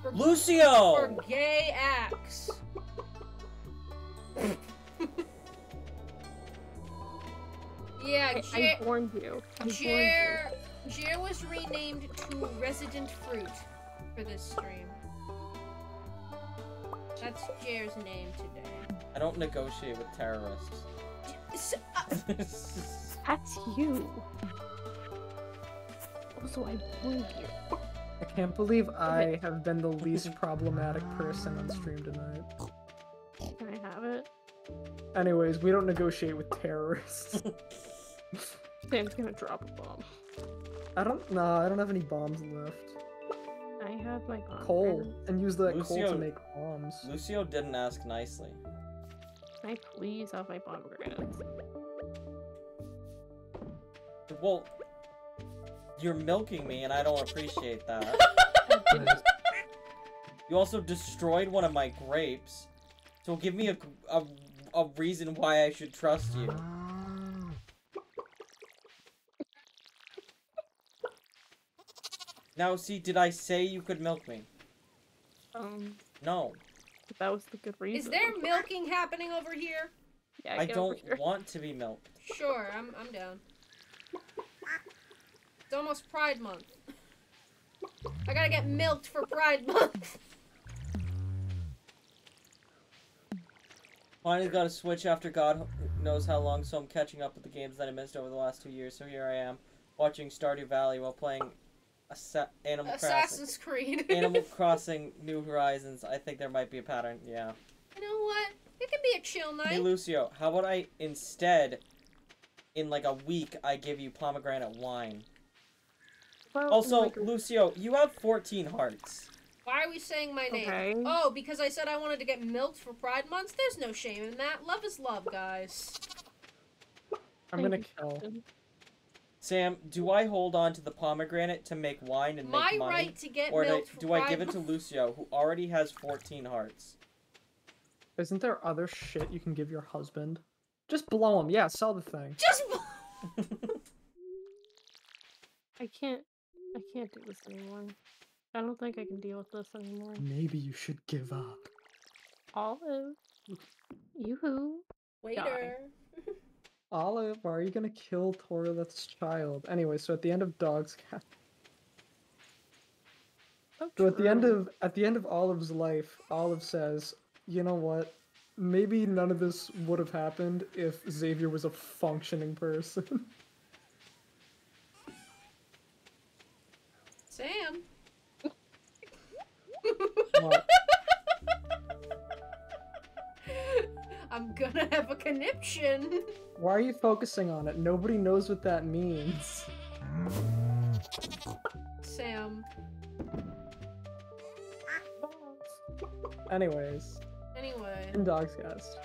[SPEAKER 2] For for
[SPEAKER 1] Lucio!
[SPEAKER 2] gay acts. yeah,
[SPEAKER 3] I,
[SPEAKER 2] Jer-
[SPEAKER 3] I warned you. I warned you.
[SPEAKER 2] Jer- Jer was renamed to Resident Fruit for this stream. That's Jer's name today.
[SPEAKER 1] I don't negotiate with terrorists.
[SPEAKER 2] S- uh,
[SPEAKER 3] That's you. Also, I warned you.
[SPEAKER 4] I can't believe I have been the least problematic person on stream tonight.
[SPEAKER 3] Can I have it?
[SPEAKER 4] Anyways, we don't negotiate with terrorists.
[SPEAKER 3] Sam's gonna drop a bomb.
[SPEAKER 4] I don't. Nah, I don't have any bombs left.
[SPEAKER 3] I have my bomb.
[SPEAKER 4] Coal and use that coal to make bombs.
[SPEAKER 1] Lucio didn't ask nicely.
[SPEAKER 3] Can I please have my bomb grenades?
[SPEAKER 1] Well, you're milking me and I don't appreciate that. You also destroyed one of my grapes. So give me a, a, a reason why I should trust you. Ah. Now, see, did I say you could milk me?
[SPEAKER 3] Um,
[SPEAKER 1] No.
[SPEAKER 3] that was the good reason.
[SPEAKER 2] Is there milking happening over here?
[SPEAKER 3] Yeah,
[SPEAKER 1] I don't
[SPEAKER 3] here.
[SPEAKER 1] want to be milked.
[SPEAKER 2] Sure, I'm I'm down. It's almost Pride Month. I gotta get milked for Pride Month.
[SPEAKER 1] Finally got a Switch after God knows how long, so I'm catching up with the games that I missed over the last two years. So here I am, watching Stardew Valley while playing Assa- Animal Crossing.
[SPEAKER 2] Assassin's Creed.
[SPEAKER 1] Animal Crossing New Horizons. I think there might be a pattern. Yeah.
[SPEAKER 2] You know what? It can be a chill
[SPEAKER 1] Hey
[SPEAKER 2] night.
[SPEAKER 1] Lucio, how about I instead, in like a week, I give you pomegranate wine.
[SPEAKER 3] Well,
[SPEAKER 1] Also,
[SPEAKER 3] like,
[SPEAKER 1] Lucio, you have 14 hearts.
[SPEAKER 2] Why are we saying my name?
[SPEAKER 3] Okay.
[SPEAKER 2] Oh, because I said I wanted to get milked for Pride Month? There's no shame in that. Love is love, guys.
[SPEAKER 4] I'm gonna
[SPEAKER 3] you,
[SPEAKER 4] kill.
[SPEAKER 3] Captain.
[SPEAKER 1] Sam, do I hold on to the pomegranate to make wine and
[SPEAKER 2] My
[SPEAKER 1] make money?
[SPEAKER 2] right to get
[SPEAKER 1] or do,
[SPEAKER 2] milked
[SPEAKER 1] do I give it to Lucio, who already has 14 hearts?
[SPEAKER 4] Isn't there other shit you can give your husband? Just blow him. Yeah, sell the thing.
[SPEAKER 2] Just
[SPEAKER 3] I can't. I can't do this anymore. I don't think I can deal with this anymore.
[SPEAKER 4] Maybe you should give up.
[SPEAKER 3] Olive. Yoo-hoo.
[SPEAKER 2] waiter.
[SPEAKER 4] Olive, why are you gonna kill Torlath's child? Anyway, so at the end of Dog's Cat.
[SPEAKER 3] So
[SPEAKER 4] at the end of at the end of Olive's life, Olive says, "You know what? maybe none of this would have happened if Xavier was a functioning person.
[SPEAKER 2] Sam.
[SPEAKER 4] What?
[SPEAKER 2] I'm gonna have a conniption.
[SPEAKER 4] Why are you focusing on it? Nobody knows what that means.
[SPEAKER 2] Sam.
[SPEAKER 4] Anyways,
[SPEAKER 2] Anyway.
[SPEAKER 4] End Dogs Cast.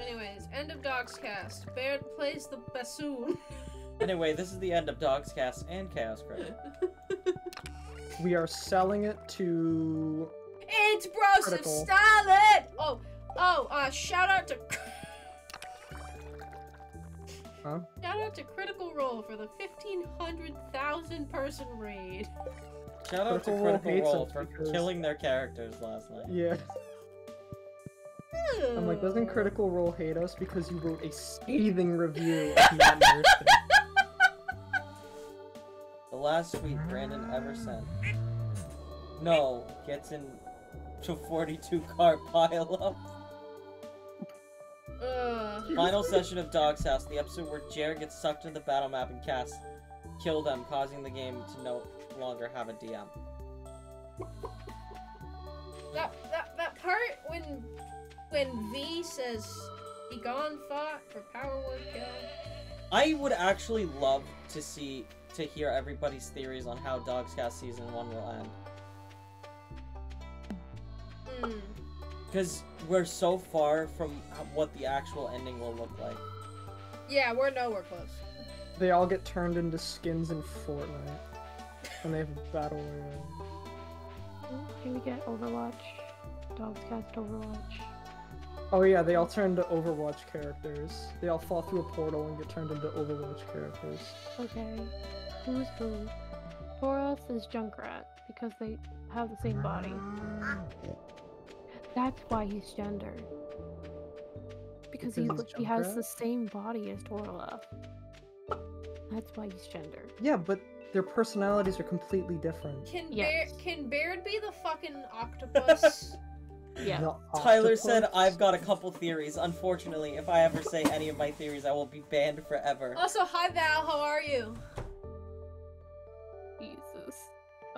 [SPEAKER 2] Anyways, end of Dogs Cast. Baird plays the bassoon.
[SPEAKER 1] Anyway, this is the end of Dogs Cast and Chaos Crypt.
[SPEAKER 4] We are selling it to.
[SPEAKER 2] it's Broseph
[SPEAKER 4] Critical.
[SPEAKER 2] Stalin! Oh, oh, uh, shout out to.
[SPEAKER 4] Huh?
[SPEAKER 2] Shout out to Critical Role for the 1500,000 person raid.
[SPEAKER 1] Shout out to
[SPEAKER 4] Critical Role
[SPEAKER 1] Role for
[SPEAKER 4] because-
[SPEAKER 1] killing their characters last night.
[SPEAKER 4] Yeah. I'm like, doesn't Critical Role hate us because you wrote a scathing review of Matt Mercer?
[SPEAKER 1] The last tweet Brandon ever sent. No, gets in to 42 car pile up.
[SPEAKER 2] Ugh.
[SPEAKER 1] Final session of Dog's House, the episode where Jared gets sucked into the battle map and Cass kill them, causing the game to no longer have a DM.
[SPEAKER 2] That, that, that part when when V says, Be gone thought for power word kill.
[SPEAKER 1] I would actually love to see to hear everybody's theories on how Dogs Cast season one will end.
[SPEAKER 2] Hmm.
[SPEAKER 1] Because we're so far from what the actual ending will look like.
[SPEAKER 2] Yeah, we're nowhere close.
[SPEAKER 4] They all get turned into skins in Fortnite. And they have a battle royale.
[SPEAKER 3] Oh, can we get Overwatch? Dogs cast Overwatch.
[SPEAKER 4] Oh yeah, they all turn into Overwatch characters. They all fall through a portal and get turned into Overwatch characters.
[SPEAKER 3] Okay. Who's who? Taurus is Junkrat because they have the same body. That's why he's gender. Because he
[SPEAKER 4] Because he's
[SPEAKER 3] he has the same body as Torlath. That's why he's gender.
[SPEAKER 4] Yeah, but their personalities are completely different.
[SPEAKER 2] Can
[SPEAKER 3] Yes.
[SPEAKER 2] Bear, can Baird be the fucking octopus?
[SPEAKER 3] Yeah.
[SPEAKER 4] The
[SPEAKER 1] Tyler said. I've got a couple theories. Unfortunately, if I ever say any of my theories, I will be banned forever.
[SPEAKER 2] also, hi Val, how are you?
[SPEAKER 3] Jesus.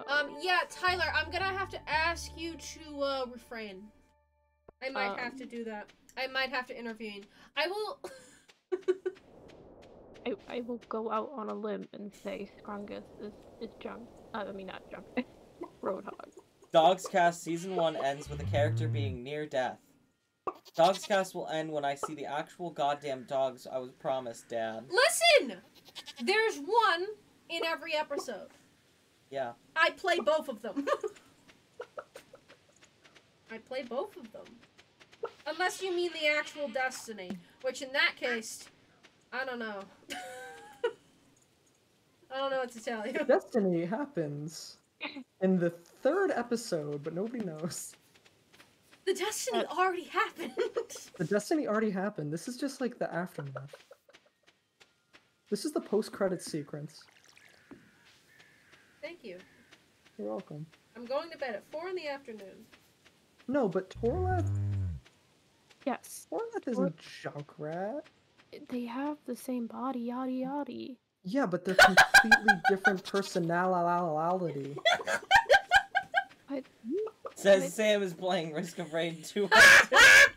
[SPEAKER 2] Um, yeah, Tyler, I'm gonna have to ask you to uh, refrain. I might have
[SPEAKER 3] Um.
[SPEAKER 2] to do that. I might have to intervene. I will.
[SPEAKER 3] I, I will go out on a limb and say Scrungus is, is junk. Uh, I mean, not junk. Roadhog.
[SPEAKER 1] Dogs Cast season one ends with a character being near death. Dogs Cast will end when I see the actual goddamn dogs I was promised, Dad.
[SPEAKER 2] Listen! There's one in every episode.
[SPEAKER 1] Yeah.
[SPEAKER 2] I play both of them. I play both of them. Unless you mean the actual Destiny, which in that case, I don't know. I don't know what to tell you.
[SPEAKER 4] Destiny happens in the third episode, but nobody knows.
[SPEAKER 2] The Destiny already happened.
[SPEAKER 4] The Destiny already happened. This is just like the aftermath. This is the post-credit sequence.
[SPEAKER 2] Thank you.
[SPEAKER 4] You're welcome.
[SPEAKER 2] I'm going to bed at 4 in the afternoon.
[SPEAKER 4] No, but Torlath,
[SPEAKER 3] Yes.
[SPEAKER 4] Torlath isn't Junkrat.
[SPEAKER 3] They have the same body, yada yada.
[SPEAKER 4] Yeah, but they're completely different personality.
[SPEAKER 3] But
[SPEAKER 1] Says Sam is playing Risk of Rain 2.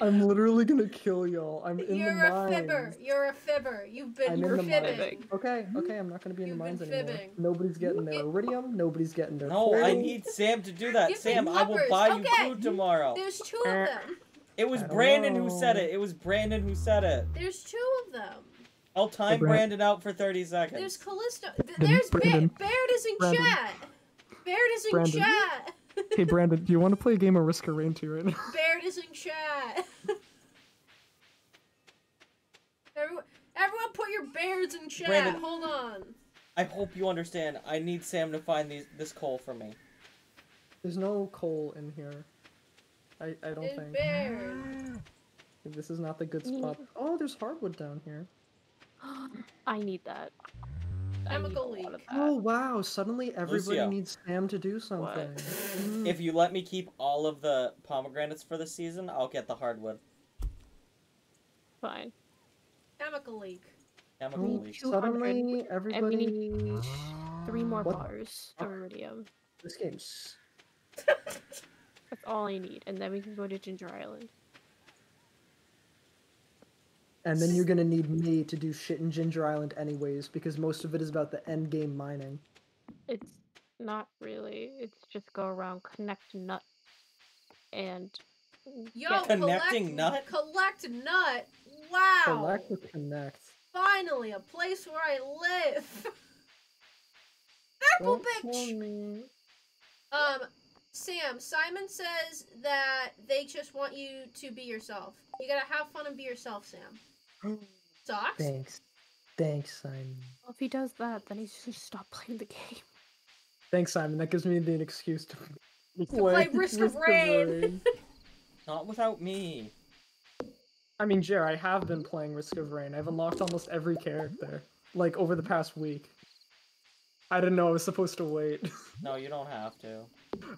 [SPEAKER 4] I'm literally gonna kill y'all. I'm in
[SPEAKER 2] You're
[SPEAKER 4] the
[SPEAKER 2] a fibber. You're a fibber. You've been
[SPEAKER 4] I'm in
[SPEAKER 2] you're
[SPEAKER 4] the
[SPEAKER 2] fibbing.
[SPEAKER 4] mines. Okay, hmm? okay, I'm not gonna be in
[SPEAKER 2] You've
[SPEAKER 4] the
[SPEAKER 2] been
[SPEAKER 4] mines anymore.
[SPEAKER 2] fibbing.
[SPEAKER 4] Nobody's getting their iridium. Nobody's getting their.
[SPEAKER 1] No, I need Sam to do that.
[SPEAKER 2] Give
[SPEAKER 1] Sam, I will
[SPEAKER 2] numbers.
[SPEAKER 1] buy you
[SPEAKER 2] Okay.
[SPEAKER 1] food tomorrow.
[SPEAKER 2] There's two of uh, them.
[SPEAKER 1] It was
[SPEAKER 4] I don't
[SPEAKER 1] Brandon who said it. It was Brandon who said it.
[SPEAKER 2] There's two of them.
[SPEAKER 1] I'll time
[SPEAKER 4] Bran-
[SPEAKER 1] Brandon out for 30 seconds.
[SPEAKER 2] There's Callisto. Th-
[SPEAKER 4] Then
[SPEAKER 2] there's ba- Baird is in
[SPEAKER 4] Brandon.
[SPEAKER 2] chat. Baird is in
[SPEAKER 4] Brandon.
[SPEAKER 2] chat.
[SPEAKER 4] Hey Brandon, do you want to play a game of Risk of Rain 2 right now?
[SPEAKER 2] Baird is in chat. everyone, everyone, put your beards in chat.
[SPEAKER 1] Brandon.
[SPEAKER 2] Hold on.
[SPEAKER 1] I hope you understand. I need Sam to find these this coal for me.
[SPEAKER 4] There's no coal in here. I I don't
[SPEAKER 2] It's
[SPEAKER 4] think.
[SPEAKER 2] Baird.
[SPEAKER 4] This is not the good spot. Oh, there's hardwood down here.
[SPEAKER 3] I need that. I need
[SPEAKER 2] Chemical
[SPEAKER 3] a lot
[SPEAKER 2] leak.
[SPEAKER 3] of that.
[SPEAKER 4] Oh wow! Suddenly everybody
[SPEAKER 1] Lucio.
[SPEAKER 4] needs Sam to do something. Mm.
[SPEAKER 1] If you let me keep all of the pomegranates for the season, I'll get the hardwood.
[SPEAKER 3] Fine.
[SPEAKER 2] Chemical leak.
[SPEAKER 1] Chemical
[SPEAKER 4] Oh,
[SPEAKER 1] leaks.
[SPEAKER 3] two-
[SPEAKER 4] suddenly
[SPEAKER 3] And we
[SPEAKER 4] everybody.
[SPEAKER 3] need three more
[SPEAKER 4] What?
[SPEAKER 3] bars of iridium.
[SPEAKER 4] This game's.
[SPEAKER 3] That's all I need, and then we can go to Ginger Island.
[SPEAKER 4] And then you're gonna need me to do shit in Ginger Island anyways, because most of it is about the end game mining.
[SPEAKER 3] It's not really. It's just go around, connect nut, and
[SPEAKER 2] Yo,
[SPEAKER 3] get-
[SPEAKER 1] Connecting
[SPEAKER 2] collect,
[SPEAKER 1] nut?
[SPEAKER 2] Collect nut. Wow.
[SPEAKER 4] Select or connect.
[SPEAKER 2] Finally, a place where I live. Apple
[SPEAKER 4] Don't tell
[SPEAKER 2] bitch.
[SPEAKER 4] me.
[SPEAKER 2] Um, Sam, Simon says that they just want you to be yourself. You gotta have fun and be yourself, Sam. Socks?
[SPEAKER 4] Thanks. Thanks, Simon.
[SPEAKER 3] well, if he does that, then he's just stop playing the game.
[SPEAKER 4] Thanks, Simon. That gives me the excuse to,
[SPEAKER 2] play Risk of Rain.
[SPEAKER 1] Not without me.
[SPEAKER 4] I mean, Jer, I have been playing Risk of Rain. I've unlocked almost every character, like over the past week. I didn't know I was supposed to wait.
[SPEAKER 1] No, you don't have to.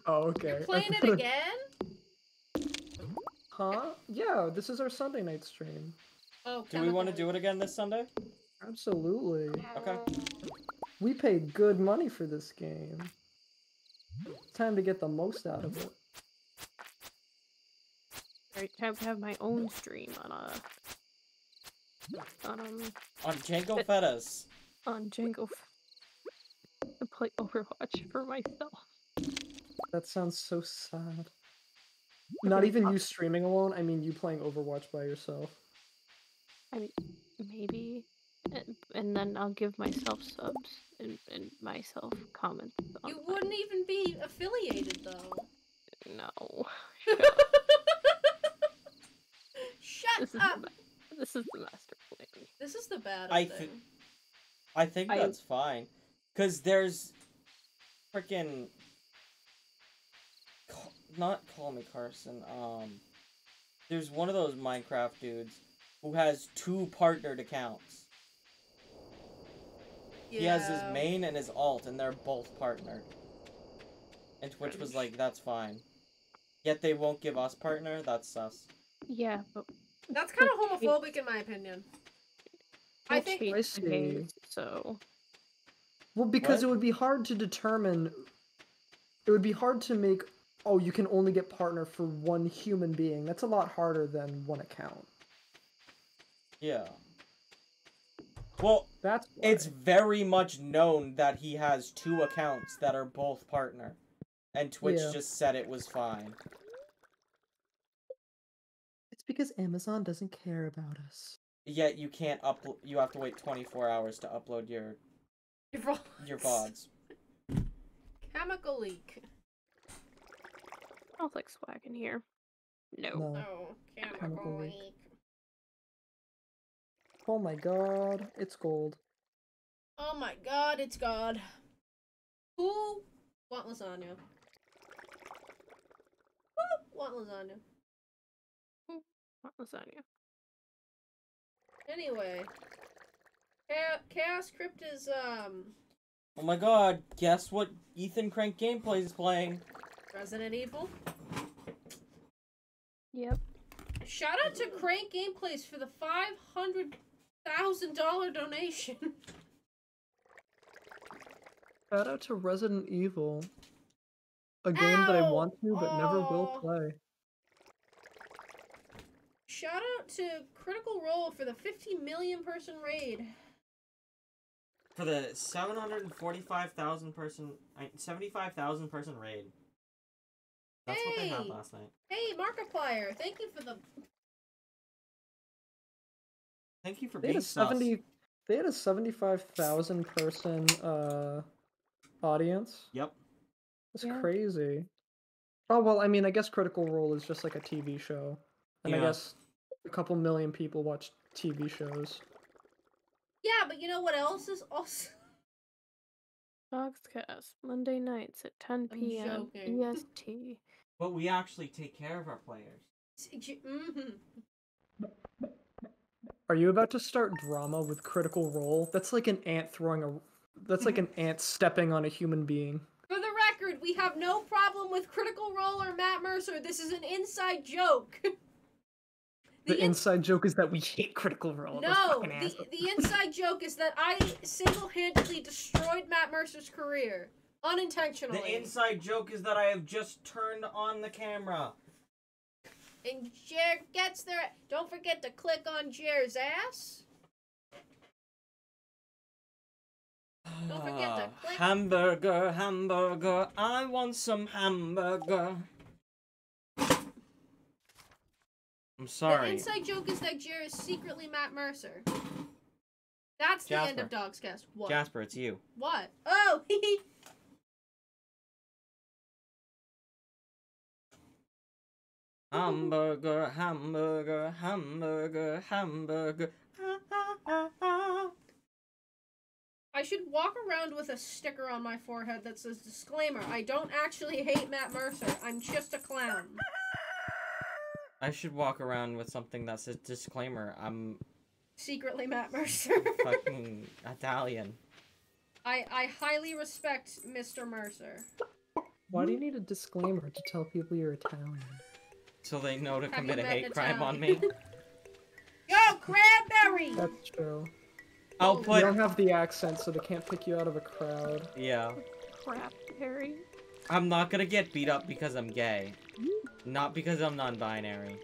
[SPEAKER 4] oh, okay.
[SPEAKER 2] You're playing it again?
[SPEAKER 4] Huh? Yeah, this is our Sunday night stream.
[SPEAKER 2] Oh,
[SPEAKER 1] Do we want to do it again this Sunday?
[SPEAKER 4] Absolutely.
[SPEAKER 1] Okay.
[SPEAKER 4] We paid good money for this game. It's time to get the most out of it.
[SPEAKER 3] Right, time to have my own stream on a on um
[SPEAKER 1] On Django Fetas.
[SPEAKER 3] on Django. f- To play Overwatch for myself.
[SPEAKER 4] That sounds so sad. Not even
[SPEAKER 3] uh,
[SPEAKER 4] you streaming alone, I mean you playing Overwatch by yourself.
[SPEAKER 3] I mean, maybe, and, and then I'll give myself subs and, and myself comments. On
[SPEAKER 2] You
[SPEAKER 3] my-
[SPEAKER 2] wouldn't even be affiliated, though.
[SPEAKER 3] No,
[SPEAKER 2] Shut
[SPEAKER 3] this is
[SPEAKER 2] up!
[SPEAKER 3] the, this is the master plan.
[SPEAKER 2] This is the bad
[SPEAKER 1] I
[SPEAKER 2] thing.
[SPEAKER 1] thi- I think
[SPEAKER 3] I-
[SPEAKER 1] that's fine. Cause there's freaking not call me Carson. Um, there's one of those Minecraft dudes who has two partnered accounts. He has his main and his alt, and they're both partnered. And Twitch was like, "That's fine." Yet they won't give us partner. That's sus.
[SPEAKER 3] Yeah, but
[SPEAKER 2] That's kind of homophobic, in my opinion. I think-
[SPEAKER 3] change
[SPEAKER 4] I
[SPEAKER 3] the
[SPEAKER 4] see.
[SPEAKER 3] case, so
[SPEAKER 4] Well, because
[SPEAKER 1] What?
[SPEAKER 4] it would be hard to determine. It would be hard to make. Oh, you can only get partner for one human being. That's a lot harder than one account.
[SPEAKER 1] Yeah. Well,
[SPEAKER 4] That's why.
[SPEAKER 1] It's very much known that he has two accounts that are both partner. And Twitch
[SPEAKER 4] Yeah.
[SPEAKER 1] just said it was fine.
[SPEAKER 4] It's because Amazon doesn't care about us.
[SPEAKER 1] Yet you can't upload you have to wait 24 hours to upload your
[SPEAKER 2] Your
[SPEAKER 1] your VODs.
[SPEAKER 2] Chemical leak.
[SPEAKER 3] smells like swag in here. No.
[SPEAKER 4] No.
[SPEAKER 2] Oh, chemical,
[SPEAKER 4] Chemical leak.
[SPEAKER 2] leak.
[SPEAKER 4] Oh my god, it's gold.
[SPEAKER 2] Oh my god, it's God. Who want lasagna? Who want lasagna?
[SPEAKER 3] Not lasagna.
[SPEAKER 2] Anyway. Chaos Crypt is, um,
[SPEAKER 1] Oh my god, guess what Ethan Crank gameplay is playing?
[SPEAKER 2] Resident Evil.
[SPEAKER 3] Yep.
[SPEAKER 2] Shout out to Crank Gameplays for the $500,000 donation.
[SPEAKER 4] Shout out to Resident Evil. A game that I want to but never will play.
[SPEAKER 2] Shout out to Critical Role for the 50 million person raid.
[SPEAKER 1] For the 745,000 person 75,000 person raid. That's what they had
[SPEAKER 2] Hey!
[SPEAKER 1] last night.
[SPEAKER 2] Hey, Markiplier, thank you for the.
[SPEAKER 1] Thank you for
[SPEAKER 4] They had
[SPEAKER 1] being
[SPEAKER 4] a
[SPEAKER 1] sus.
[SPEAKER 4] seventy. They had a seventy-five thousand person uh audience.
[SPEAKER 1] Yep.
[SPEAKER 4] That's
[SPEAKER 3] Yeah.
[SPEAKER 4] crazy. Oh well, I mean, I guess Critical Role is just like a TV show, and I guess a couple million people watch TV shows.
[SPEAKER 2] Yeah, but you know what else is also.
[SPEAKER 3] Foxcast Monday nights at 10 p.m. EST.
[SPEAKER 1] But we actually take care of our players.
[SPEAKER 2] Mm-hmm.
[SPEAKER 4] Are you about to start drama with Critical Role? That's like an ant throwing a That's like an ant stepping on a human being.
[SPEAKER 2] For the record, we have no problem with Critical Role or Matt Mercer. This is an inside joke.
[SPEAKER 4] The,
[SPEAKER 2] The in-
[SPEAKER 4] inside joke is that we hate Critical Role.
[SPEAKER 2] no, the, the inside joke is that I single-handedly destroyed Matt Mercer's career unintentionally.
[SPEAKER 1] The inside joke is that I have just turned on the camera.
[SPEAKER 2] And Jer gets there. Don't forget to click on Jer's ass. Don't forget to
[SPEAKER 1] Ah,
[SPEAKER 2] click.
[SPEAKER 1] Hamburger, hamburger, I want some hamburger. I'm sorry.
[SPEAKER 2] The inside joke is that Jer is secretly Matt Mercer. That's the end of Dog's Cast. What?
[SPEAKER 1] Jasper, it's you.
[SPEAKER 2] What? Oh,
[SPEAKER 1] Hamburger, hamburger, hamburger, hamburger. Ah, ah, ah, ah.
[SPEAKER 2] I should walk around with a sticker on my forehead that says disclaimer. I don't actually hate Matt Mercer. I'm just a clown.
[SPEAKER 1] I should walk around with something that says disclaimer. I'm
[SPEAKER 2] Secretly Matt Mercer.
[SPEAKER 1] fucking Italian.
[SPEAKER 2] I I highly respect Mr. Mercer.
[SPEAKER 4] Why do you need a disclaimer to tell people you're Italian?
[SPEAKER 1] So they know to commit a hate
[SPEAKER 2] an
[SPEAKER 1] crime on me.
[SPEAKER 2] Italian? Yo, cranberry.
[SPEAKER 4] That's true.
[SPEAKER 1] I'll
[SPEAKER 2] Oh,
[SPEAKER 4] You don't have the accent, so they can't pick you out of a crowd.
[SPEAKER 1] yeah.
[SPEAKER 3] Crap, Harry.
[SPEAKER 1] I'm not gonna get beat up because I'm gay. Not because I'm non-binary.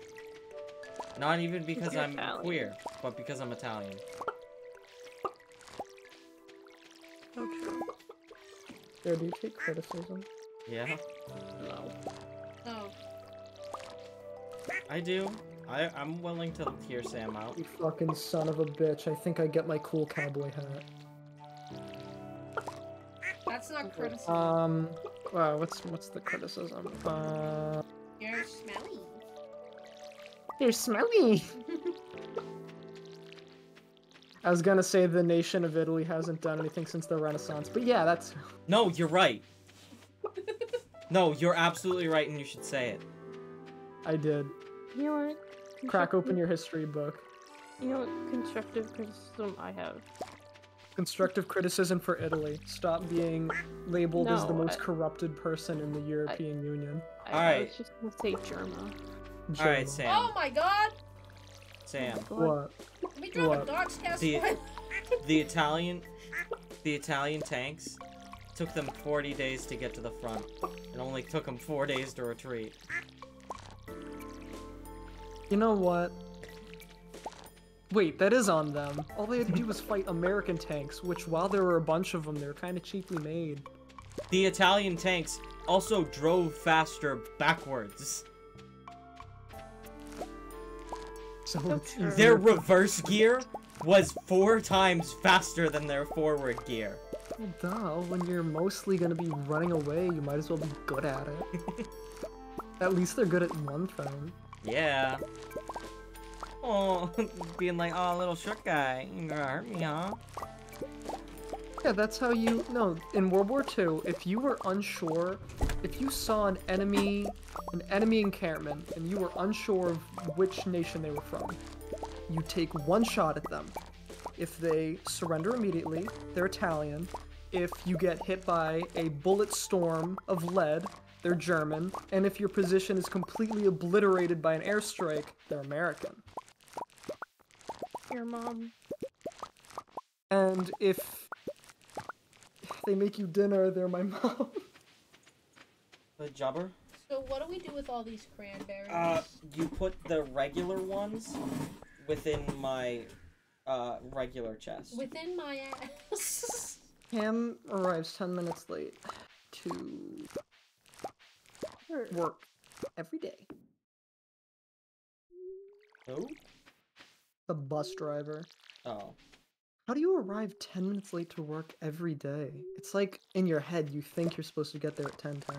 [SPEAKER 1] Not even because
[SPEAKER 3] you're
[SPEAKER 1] I'm
[SPEAKER 3] Italian.
[SPEAKER 1] queer, but because I'm Italian.
[SPEAKER 3] So true.
[SPEAKER 4] There, do you take criticism?
[SPEAKER 1] Yeah,
[SPEAKER 3] No.
[SPEAKER 1] I do. I I'm willing to hear Sam out.
[SPEAKER 4] You fucking son of a bitch. I think I get my cool cowboy hat.
[SPEAKER 2] that's not criticism.
[SPEAKER 4] Um, wow, what's what's the criticism? Uh,
[SPEAKER 2] You're smelly.
[SPEAKER 4] you're smelly. I was gonna say the nation of Italy hasn't done anything since the Renaissance, but yeah, that's
[SPEAKER 1] No, you're right. No, you're absolutely right, and you should say it.
[SPEAKER 4] I did.
[SPEAKER 3] You know what?
[SPEAKER 4] Crack open your history book.
[SPEAKER 3] You know what constructive criticism I have?
[SPEAKER 4] Constructive criticism for Italy. Stop being labeled as the most
[SPEAKER 3] I-
[SPEAKER 4] corrupted person in the European Union.
[SPEAKER 3] I,
[SPEAKER 1] All
[SPEAKER 3] I was just gonna say Germa.
[SPEAKER 1] All
[SPEAKER 4] German.
[SPEAKER 1] right, Sam.
[SPEAKER 2] Oh my god!
[SPEAKER 1] Sam.
[SPEAKER 4] What?
[SPEAKER 2] Let me drop a
[SPEAKER 4] What?
[SPEAKER 2] dog's cast
[SPEAKER 1] The- The Italian, the Italian tanks took them 40 days to get to the front. It only took them four days to retreat.
[SPEAKER 4] You know what? Wait, that is on them. All they had to do was fight American tanks, which, while there were a bunch of them, they were kind of cheaply made.
[SPEAKER 1] The Italian tanks also drove faster backwards.
[SPEAKER 4] So
[SPEAKER 3] So true.
[SPEAKER 1] Their reverse gear was four times faster than their forward gear.
[SPEAKER 4] Well, duh, when you're mostly gonna be running away, you might as well be good at it. at least they're good at one thing.
[SPEAKER 1] Yeah. Oh, being like, oh, little short guy, you're gonna hurt me, huh?
[SPEAKER 4] Yeah, that's how you. No, in World War II, if you were unsure, if you saw an enemy, an enemy encampment, and you were unsure of which nation they were from, you take one shot at them. If they surrender immediately, they're Italian. If you get hit by a bullet storm of lead, they're German. And if your position is completely obliterated by an airstrike, they're American.
[SPEAKER 3] Your mom.
[SPEAKER 4] And if they make you dinner, they're my mom.
[SPEAKER 1] The jobber?
[SPEAKER 2] So what do we do with all these cranberries?
[SPEAKER 1] Uh, you put the regular ones within my uh regular chest.
[SPEAKER 2] Within my ass.
[SPEAKER 4] Ham arrives 10 minutes late to
[SPEAKER 3] Sure.
[SPEAKER 4] work every day.
[SPEAKER 1] Who?
[SPEAKER 4] The bus driver.
[SPEAKER 1] Oh.
[SPEAKER 4] How do you arrive 10 minutes late to work every day? It's like in your head, you think you're supposed to get there at 10 10.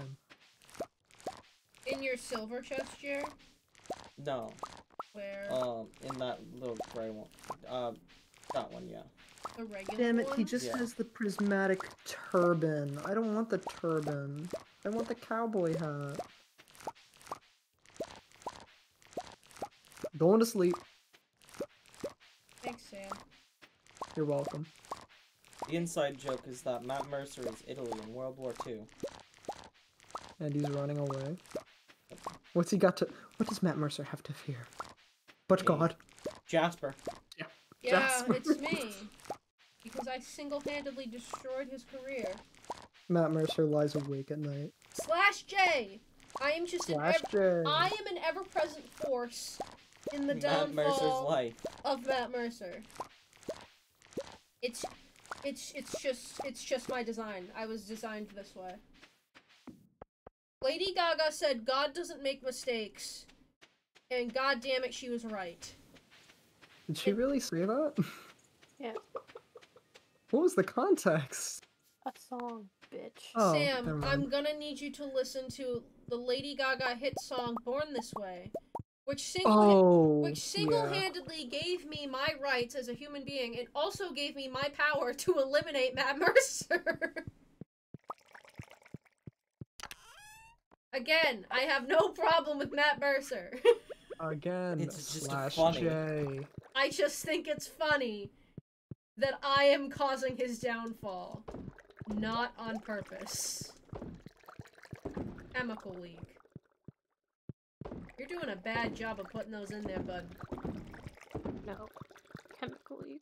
[SPEAKER 2] In your silver chest, Jer?
[SPEAKER 1] No.
[SPEAKER 2] Where
[SPEAKER 1] Um, in that little gray one. Uh, that one, yeah.
[SPEAKER 2] the regular
[SPEAKER 4] Damn it, he just
[SPEAKER 1] Yeah.
[SPEAKER 4] has the prismatic turban. I don't want the turban. I want the cowboy hat. Going to sleep.
[SPEAKER 2] Thanks, Sam.
[SPEAKER 4] You're welcome.
[SPEAKER 1] The inside joke is that Matt Mercer is Italy in World War II.
[SPEAKER 4] And he's running away. What's he got to? What does Matt Mercer have to fear? But
[SPEAKER 1] Me.
[SPEAKER 4] God.
[SPEAKER 1] Jasper.
[SPEAKER 2] Yeah,
[SPEAKER 4] Jasper.
[SPEAKER 2] it's me. Because I single-handedly destroyed his career.
[SPEAKER 4] Matt Mercer lies awake at night.
[SPEAKER 2] Slash J. I am just an ever,
[SPEAKER 4] J.
[SPEAKER 2] I am an ever-present force in the
[SPEAKER 1] Matt Mercer's
[SPEAKER 2] downfall
[SPEAKER 1] life.
[SPEAKER 2] of Matt Mercer. It's it's it's just it's just my design. I was designed this way. Lady Gaga said God doesn't make mistakes. And god damn it, she was right.
[SPEAKER 4] Did she really say that?
[SPEAKER 3] Yeah.
[SPEAKER 4] What was the context?
[SPEAKER 3] A song, bitch.
[SPEAKER 4] Oh,
[SPEAKER 2] Sam, I'm gonna need you to listen to the Lady Gaga hit song Born This Way, which single
[SPEAKER 4] Oh,
[SPEAKER 2] which single-handedly gave me my rights as a human being and also gave me my power to eliminate Matt Mercer. Again, I have no problem with Matt Mercer.
[SPEAKER 4] Again,
[SPEAKER 1] It's just
[SPEAKER 4] slash
[SPEAKER 1] funny.
[SPEAKER 4] J.
[SPEAKER 2] I just think it's funny that I am causing his downfall, not on purpose. Chemical leak. You're doing a bad job of putting those in there, bud.
[SPEAKER 3] No. Chemical leak.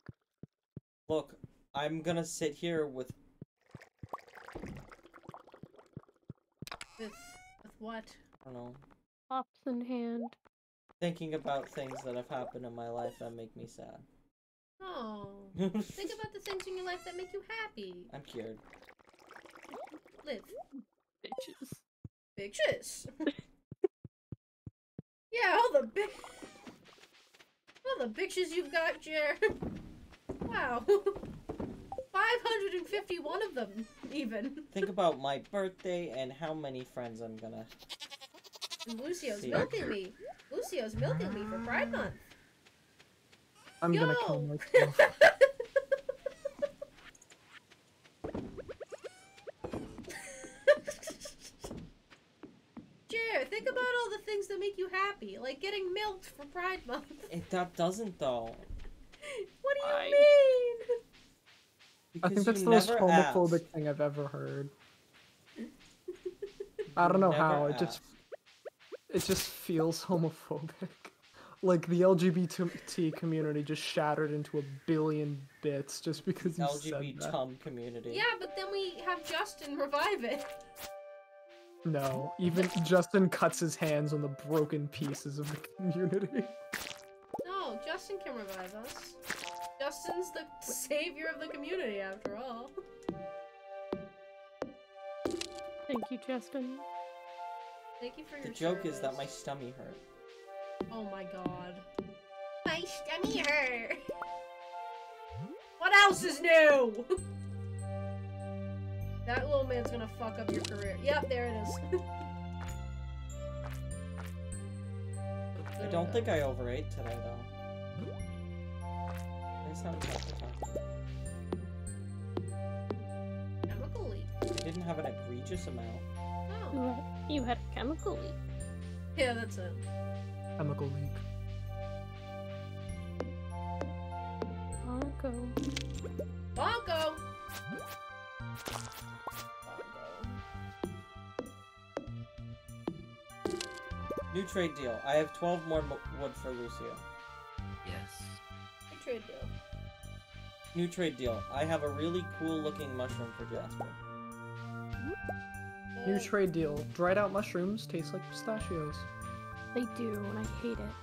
[SPEAKER 1] Look, I'm gonna sit here with
[SPEAKER 2] With with what?
[SPEAKER 1] I don't know,
[SPEAKER 3] Pops in hand.
[SPEAKER 1] thinking about things that have happened in my life that make me sad.
[SPEAKER 2] Oh. Think about the things in your life that make you happy.
[SPEAKER 1] I'm cured.
[SPEAKER 2] Live.
[SPEAKER 3] Bitches.
[SPEAKER 2] Bitches. yeah, all the big all the bitches you've got, Jer. wow. 551 of them, even.
[SPEAKER 1] Think about my birthday and how many friends I'm gonna.
[SPEAKER 2] Lucio's
[SPEAKER 1] See.
[SPEAKER 2] milking me. Lucio's milking me for Pride Month.
[SPEAKER 4] I'm
[SPEAKER 2] Yo!
[SPEAKER 4] gonna kill myself.
[SPEAKER 2] Jer, think about all the things that make you happy, like getting milked for Pride Month.
[SPEAKER 1] It, that doesn't though.
[SPEAKER 2] What do you
[SPEAKER 3] I-
[SPEAKER 2] mean?
[SPEAKER 4] I think that's the most homophobic
[SPEAKER 1] asked.
[SPEAKER 4] thing I've ever heard. I don't know
[SPEAKER 1] never
[SPEAKER 4] how. It just it just feels homophobic. Like the LGBT community just shattered into a billion bits just because you said
[SPEAKER 1] LGBT
[SPEAKER 4] that.
[SPEAKER 1] tum community.
[SPEAKER 2] Yeah, but then we have Justin revive it.
[SPEAKER 4] No, even Justin cuts his hands on the broken pieces of the community.
[SPEAKER 2] No, Justin can revive us. Justin's the savior of the community, after all.
[SPEAKER 3] Thank you, Justin.
[SPEAKER 2] Thank you for your
[SPEAKER 1] The joke is that my stomach hurt.
[SPEAKER 2] Oh my god. My stomach hurt. What else is new? that little man's gonna fuck up your career. Yep, there it is.
[SPEAKER 1] I don't think I overate today though. I just haven't had the time.
[SPEAKER 2] Chemical leak.
[SPEAKER 1] I didn't have an egregious amount. Oh.
[SPEAKER 3] You
[SPEAKER 2] Oh.
[SPEAKER 3] you had a chemical leak.
[SPEAKER 2] Yeah, that's it.
[SPEAKER 4] Chemical leak.
[SPEAKER 3] Bonko.
[SPEAKER 2] Bonko! Bonko.
[SPEAKER 1] New trade deal. I have 12 more wood for Lucio.
[SPEAKER 5] Yes.
[SPEAKER 2] Good trade deal.
[SPEAKER 1] New trade deal. I have a really cool looking mushroom for Jasper.
[SPEAKER 4] New trade deal. Dried out mushrooms taste like pistachios.
[SPEAKER 3] They do, and I hate it.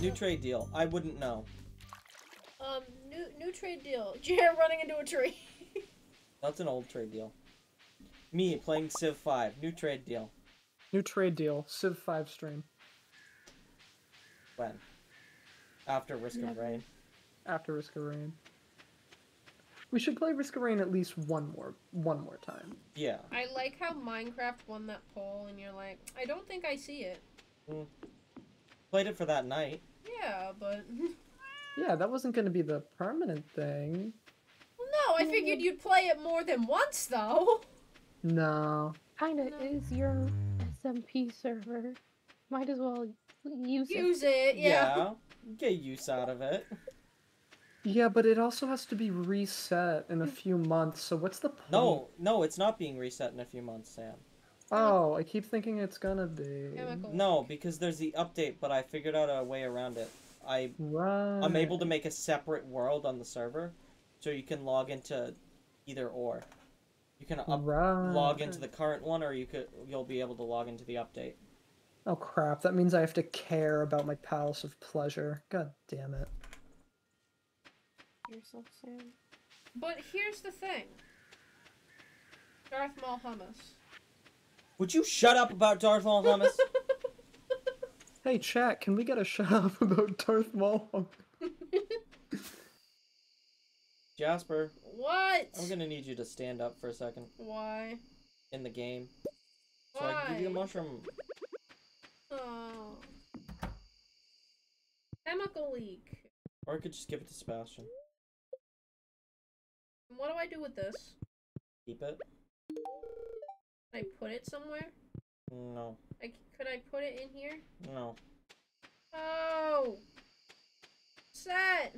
[SPEAKER 1] New trade deal. I wouldn't know.
[SPEAKER 2] Um, new new trade deal. Jared running into a tree.
[SPEAKER 1] That's an old trade deal. Me playing Civ 5. New trade deal.
[SPEAKER 4] New trade deal. Civ 5 stream.
[SPEAKER 1] When? After Risk of Rain.
[SPEAKER 4] After Risk of Rain. We should play Risk of Rain at least one more one more time.
[SPEAKER 1] Yeah.
[SPEAKER 2] I like how Minecraft won that poll, and you're like, I don't think I see it. Mm.
[SPEAKER 1] Played it for that night.
[SPEAKER 2] Yeah, but
[SPEAKER 4] Yeah, that wasn't going to be the permanent thing.
[SPEAKER 2] well, no, I figured you'd play it more than once, though.
[SPEAKER 4] No.
[SPEAKER 3] Kinda
[SPEAKER 2] No.
[SPEAKER 3] is your SMP server. Might as well use it.
[SPEAKER 2] Use it, yeah.
[SPEAKER 1] Get use out of it.
[SPEAKER 4] Yeah, but it also has to be reset in a hmm. few months. So what's the point?
[SPEAKER 1] No, no, it's not being reset in a few months, Sam.
[SPEAKER 4] Oh, I keep thinking it's gonna be.
[SPEAKER 2] Chemical.
[SPEAKER 1] No, because there's the update, but I figured out a way around it. I
[SPEAKER 4] Right.
[SPEAKER 1] I'm able to make a separate world on the server, so you can log into either or. You can up,
[SPEAKER 4] right.
[SPEAKER 1] log into the current one, or you could you'll be able to log into the update.
[SPEAKER 4] Oh crap! That means I have to care about my palace of pleasure. God damn it.
[SPEAKER 3] Yourself, Sam.
[SPEAKER 2] But here's the thing. Darth Maul hummus.
[SPEAKER 1] Would you shut up about Darth Maul hummus?
[SPEAKER 4] Hey, chat. Can we get a shut up about Darth Maul?
[SPEAKER 1] Jasper,
[SPEAKER 2] what?
[SPEAKER 1] I'm gonna need you to stand up for a second
[SPEAKER 2] Why?
[SPEAKER 1] in the game, so I can give you a
[SPEAKER 2] Why?
[SPEAKER 1] mushroom.
[SPEAKER 2] Oh. Chemical leak.
[SPEAKER 1] Or I could just give it to Sebastian.
[SPEAKER 2] What do I do with this?
[SPEAKER 1] Keep it.
[SPEAKER 2] Can I put it somewhere?
[SPEAKER 1] No,
[SPEAKER 2] I, could I put it in here?
[SPEAKER 1] no.
[SPEAKER 2] Oh! Set!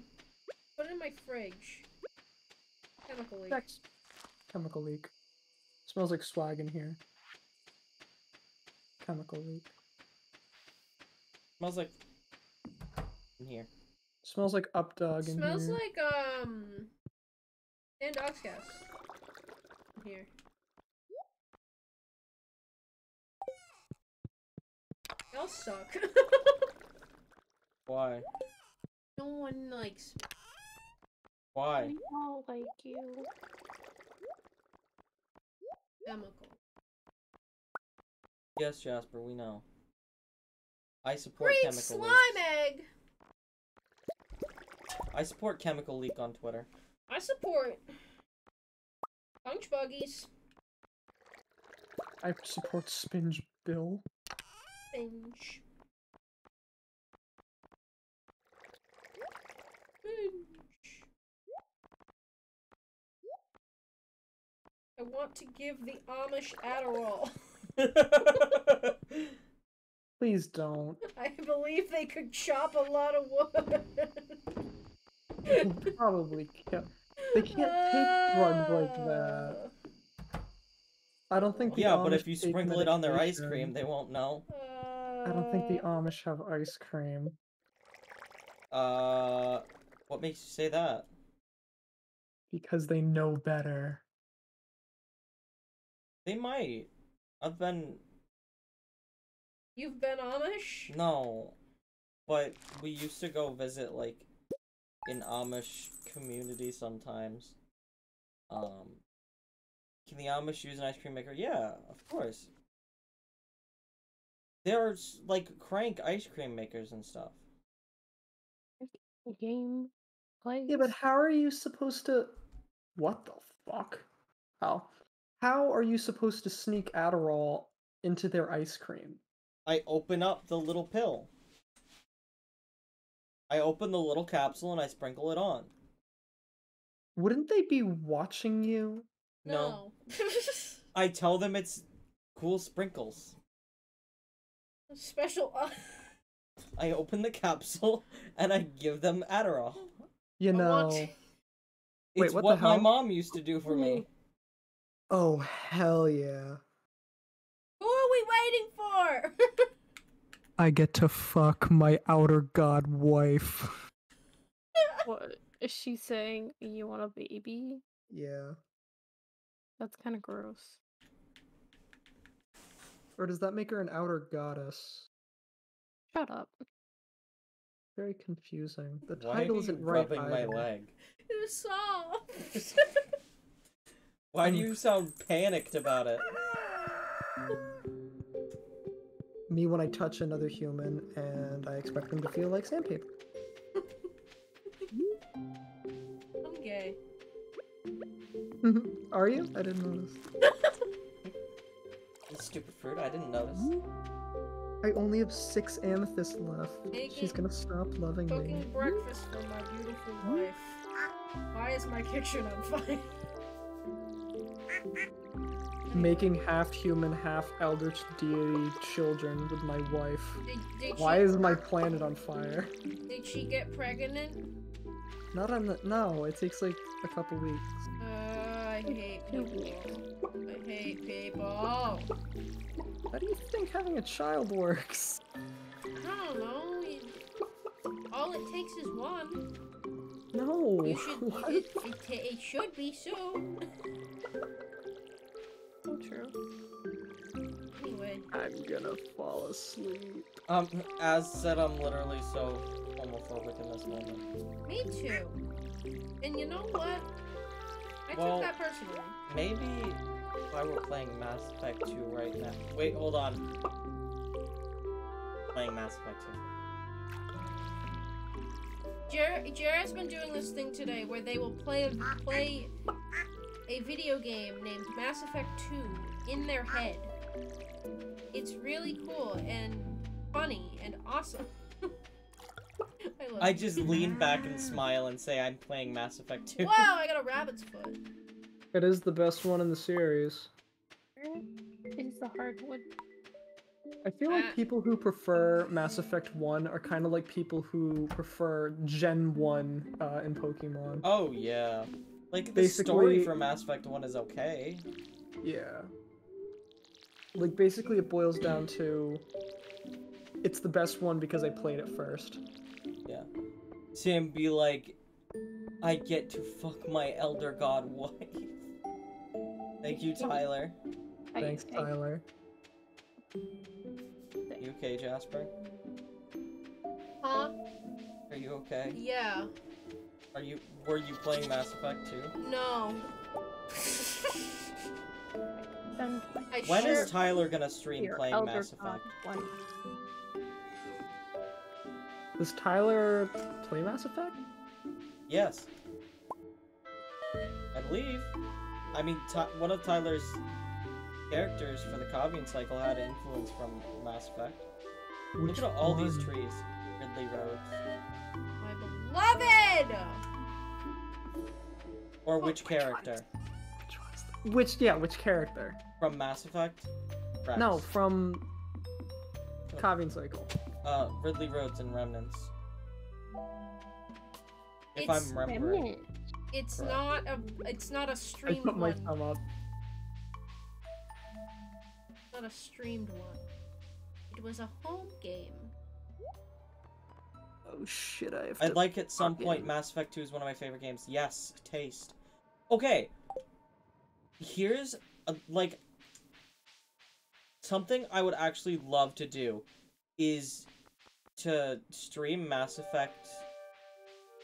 [SPEAKER 2] Put it in my fridge. Chemical leak.
[SPEAKER 4] Next. Chemical leak. Smells like swag in here. Chemical leak.
[SPEAKER 1] Smells like in here.
[SPEAKER 4] Smells like updog in
[SPEAKER 2] Smells
[SPEAKER 4] here.
[SPEAKER 2] like, um... And dog's gas. In Here. Y'all suck.
[SPEAKER 1] Why?
[SPEAKER 2] no one likes me.
[SPEAKER 1] Why?
[SPEAKER 3] We all like you.
[SPEAKER 2] Chemical.
[SPEAKER 1] Yes, Jasper, we know. I support
[SPEAKER 2] Green
[SPEAKER 1] chemical
[SPEAKER 2] slime
[SPEAKER 1] leaks.
[SPEAKER 2] egg!
[SPEAKER 1] I support chemical leak on Twitter.
[SPEAKER 2] I support punch buggies.
[SPEAKER 4] I support Spinge Bill.
[SPEAKER 2] Binge. Binge. I want to give the Amish Adderall.
[SPEAKER 4] Please don't.
[SPEAKER 2] I believe they could chop a lot of wood.
[SPEAKER 4] They'll Probably can't. They can't take drugs like that. I don't think. The
[SPEAKER 1] yeah, but if you sprinkle it on their ice cream, they won't know.
[SPEAKER 4] I don't think the Amish have ice cream
[SPEAKER 1] Uh, what makes you say that?
[SPEAKER 4] because they know better.
[SPEAKER 1] They might. I've been
[SPEAKER 2] You've been Amish?
[SPEAKER 1] no, but we used to go visit like an Amish community sometimes. Um, can the Amish use an ice cream maker? Yeah, of course. There's like crank ice cream makers and stuff.
[SPEAKER 3] Game play.
[SPEAKER 4] Yeah, but how are you supposed to? What the fuck? How? How are you supposed to sneak Adderall into their ice cream?
[SPEAKER 1] I open up the little pill. I open the little capsule and I sprinkle it on.
[SPEAKER 4] Wouldn't they be watching you?
[SPEAKER 1] No.
[SPEAKER 2] No.
[SPEAKER 1] I tell them it's cool sprinkles.
[SPEAKER 2] Special.
[SPEAKER 1] I open the capsule and I give them Adderall.
[SPEAKER 4] You know.
[SPEAKER 2] want-
[SPEAKER 4] Wait,
[SPEAKER 1] It's
[SPEAKER 4] what the
[SPEAKER 1] what my
[SPEAKER 4] hell?
[SPEAKER 1] mom used to do for me. Mm-hmm.
[SPEAKER 4] Oh hell yeah!
[SPEAKER 2] Who are we waiting for?
[SPEAKER 4] I get to fuck my outer god wife.
[SPEAKER 3] What is she saying? You want a baby?
[SPEAKER 4] Yeah.
[SPEAKER 3] That's kind of gross.
[SPEAKER 4] Or does that make her an outer goddess?
[SPEAKER 3] Shut up.
[SPEAKER 4] Very confusing. The
[SPEAKER 1] Why
[SPEAKER 4] title isn't right.
[SPEAKER 1] rubbing my leg?
[SPEAKER 2] it was soft.
[SPEAKER 1] Why do you sound panicked about it?
[SPEAKER 4] Me when I touch another human and I expect them to feel like sandpaper.
[SPEAKER 2] I'm gay. Mm-hmm.
[SPEAKER 4] Are you? I didn't notice.
[SPEAKER 1] You stupid fruit, I didn't notice.
[SPEAKER 4] I only have six amethysts left. She's gonna stop loving me.
[SPEAKER 2] Cooking breakfast for my beautiful wife. Why is my kitchen on fire?
[SPEAKER 4] Making half human, half eldritch deity children with my wife.
[SPEAKER 2] Did, did
[SPEAKER 4] Why
[SPEAKER 2] she,
[SPEAKER 4] is my planet on fire?
[SPEAKER 2] Did she get pregnant?
[SPEAKER 4] Not on the. No, it takes like a couple weeks.
[SPEAKER 2] Uh, I hate people. I hate people.
[SPEAKER 4] How do you think having a child works?
[SPEAKER 2] I don't know. All it takes is one.
[SPEAKER 4] No.
[SPEAKER 2] You should. It, it, it should be soon.
[SPEAKER 3] So true.
[SPEAKER 2] Anyway,
[SPEAKER 4] I'm gonna fall asleep.
[SPEAKER 1] Um, as said, I'm literally so homophobic in this moment.
[SPEAKER 2] me too. And you know what? I
[SPEAKER 1] Well-
[SPEAKER 2] took that personally.
[SPEAKER 1] Maybe if I were playing Mass Effect 2 right now. Wait, hold on. Playing Mass Effect 2.
[SPEAKER 2] Jer- Jared's been doing this thing today where they will play a, play a video game named Mass Effect 2 in their head. It's really cool and funny and awesome. I love
[SPEAKER 1] I just lean back and smile and say I'm playing Mass Effect 2.
[SPEAKER 2] Wow, I got a rabbit's foot.
[SPEAKER 4] It is the best one in the series.
[SPEAKER 3] It's the hardwood?
[SPEAKER 4] I feel like
[SPEAKER 2] Uh,
[SPEAKER 4] people who prefer Mass Effect 1 are kind of like people who prefer Gen 1 uh, in Pokemon.
[SPEAKER 1] Oh, yeah. Like, the story
[SPEAKER 4] Basically-
[SPEAKER 1] for Mass Effect 1 is okay.
[SPEAKER 4] Yeah. Like, basically, it boils down to it's the best one because I played it first.
[SPEAKER 1] Yeah. Sam be like, I get to fuck my Elder God wife. Thank you, Tyler.
[SPEAKER 3] I-
[SPEAKER 4] Thanks,
[SPEAKER 3] I-
[SPEAKER 4] Tyler.
[SPEAKER 1] You okay, Jasper?
[SPEAKER 2] Huh?
[SPEAKER 1] Are you okay?
[SPEAKER 2] Yeah.
[SPEAKER 1] Are you were you playing Mass Effect 2?
[SPEAKER 2] No.
[SPEAKER 3] Then
[SPEAKER 2] I
[SPEAKER 1] When is. Tyler gonna stream playing
[SPEAKER 3] Elder
[SPEAKER 1] Mass Effect?
[SPEAKER 3] one.
[SPEAKER 4] Does Tyler play Mass Effect?
[SPEAKER 1] Yes. I believe. I mean, one of Tyler's characters for the Cobbing cycle had influence from Mass Effect. Look at all these trees. Ridley Road.
[SPEAKER 2] My beloved!
[SPEAKER 1] Or which
[SPEAKER 4] which
[SPEAKER 1] character?
[SPEAKER 4] Which, one is which yeah, which character?
[SPEAKER 1] From Mass Effect? Wrex.
[SPEAKER 4] No, from Carving Cycle.
[SPEAKER 1] Uh, Ridley Rhodes and Remnants. If
[SPEAKER 2] It's
[SPEAKER 1] I'm remembering.
[SPEAKER 3] Remnant.
[SPEAKER 2] It's
[SPEAKER 1] Correct.
[SPEAKER 2] not a. It's not a
[SPEAKER 4] I
[SPEAKER 2] streamed I
[SPEAKER 4] put my
[SPEAKER 2] one.
[SPEAKER 4] thumb up.
[SPEAKER 2] Not a streamed one. It was a home game.
[SPEAKER 4] Oh shit, I have
[SPEAKER 1] I'd
[SPEAKER 4] to
[SPEAKER 1] like at some point
[SPEAKER 4] in.
[SPEAKER 1] Mass Effect 2 is one of my favorite games. Yes, taste. Okay. Here's a, like something I would actually love to do is to stream Mass Effect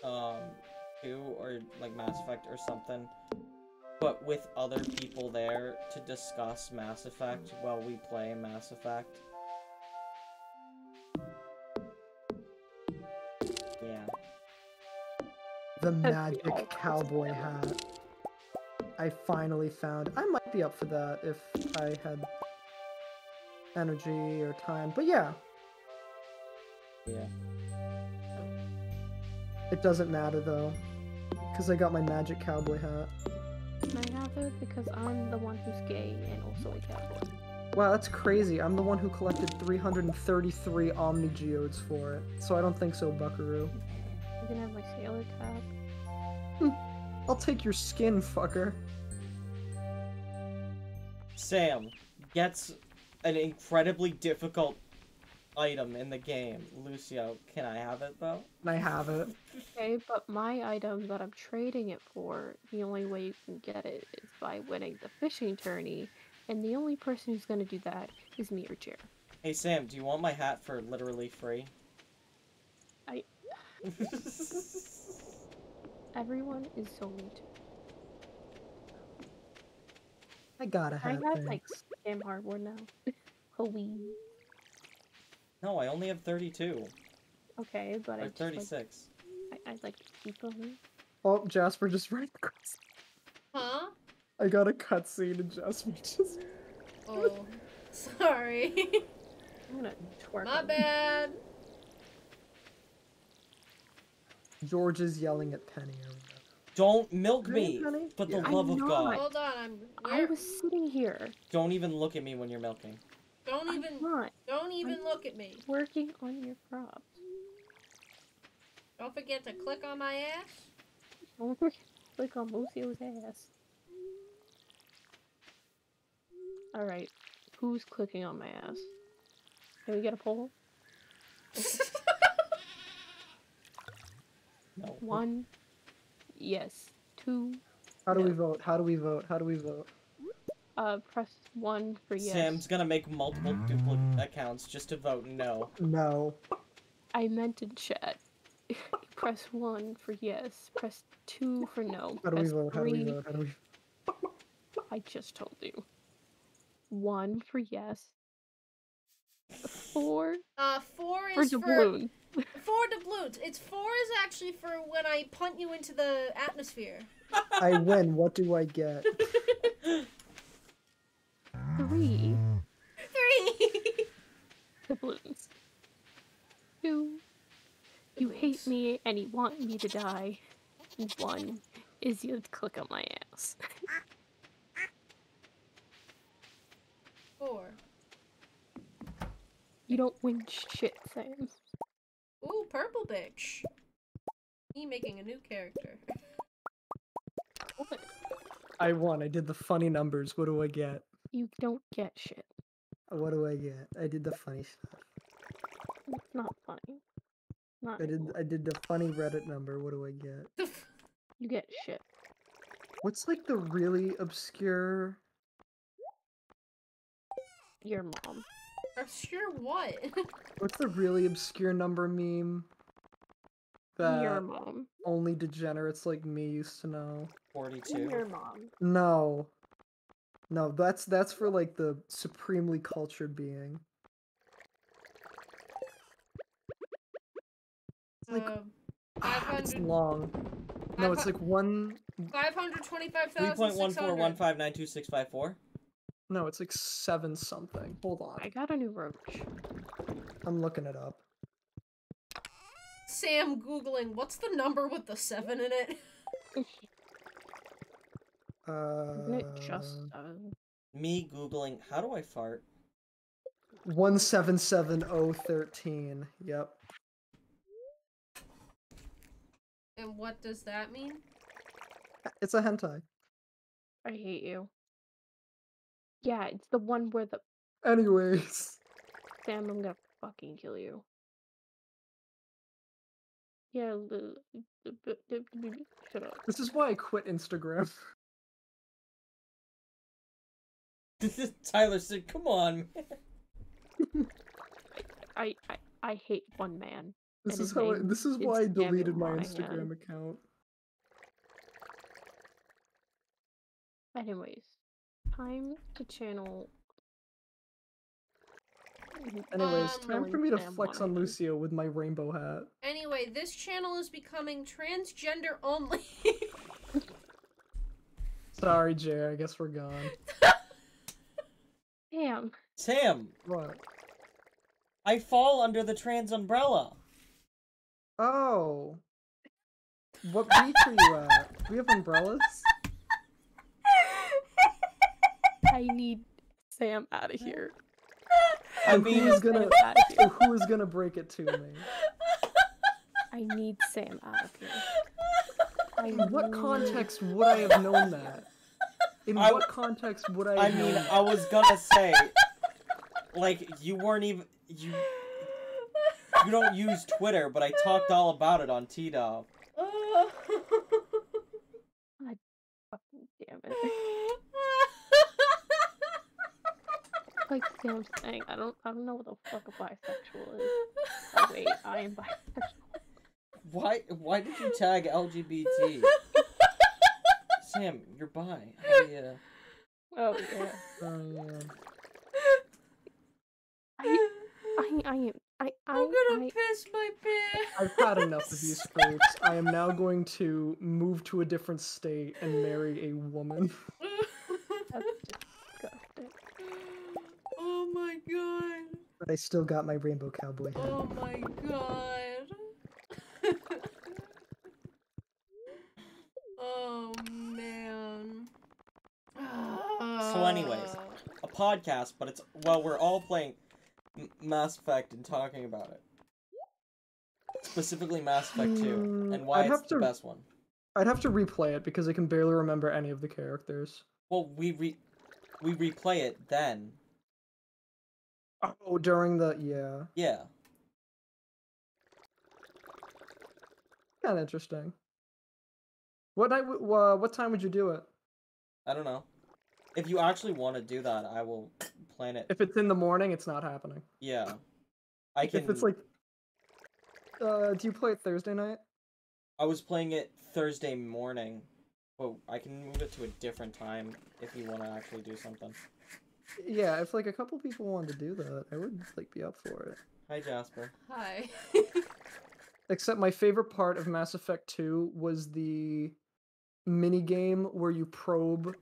[SPEAKER 1] um 2 or like Mass Effect or something but with other people there to discuss Mass Effect while we play Mass Effect. Yeah.
[SPEAKER 4] The magic cowboy hat. I finally found. I might be up for that if I had energy or time. But yeah,
[SPEAKER 1] Yeah.
[SPEAKER 4] it doesn't matter though, because I got my magic cowboy hat.
[SPEAKER 3] I have it because I'm the one who's gay and also a cowboy.
[SPEAKER 4] Wow, that's crazy. I'm the one who collected 333 Omni Geodes for it, so I don't think so, Buckaroo.
[SPEAKER 3] You can have my sailor tag. Hmm.
[SPEAKER 4] I'll take your skin, fucker.
[SPEAKER 1] Sam gets an incredibly difficult item in the game. Lucio, can I have it though?
[SPEAKER 4] And I have it.
[SPEAKER 3] Okay, but my item that I'm trading it for, the only way you can get it is by winning the fishing tourney, and the only person who's gonna do that is me or Jer.
[SPEAKER 1] Hey Sam, do you want my hat for literally free?
[SPEAKER 3] I- Everyone is so mean to me.
[SPEAKER 4] I got a
[SPEAKER 3] I
[SPEAKER 4] hat.
[SPEAKER 3] have like
[SPEAKER 4] thanks.
[SPEAKER 3] damn hardware now. Holy.
[SPEAKER 1] no, I only have 32
[SPEAKER 3] Okay, but I
[SPEAKER 1] or
[SPEAKER 3] just like,
[SPEAKER 1] 36.
[SPEAKER 3] I, I'd like to keep them.
[SPEAKER 4] Oh, Jasper just ran across.
[SPEAKER 2] Huh?
[SPEAKER 4] I got a cutscene and Jasper just.
[SPEAKER 2] Oh, sorry.
[SPEAKER 3] I'm gonna twerk.
[SPEAKER 2] My
[SPEAKER 3] on-
[SPEAKER 2] bad.
[SPEAKER 4] George is yelling at Penny. Or whatever.
[SPEAKER 1] Don't milk
[SPEAKER 4] Really,
[SPEAKER 1] me,
[SPEAKER 4] honey?
[SPEAKER 1] for the
[SPEAKER 4] Yeah.
[SPEAKER 3] I'm
[SPEAKER 1] love of. God.
[SPEAKER 2] Hold on, I'm.
[SPEAKER 3] I was sitting here.
[SPEAKER 1] Don't even look at me when you're milking.
[SPEAKER 2] don't
[SPEAKER 3] I'm
[SPEAKER 2] even.
[SPEAKER 3] not
[SPEAKER 2] Don't even look at me.
[SPEAKER 3] working on your crops.
[SPEAKER 2] Don't forget to click on my ass.
[SPEAKER 3] Don't click on Lucio's ass. Alright, who's clicking on my ass? Can we get a poll?
[SPEAKER 1] No.
[SPEAKER 3] One, yes. Two,
[SPEAKER 4] How do we vote? How do we vote? How do we vote?
[SPEAKER 3] uh, press one for yes.
[SPEAKER 1] Sam's gonna make multiple duplicate accounts just to vote no.
[SPEAKER 4] No.
[SPEAKER 3] I meant in chat. press one for yes. Press two for no.
[SPEAKER 4] How do we vote? How do we vote? How do we?
[SPEAKER 3] I just told you. One for yes. Four
[SPEAKER 2] Uh, four
[SPEAKER 3] for
[SPEAKER 2] is for
[SPEAKER 3] doubloon.
[SPEAKER 2] Four doubloons. It's four is actually for when I punt you into the atmosphere.
[SPEAKER 4] I win. What do I get?
[SPEAKER 3] Three
[SPEAKER 2] Three.
[SPEAKER 3] doubloons. Two. You hate me and you want me to die. One is you click on my ass.
[SPEAKER 2] Four.
[SPEAKER 3] You don't win shit, Sam.
[SPEAKER 2] Ooh, purple bitch. Me making a new character.
[SPEAKER 3] What?
[SPEAKER 4] I won. I did the funny numbers. What do I get?
[SPEAKER 3] You don't get shit.
[SPEAKER 4] What do I get? I did the funny stuff.
[SPEAKER 3] It's not funny. Not
[SPEAKER 4] I did.
[SPEAKER 3] anymore.
[SPEAKER 4] I did the funny Reddit number. What do I get?
[SPEAKER 3] You get shit.
[SPEAKER 4] What's like the really obscure?
[SPEAKER 3] Your mom.
[SPEAKER 2] Obscure what?
[SPEAKER 4] What's the really obscure number meme? That
[SPEAKER 3] Your mom.
[SPEAKER 4] only degenerates like me used to know.
[SPEAKER 1] Forty-two.
[SPEAKER 3] Your mom.
[SPEAKER 4] No. No, that's that's for like the supremely cultured being. Like,
[SPEAKER 2] um,
[SPEAKER 4] Ah, it's long. No, it's like one.
[SPEAKER 1] Three
[SPEAKER 2] 525,600.
[SPEAKER 1] point one four one five nine two six five four.
[SPEAKER 4] No, it's like seven something. Hold on,
[SPEAKER 3] I got a new roach.
[SPEAKER 4] I'm looking it up.
[SPEAKER 2] Sam googling what's the number with the seven in it?
[SPEAKER 4] Uh,
[SPEAKER 3] Isn't it just uh,
[SPEAKER 1] Me googling how do I fart?
[SPEAKER 4] one seven seven oh thirteen. Yep.
[SPEAKER 2] And what does that mean?
[SPEAKER 4] It's a hentai.
[SPEAKER 3] I hate you. Yeah, it's the one where the
[SPEAKER 4] Anyways,
[SPEAKER 3] Sam, I'm gonna fucking kill you. Yeah, the, the, the, the, the shut up.
[SPEAKER 4] this is why I quit Instagram.
[SPEAKER 1] Tyler said, "Come on." man."
[SPEAKER 3] I, I I hate one man.
[SPEAKER 4] This is how. I, this is
[SPEAKER 3] is
[SPEAKER 4] why I deleted my
[SPEAKER 3] Monahan.
[SPEAKER 4] Instagram account.
[SPEAKER 3] Anyways, time to channel.
[SPEAKER 4] Anyways,
[SPEAKER 2] Um,
[SPEAKER 4] time for me to flex on Lucio with my rainbow hat.
[SPEAKER 2] Anyway, this channel is becoming transgender only.
[SPEAKER 4] Sorry, Jay. I guess we're gone.
[SPEAKER 3] Damn.
[SPEAKER 1] Sam,
[SPEAKER 4] What?
[SPEAKER 1] I fall under the trans umbrella.
[SPEAKER 4] Oh. What beach are you at? We have umbrellas?
[SPEAKER 3] I need Sam out of here.
[SPEAKER 1] I mean,
[SPEAKER 4] who's gonna?
[SPEAKER 3] Sam out of
[SPEAKER 4] so
[SPEAKER 3] here.
[SPEAKER 4] who is gonna break it to me?
[SPEAKER 3] I need Sam out of here. I
[SPEAKER 4] In what
[SPEAKER 3] need-
[SPEAKER 4] context would I have known that? In
[SPEAKER 1] I-
[SPEAKER 4] what context would I
[SPEAKER 1] I
[SPEAKER 4] have known
[SPEAKER 1] mean,
[SPEAKER 4] that?
[SPEAKER 1] I was gonna say, like, you weren't even you. You don't use Twitter, but I talked all about it on T Dog.
[SPEAKER 3] Fucking damn it. Like Sam's saying, I don't I don't know what the fuck a bisexual is. Oh wait, I am bisexual.
[SPEAKER 1] Why? Why did you tag LGBT? Sam, you're bi. I, uh,
[SPEAKER 3] Oh yeah.
[SPEAKER 4] Oh, yeah.
[SPEAKER 3] I I I am I I
[SPEAKER 2] I'm gonna
[SPEAKER 3] I,
[SPEAKER 2] piss my pants.
[SPEAKER 4] I've had enough of these fruits. I am now going to move to a different state and marry a woman.
[SPEAKER 3] that's disgusting.
[SPEAKER 2] oh my god.
[SPEAKER 4] But I still got my rainbow cowboy hat.
[SPEAKER 2] Oh my god. oh man.
[SPEAKER 1] So anyways. a podcast, but it's well, we're all playing M- Mass Effect and talking about it. Specifically, Mass Effect Two,
[SPEAKER 4] Hmm,
[SPEAKER 1] and why
[SPEAKER 4] I'd
[SPEAKER 1] it's
[SPEAKER 4] have
[SPEAKER 1] the
[SPEAKER 4] to-
[SPEAKER 1] best one.
[SPEAKER 4] I'd have to replay it because I can barely remember any of the characters.
[SPEAKER 1] Well, we re we replay it then.
[SPEAKER 4] Oh, during the yeah,
[SPEAKER 1] Yeah.
[SPEAKER 4] kind of interesting. What night? w- Uh, what time would you do it?
[SPEAKER 1] I don't know. If you actually want to do that, I will plan it.
[SPEAKER 4] If it's in the morning, it's not happening.
[SPEAKER 1] Yeah. I can.
[SPEAKER 4] If it's like, uh, do you play it Thursday night?
[SPEAKER 1] I was playing it Thursday morning, but I can move it to a different time if you want to actually do something.
[SPEAKER 4] Yeah, if like a couple people wanted to do that, I would like be up for it.
[SPEAKER 1] Hi, Jasper.
[SPEAKER 2] Hi.
[SPEAKER 4] Except my favorite part of Mass Effect 2 was the mini game where you probe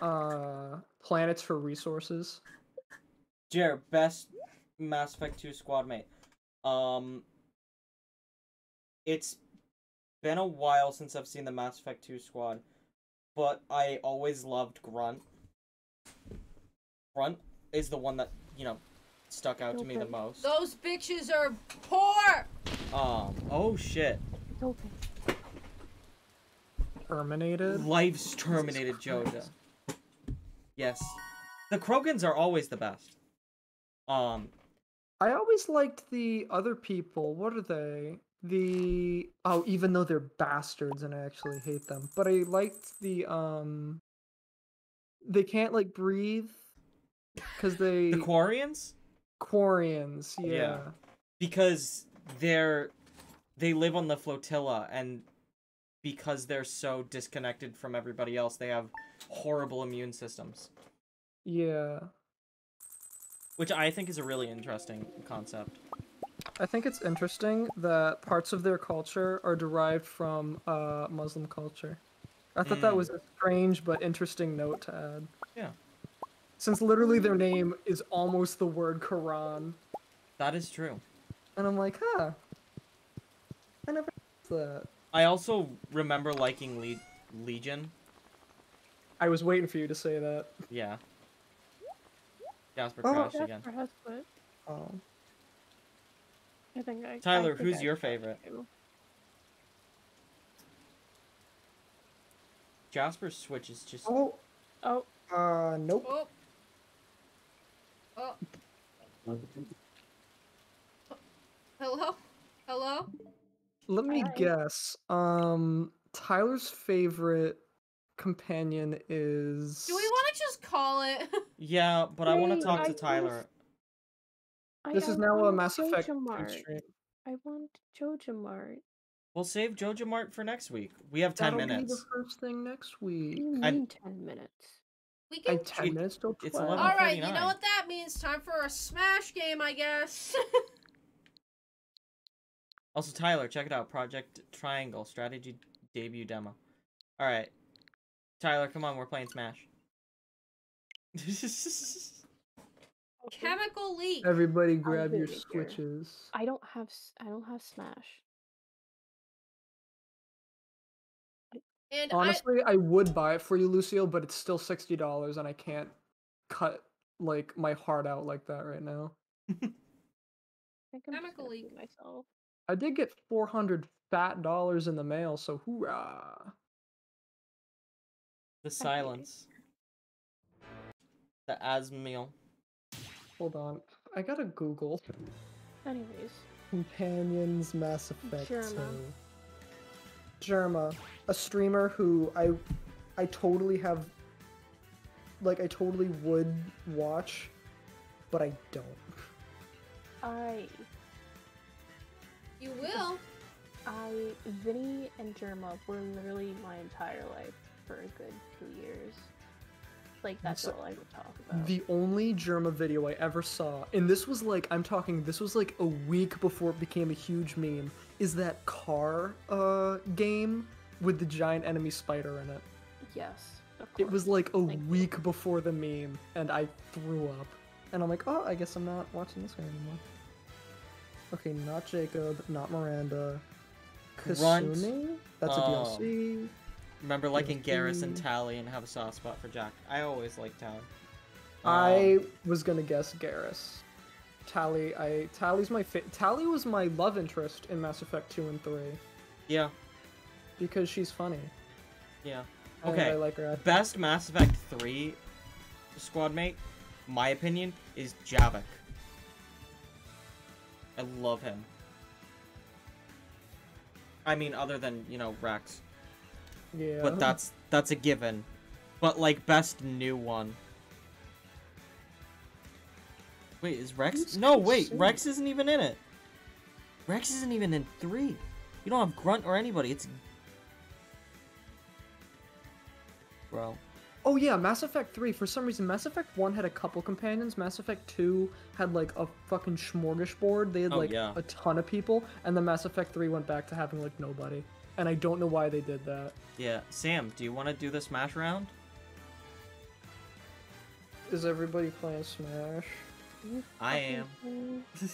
[SPEAKER 4] uh planets for resources.
[SPEAKER 1] Jared, best Mass Effect 2 squad mate. Um, it's been a while since I've seen the Mass Effect 2 squad, but I always loved Grunt. Grunt is the one that, you know, stuck out to me the most.
[SPEAKER 2] Those bitches are poor.
[SPEAKER 1] Um, oh shit.
[SPEAKER 3] It's open.
[SPEAKER 4] Terminated.
[SPEAKER 1] Life's terminated Joja. Yes. The Krogans are always the best. Um,
[SPEAKER 4] I always liked the other people. What are they? The oh, even though they're bastards and I actually hate them, but I liked the um. They can't like breathe because they
[SPEAKER 1] the Quarians?
[SPEAKER 4] Quarians. Yeah.
[SPEAKER 1] Yeah. Because they're they live on the flotilla and because they're so disconnected from everybody else, they have horrible immune systems.
[SPEAKER 4] yeah.
[SPEAKER 1] Which I think is a really interesting concept.
[SPEAKER 4] I think it's interesting that parts of their culture are derived from uh, Muslim culture. I thought that
[SPEAKER 1] Mm.
[SPEAKER 4] was a strange but interesting note to add.
[SPEAKER 1] Yeah.
[SPEAKER 4] Since literally their name is almost the word Quran.
[SPEAKER 1] That is true.
[SPEAKER 4] And I'm like, huh. I never noticed that.
[SPEAKER 1] I also remember liking Le- Legion.
[SPEAKER 4] I was waiting for you to say that.
[SPEAKER 1] Yeah. Jasper
[SPEAKER 4] Oh,
[SPEAKER 1] crashed again.
[SPEAKER 3] Jasper has quit.
[SPEAKER 4] Oh.
[SPEAKER 3] I think I. I
[SPEAKER 1] Tyler,
[SPEAKER 3] think
[SPEAKER 1] who's
[SPEAKER 3] I
[SPEAKER 1] your favorite?
[SPEAKER 3] too.
[SPEAKER 1] Jasper's Switch is just
[SPEAKER 4] Oh,
[SPEAKER 3] Oh,
[SPEAKER 4] uh, nope.
[SPEAKER 2] Oh. Oh. Hello? Hello?
[SPEAKER 4] Let me
[SPEAKER 3] Hi.
[SPEAKER 4] guess. Um, Tyler's favorite companion is.
[SPEAKER 2] Do we want to just call it?
[SPEAKER 1] Yeah, but I want to talk
[SPEAKER 3] I
[SPEAKER 1] to
[SPEAKER 3] was-
[SPEAKER 1] Tyler.
[SPEAKER 3] I,
[SPEAKER 4] This
[SPEAKER 3] I
[SPEAKER 4] is now a
[SPEAKER 3] want
[SPEAKER 4] Mass Effect stream.
[SPEAKER 3] I want Joja Mart.
[SPEAKER 1] We'll save Joja Mart for next week. We have 10
[SPEAKER 4] That'll
[SPEAKER 1] minutes.
[SPEAKER 4] Be the first thing next week.
[SPEAKER 3] do you
[SPEAKER 1] I-
[SPEAKER 3] mean ten minutes?
[SPEAKER 2] We
[SPEAKER 4] I
[SPEAKER 2] can.
[SPEAKER 4] ten minutes till
[SPEAKER 1] it's
[SPEAKER 4] twelve.
[SPEAKER 1] 11.
[SPEAKER 2] Alright, you know what that means? Time for a Smash game, I guess.
[SPEAKER 1] Also, Tyler, check it out. Project Triangle Strategy Debut Demo. Alright. Tyler, come on, we're playing Smash.
[SPEAKER 2] Chemical leak.
[SPEAKER 4] Everybody grab your
[SPEAKER 3] doing it here.
[SPEAKER 4] switches.
[SPEAKER 3] I don't have. I don't have Smash.
[SPEAKER 2] And
[SPEAKER 4] Honestly, I would buy it for you, Lucio, but it's still sixty dollars, and I can't cut like my heart out like that right now.
[SPEAKER 3] I think I'm
[SPEAKER 2] Chemical
[SPEAKER 3] gonna
[SPEAKER 2] leak.
[SPEAKER 3] myself.
[SPEAKER 4] I did get four hundred fat dollars in the mail, so hoorah!
[SPEAKER 1] the silence. The Asmeal.
[SPEAKER 4] Hold on, I gotta Google
[SPEAKER 3] Anyways,
[SPEAKER 4] companions Mass Effect.
[SPEAKER 3] Jerma.
[SPEAKER 4] 2. Jerma, a streamer who I, I totally have. Like I totally would watch, but I don't.
[SPEAKER 3] I,
[SPEAKER 2] you will.
[SPEAKER 3] I, Vinny and Jerma were literally my entire life for a good two years. Like that's
[SPEAKER 4] So-
[SPEAKER 3] all I would talk about.
[SPEAKER 4] The only Jerma video I ever saw, and this was like, I'm talking, this was like a week before it became a huge meme, is that car uh, game with the giant enemy spider in it.
[SPEAKER 3] yes,
[SPEAKER 4] It was like a
[SPEAKER 3] Thank you.
[SPEAKER 4] week before the meme, and I threw up. And I'm like, oh, I guess I'm not watching this guy anymore. Okay, not Jacob, not Miranda.
[SPEAKER 1] Grunt.
[SPEAKER 4] Kasumi? That's a
[SPEAKER 1] Oh.
[SPEAKER 4] DLC.
[SPEAKER 1] Remember liking Garrus and. Tali and have a soft spot for Jack. I always liked Tali.
[SPEAKER 4] I
[SPEAKER 1] Um,
[SPEAKER 4] was gonna guess Garrus. Tali, I Tali's my fa- Tally was my love interest in Mass Effect two and three.
[SPEAKER 1] yeah.
[SPEAKER 4] because she's funny.
[SPEAKER 1] Yeah. Okay.
[SPEAKER 4] I like her.
[SPEAKER 1] Best Mass Effect 3 squad mate, my opinion, is Javik. I love him. I mean, other than, you know, Wrex.
[SPEAKER 4] Yeah.
[SPEAKER 1] But that's that's a given. But like best new one. Wait, is
[SPEAKER 4] Wrex?
[SPEAKER 1] No, wait? Wrex isn't even in it. Wrex isn't even in three. You don't have Grunt or anybody. It's bro.
[SPEAKER 4] Oh yeah, Mass Effect 3, for some reason, Mass Effect 1 had a couple companions, Mass Effect 2 had like a fucking smorgasbord, they had
[SPEAKER 1] Oh,
[SPEAKER 4] like
[SPEAKER 1] yeah.
[SPEAKER 4] a ton of people, and then Mass Effect 3 went back to having like nobody. And I don't know why they did that.
[SPEAKER 1] Yeah, Sam, do you want to do the smash round?
[SPEAKER 4] Is everybody playing Smash?
[SPEAKER 1] I am.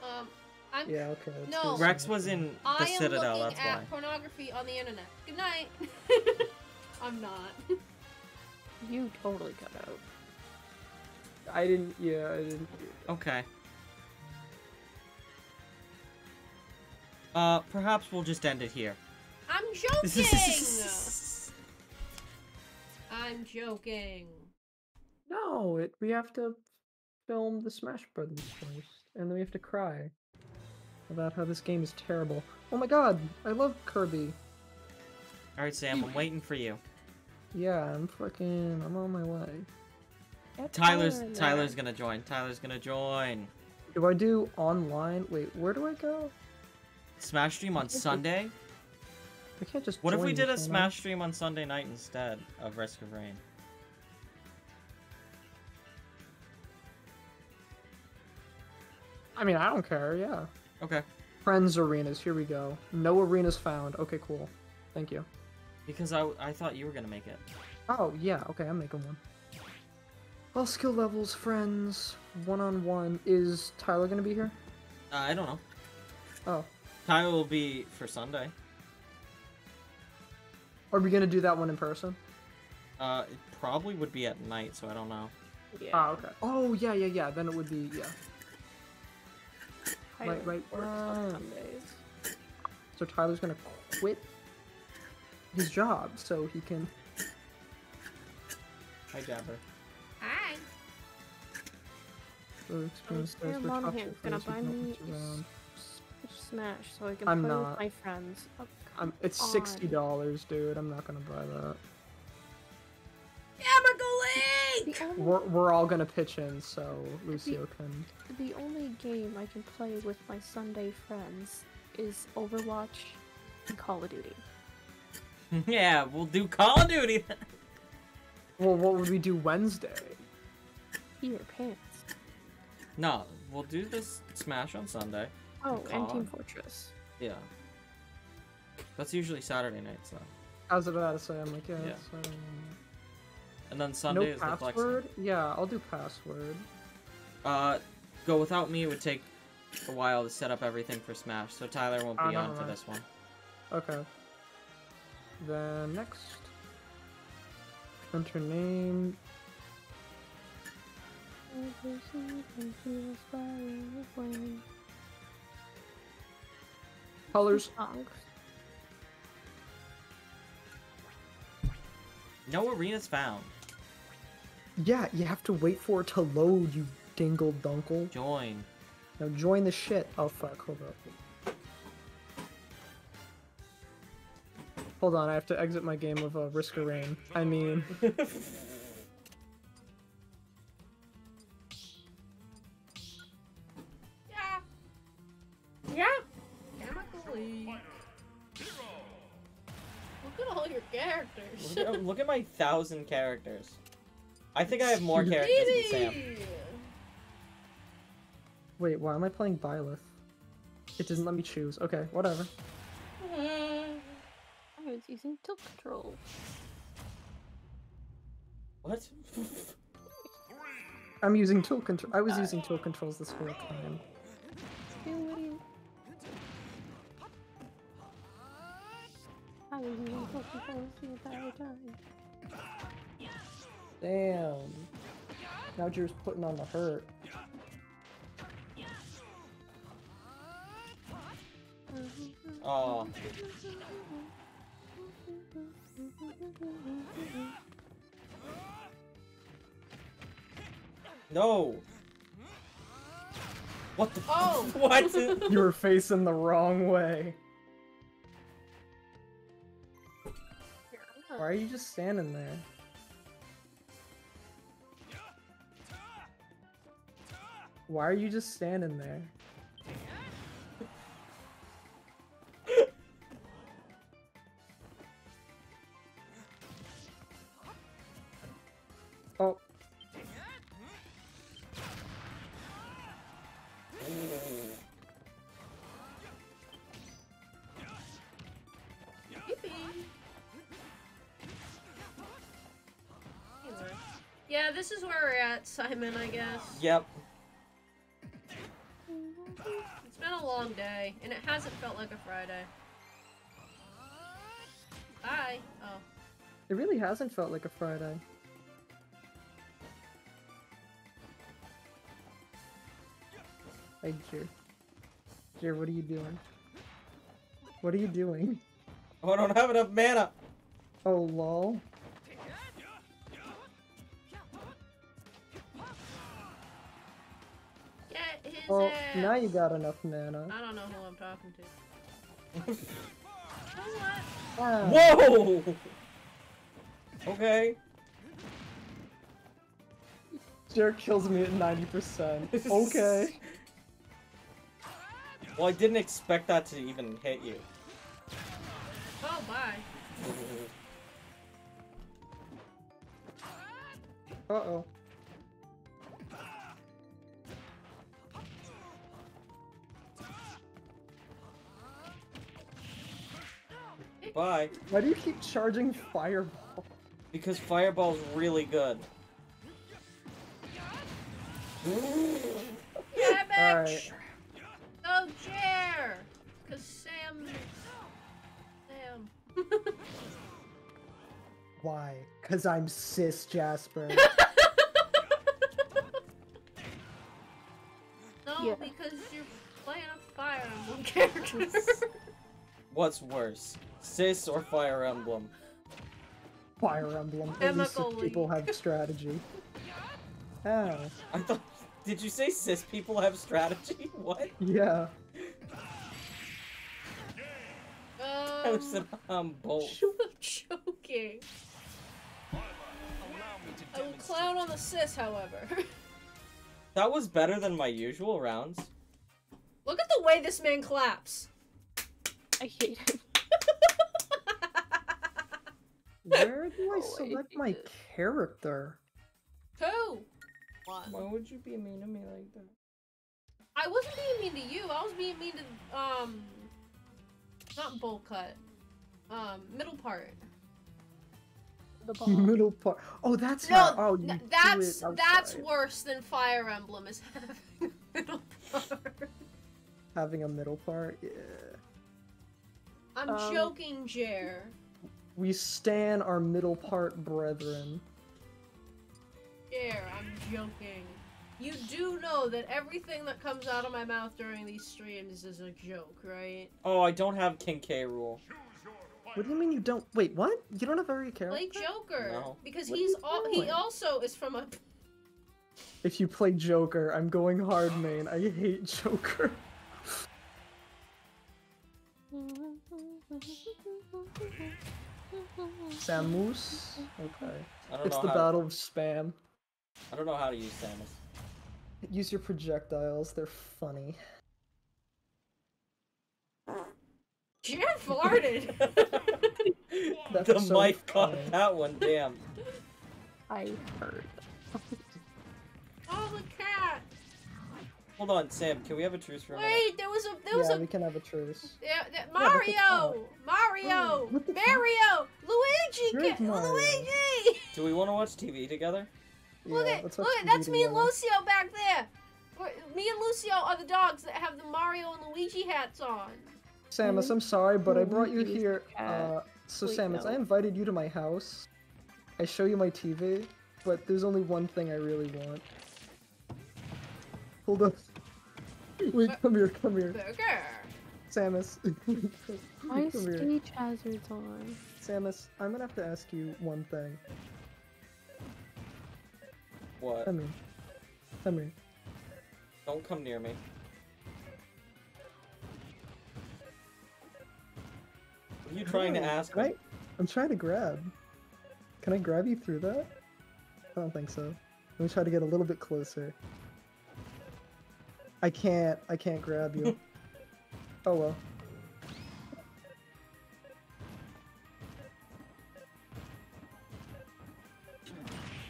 [SPEAKER 2] Um, I'm.
[SPEAKER 4] Yeah, okay.
[SPEAKER 2] No.
[SPEAKER 4] Wrex
[SPEAKER 1] was in the
[SPEAKER 2] I am
[SPEAKER 1] Citadel.
[SPEAKER 2] looking
[SPEAKER 1] That's why.
[SPEAKER 2] at pornography on the internet. Good night. I'm not.
[SPEAKER 3] You totally cut out.
[SPEAKER 4] I didn't, yeah, I didn't.
[SPEAKER 1] Okay. Uh, perhaps we'll just end it here.
[SPEAKER 2] I'm joking. I'm joking.
[SPEAKER 4] No, it, we have to film the Smash Brothers first, and then we have to cry about how this game is terrible. Oh my god, I love Kirby.
[SPEAKER 1] All right, Sam, I'm waiting for you.
[SPEAKER 4] Yeah, I'm fucking, I'm on my way.
[SPEAKER 3] Get
[SPEAKER 1] Tyler's
[SPEAKER 3] Tyler.
[SPEAKER 1] Tyler's gonna join. Tyler's gonna join.
[SPEAKER 4] Do I do online? Wait, where do I go?
[SPEAKER 1] Smash stream on Sunday.
[SPEAKER 4] I can't just.
[SPEAKER 1] What if we did a
[SPEAKER 4] can I?
[SPEAKER 1] Smash stream on Sunday night instead of Risk of Rain?
[SPEAKER 4] I mean, I don't care. Yeah.
[SPEAKER 1] Okay.
[SPEAKER 4] Friends arenas. Here we go. No arenas found. Okay, cool. Thank you.
[SPEAKER 1] Because I I thought you were gonna make it.
[SPEAKER 4] Oh yeah. Okay, I'm making one. All skill levels, friends, one on one. Is Tyler gonna be here?
[SPEAKER 1] Uh, I don't know.
[SPEAKER 4] Oh,
[SPEAKER 1] Tyler will be for Sunday.
[SPEAKER 4] are we gonna do that one in person?
[SPEAKER 1] Uh, it probably would be at night, so I don't know.
[SPEAKER 3] Yeah.
[SPEAKER 4] Oh, okay. Oh yeah, yeah, yeah. Then it would be yeah.
[SPEAKER 3] Tyler
[SPEAKER 4] right, right.
[SPEAKER 3] works on
[SPEAKER 4] Ah.
[SPEAKER 3] Sundays.
[SPEAKER 4] So Tyler's gonna quit his job so he can.
[SPEAKER 1] Hi, Jabber.
[SPEAKER 2] Hi.
[SPEAKER 4] experience those
[SPEAKER 3] Sam
[SPEAKER 4] which
[SPEAKER 3] Monahan's
[SPEAKER 4] options
[SPEAKER 3] gonna
[SPEAKER 4] those
[SPEAKER 3] buy me
[SPEAKER 4] get around.
[SPEAKER 3] s- Smash so I can
[SPEAKER 4] I'm
[SPEAKER 3] play
[SPEAKER 4] not.
[SPEAKER 3] with my friends. Oh,
[SPEAKER 4] I'm, it's
[SPEAKER 3] on.
[SPEAKER 4] sixty dollars, dude. I'm not gonna buy that.
[SPEAKER 2] Chemical Link!
[SPEAKER 3] The only,
[SPEAKER 4] We're, we're all gonna pitch in, so Lucio can.
[SPEAKER 3] the only game I can play with my Sunday friends is Overwatch and Call of Duty.
[SPEAKER 1] yeah, we'll do Call of Duty. then.
[SPEAKER 4] Well, what would we do Wednesday?
[SPEAKER 3] Pee your pants.
[SPEAKER 1] no, we'll do this Smash on Sunday.
[SPEAKER 3] Oh, and Team Fortress.
[SPEAKER 1] Yeah. That's usually Saturday nights, though.
[SPEAKER 4] I was about to say, I'm like, yeah.
[SPEAKER 1] Yeah. And then Sunday
[SPEAKER 4] no
[SPEAKER 1] is the
[SPEAKER 4] password. Yeah, I'll do password.
[SPEAKER 1] Uh, go without me. It would take a while to set up everything for Smash, so Tyler won't be on
[SPEAKER 4] never
[SPEAKER 1] for this one.
[SPEAKER 4] Okay. Then next, enter name. Colors.
[SPEAKER 1] No arenas found.
[SPEAKER 4] Yeah, you have to wait for it to load, you dingle dunkle.
[SPEAKER 1] Join.
[SPEAKER 4] Now join the shit. Oh fuck, hold up. Hold on, I have to exit my game of uh, Risk of Rain. I mean,
[SPEAKER 2] Yeah. Yeah. Chemical Look at all your characters.
[SPEAKER 1] Look at, look at my thousand characters. I think I have more characters than Sam.
[SPEAKER 4] Wait, why am I playing Byleth? It didn't let me choose. Okay, whatever.
[SPEAKER 3] I was using tilt control.
[SPEAKER 1] What?
[SPEAKER 4] I'm using tilt control. I was using tilt controls this whole time.
[SPEAKER 3] Doing. I was using tilt controls the entire time.
[SPEAKER 4] Damn. Now Drew's putting on the hurt.
[SPEAKER 1] Oh, No. What the?
[SPEAKER 2] Oh.
[SPEAKER 1] what?
[SPEAKER 4] You were facing the wrong way. Why are you just standing there? Why are you just standing there? Oh,
[SPEAKER 2] Yeah, this is where we're at, Simon, I guess.
[SPEAKER 1] yep.
[SPEAKER 2] Long day, and it hasn't felt like a Friday. Bye. Oh.
[SPEAKER 4] it really hasn't felt like a Friday. Hey, Jer. Jer, what are you doing? What are you doing?
[SPEAKER 1] Oh, I don't have enough mana.
[SPEAKER 4] Oh, lol.
[SPEAKER 2] Get his
[SPEAKER 4] Oh,
[SPEAKER 2] ass.
[SPEAKER 4] now you got enough mana.
[SPEAKER 2] I don't know who I'm talking to. Oh, what?
[SPEAKER 4] Ah.
[SPEAKER 1] Whoa. Okay.
[SPEAKER 4] Jer kills me at 90%. Okay.
[SPEAKER 1] Well, I didn't expect that to even hit you.
[SPEAKER 2] Oh, bye.
[SPEAKER 4] Uh-oh.
[SPEAKER 1] Bye.
[SPEAKER 4] Why do you keep charging fireball?
[SPEAKER 1] Because Fireball's really good.
[SPEAKER 2] Yeah, bitch!
[SPEAKER 4] Alright.
[SPEAKER 2] Go, Jer! Cause Sam. Sam.
[SPEAKER 4] Why? Cause I'm cis Jasper.
[SPEAKER 2] no,
[SPEAKER 3] Yeah.
[SPEAKER 2] because you're playing a Fire Emblem character.
[SPEAKER 1] What's worse, Cis or Fire Emblem?
[SPEAKER 4] Fire Emblem. At least
[SPEAKER 2] Chemical
[SPEAKER 4] people have strategy. Oh,
[SPEAKER 1] I thought. Did you say cis people have strategy? What?
[SPEAKER 4] yeah.
[SPEAKER 1] I
[SPEAKER 2] um,
[SPEAKER 1] said um both.
[SPEAKER 2] I'm joking. I will clown on the cis, however.
[SPEAKER 1] That was better than my usual rounds.
[SPEAKER 2] Look at the way this man claps.
[SPEAKER 3] I hate it.
[SPEAKER 4] Where do I
[SPEAKER 3] Oh,
[SPEAKER 4] select my character?
[SPEAKER 2] Two. One.
[SPEAKER 1] Why would you be mean to me like that?
[SPEAKER 2] I wasn't being mean to you. I was being mean to um, not bowl cut, um, middle part.
[SPEAKER 3] The bomb.
[SPEAKER 4] Middle part. Oh, that's
[SPEAKER 2] No,
[SPEAKER 4] how. Oh, you
[SPEAKER 2] that's that's worse than Fire Emblem is having a middle part.
[SPEAKER 4] Having a middle part. Yeah.
[SPEAKER 2] I'm
[SPEAKER 3] Um,
[SPEAKER 2] joking, Jer.
[SPEAKER 4] We stan our middle part brethren.
[SPEAKER 2] Jer, I'm joking. You do know that everything that comes out of my mouth during these streams is a joke, right?
[SPEAKER 1] Oh, I don't have King K. Rool.
[SPEAKER 4] What do you mean you don't? Wait, what? You don't have every character?
[SPEAKER 2] Play Joker
[SPEAKER 1] No.
[SPEAKER 2] because
[SPEAKER 4] What
[SPEAKER 2] he's
[SPEAKER 4] you
[SPEAKER 2] all, he also is from a
[SPEAKER 4] If you play Joker, I'm going hard main. I hate Joker. Samus? Okay.
[SPEAKER 1] I don't
[SPEAKER 4] It's
[SPEAKER 1] know
[SPEAKER 4] the
[SPEAKER 1] how.
[SPEAKER 4] battle of spam.
[SPEAKER 1] I don't know how to use Samus.
[SPEAKER 4] Use your projectiles, they're funny.
[SPEAKER 2] Jer farted.
[SPEAKER 4] That's
[SPEAKER 1] the
[SPEAKER 4] so
[SPEAKER 1] mic caught that one. Damn.
[SPEAKER 3] I heard.
[SPEAKER 2] oh, the cat.
[SPEAKER 1] Hold on, Sam. Can we have a truce for a minute?
[SPEAKER 2] Wait, there was a there was
[SPEAKER 4] Yeah,
[SPEAKER 2] a
[SPEAKER 4] we can have a truce.
[SPEAKER 2] Yeah,
[SPEAKER 4] Yeah, what the
[SPEAKER 2] Mario! Mario!
[SPEAKER 4] What the fuck?
[SPEAKER 2] Mario! Luigi!
[SPEAKER 4] Where's
[SPEAKER 2] Get,
[SPEAKER 4] Mario?
[SPEAKER 2] Luigi!
[SPEAKER 1] Do we want to watch TV together?
[SPEAKER 2] Look at look at
[SPEAKER 4] TV
[SPEAKER 2] that's me and. Lucio back there. Me and Lucio are the dogs that have the Mario and Luigi hats on.
[SPEAKER 4] Samus, I'm sorry, but I
[SPEAKER 3] Oh,
[SPEAKER 4] brought you here. Uh, so
[SPEAKER 3] Wait,
[SPEAKER 4] Samus, I invited you to my house. I show you my TV, but there's only one thing I really want. Hold up. Wait,
[SPEAKER 2] What?
[SPEAKER 4] come here, come here.
[SPEAKER 2] Burger.
[SPEAKER 4] Samus.
[SPEAKER 3] My
[SPEAKER 4] Come here.
[SPEAKER 3] stage hazard's on.
[SPEAKER 4] Samus, I'm gonna have to ask you one thing.
[SPEAKER 1] What?
[SPEAKER 4] Come here. Come here.
[SPEAKER 1] Don't come near me. What are you trying to ask
[SPEAKER 4] can
[SPEAKER 1] me?
[SPEAKER 4] I, I'm trying to grab. Can I grab you through that? I don't think so. Let me try to get a little bit closer. I can't. I can't grab you. oh well.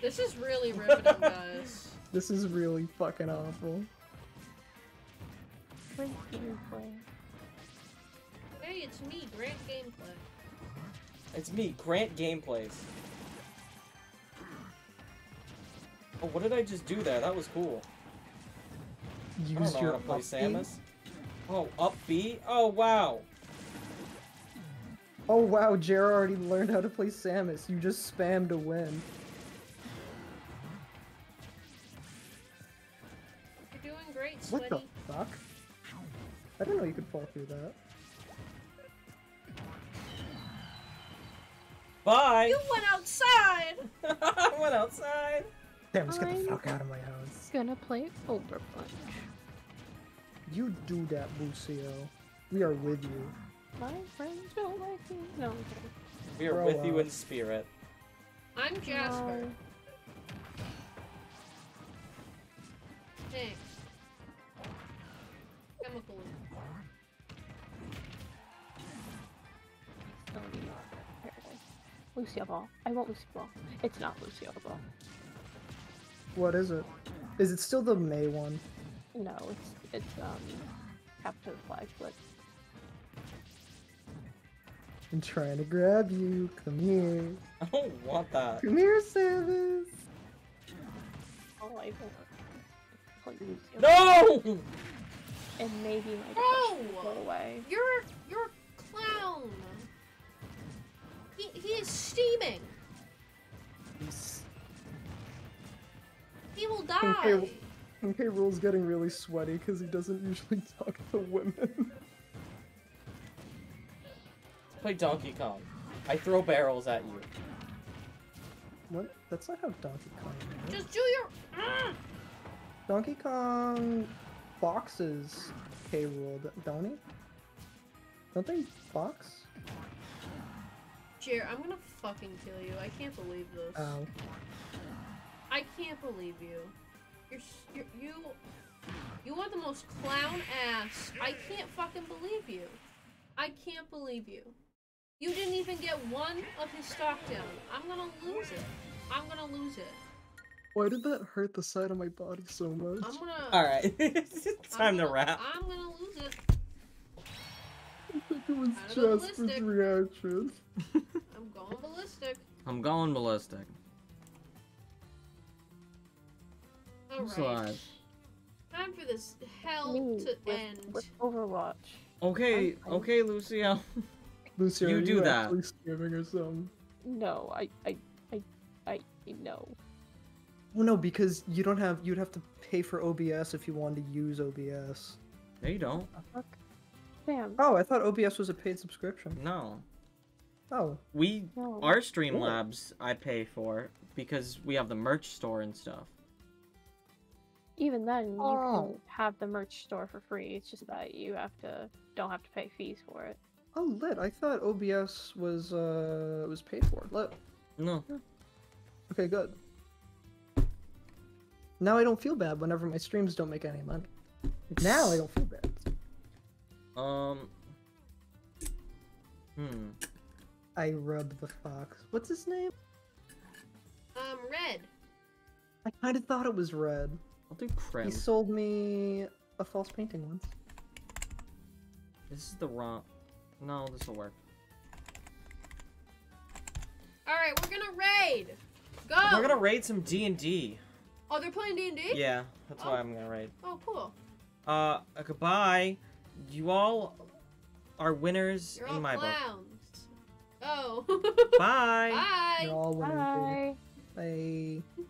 [SPEAKER 2] This is really riveting, guys.
[SPEAKER 4] This is really fucking awful.
[SPEAKER 3] Great gameplay.
[SPEAKER 2] Hey, it's me, Grant Gameplay.
[SPEAKER 1] It's me, Grant Gameplays. Oh, what did I just do there? That was cool. I don't
[SPEAKER 4] Use your
[SPEAKER 1] how to play. Samus. Oh, up B? Oh, wow.
[SPEAKER 4] Oh wow, Jer already learned how to play Samus. You just spam to win.
[SPEAKER 2] You're doing great,
[SPEAKER 4] What the fuck? I didn't know you could fall through that.
[SPEAKER 1] Bye!
[SPEAKER 2] You went outside!
[SPEAKER 1] I went outside.
[SPEAKER 4] Samus, get the
[SPEAKER 3] I'm-
[SPEAKER 4] fuck out of my house.
[SPEAKER 3] Gonna play Over Punch.
[SPEAKER 4] You do that, Lucio. We are with you.
[SPEAKER 3] My friends don't like me. No, I'm kidding.
[SPEAKER 1] We are
[SPEAKER 4] Grow
[SPEAKER 1] with you in spirit.
[SPEAKER 2] I'm Jasper.
[SPEAKER 3] No.
[SPEAKER 2] Thanks. Chemical.
[SPEAKER 3] Still need more paradise. Lucio Ball. I want Lucio Ball. It's not Lucio Ball.
[SPEAKER 4] What is it? Is it still the May one?
[SPEAKER 3] No, it's it's um capture the flag flip.
[SPEAKER 4] I'm trying to grab you. Come here.
[SPEAKER 1] I don't want that.
[SPEAKER 4] Come here, Samus.
[SPEAKER 3] Oh, I want play Lucio.
[SPEAKER 1] No!
[SPEAKER 3] And maybe my
[SPEAKER 2] Bro!
[SPEAKER 3] go away.
[SPEAKER 2] You're you're a clown. He he is steaming.
[SPEAKER 4] He's-
[SPEAKER 2] He will die.
[SPEAKER 4] Okay, Rool's getting really sweaty because he doesn't usually talk to women.
[SPEAKER 1] Play Donkey Kong. I throw barrels at you.
[SPEAKER 4] what? That's not how Donkey Kong works.
[SPEAKER 2] Just do your. Mm.
[SPEAKER 4] Donkey Kong boxes K. Rool, don't he? Don't they box?
[SPEAKER 2] Jer, I'm gonna fucking kill you. I can't believe this.
[SPEAKER 4] Ow.
[SPEAKER 2] I can't believe you. You're, s- you're you. You are the most clown ass. I can't fucking believe you. I can't believe you. You didn't even get one of his stock down. I'm gonna lose it. I'm gonna lose it.
[SPEAKER 4] Why did that hurt the side of my body so much?
[SPEAKER 2] I'm gonna.
[SPEAKER 1] Alright, it's time to
[SPEAKER 2] gonna-
[SPEAKER 1] wrap.
[SPEAKER 2] I'm gonna lose it.
[SPEAKER 4] I think it was
[SPEAKER 2] Kind of
[SPEAKER 4] Jasper's reaction.
[SPEAKER 2] I'm going ballistic.
[SPEAKER 1] I'm going ballistic. Who's
[SPEAKER 2] Alright.
[SPEAKER 1] alive?
[SPEAKER 2] Time for this hell
[SPEAKER 3] Me
[SPEAKER 2] to
[SPEAKER 3] with,
[SPEAKER 2] end.
[SPEAKER 3] with Overwatch.
[SPEAKER 1] Okay,
[SPEAKER 3] I'm-
[SPEAKER 1] okay, Lucio.
[SPEAKER 4] Lucio,
[SPEAKER 1] You
[SPEAKER 4] are
[SPEAKER 1] do
[SPEAKER 4] you
[SPEAKER 1] that.
[SPEAKER 4] actually scamming or something?
[SPEAKER 3] No, I I I I no.
[SPEAKER 4] Well, no, because you don't have. You'd have to pay for OBS if you wanted to use OBS.
[SPEAKER 1] No, you don't.
[SPEAKER 3] Damn.
[SPEAKER 4] Oh, I thought OBS was a paid subscription.
[SPEAKER 1] No.
[SPEAKER 4] Oh,
[SPEAKER 1] We,
[SPEAKER 3] No.
[SPEAKER 1] our
[SPEAKER 4] Cool.
[SPEAKER 1] Streamlabs, I pay for because we have the merch store and stuff.
[SPEAKER 3] Even then, you
[SPEAKER 4] Oh.
[SPEAKER 3] can have the merch store for free. It's just that you have to don't have to pay fees for it.
[SPEAKER 4] oh, lit. I thought OBS was uh was paid for. Lit.
[SPEAKER 1] No.
[SPEAKER 4] Okay, good. Now I don't feel bad whenever my streams don't make any money. Now I don't feel bad.
[SPEAKER 1] Um. Hmm.
[SPEAKER 4] I rub the fox. What's his name?
[SPEAKER 2] Um, red.
[SPEAKER 4] I kind of thought it was red.
[SPEAKER 1] I'll do Krim.
[SPEAKER 4] He sold me a false painting once.
[SPEAKER 1] This is the wrong. No, this will work.
[SPEAKER 2] All right, we're gonna raid. Go.
[SPEAKER 1] We're gonna raid some D and D.
[SPEAKER 2] Oh, they're playing D and D.
[SPEAKER 1] Yeah, that's
[SPEAKER 2] Oh.
[SPEAKER 1] why I'm gonna raid.
[SPEAKER 2] Oh, cool.
[SPEAKER 1] Uh, uh, goodbye. You all are winners
[SPEAKER 2] You're
[SPEAKER 1] in
[SPEAKER 2] all
[SPEAKER 1] my book.
[SPEAKER 2] clowns. Oh.
[SPEAKER 1] Bye.
[SPEAKER 2] Bye.
[SPEAKER 4] They're all winning.
[SPEAKER 3] Bye.
[SPEAKER 4] Bye.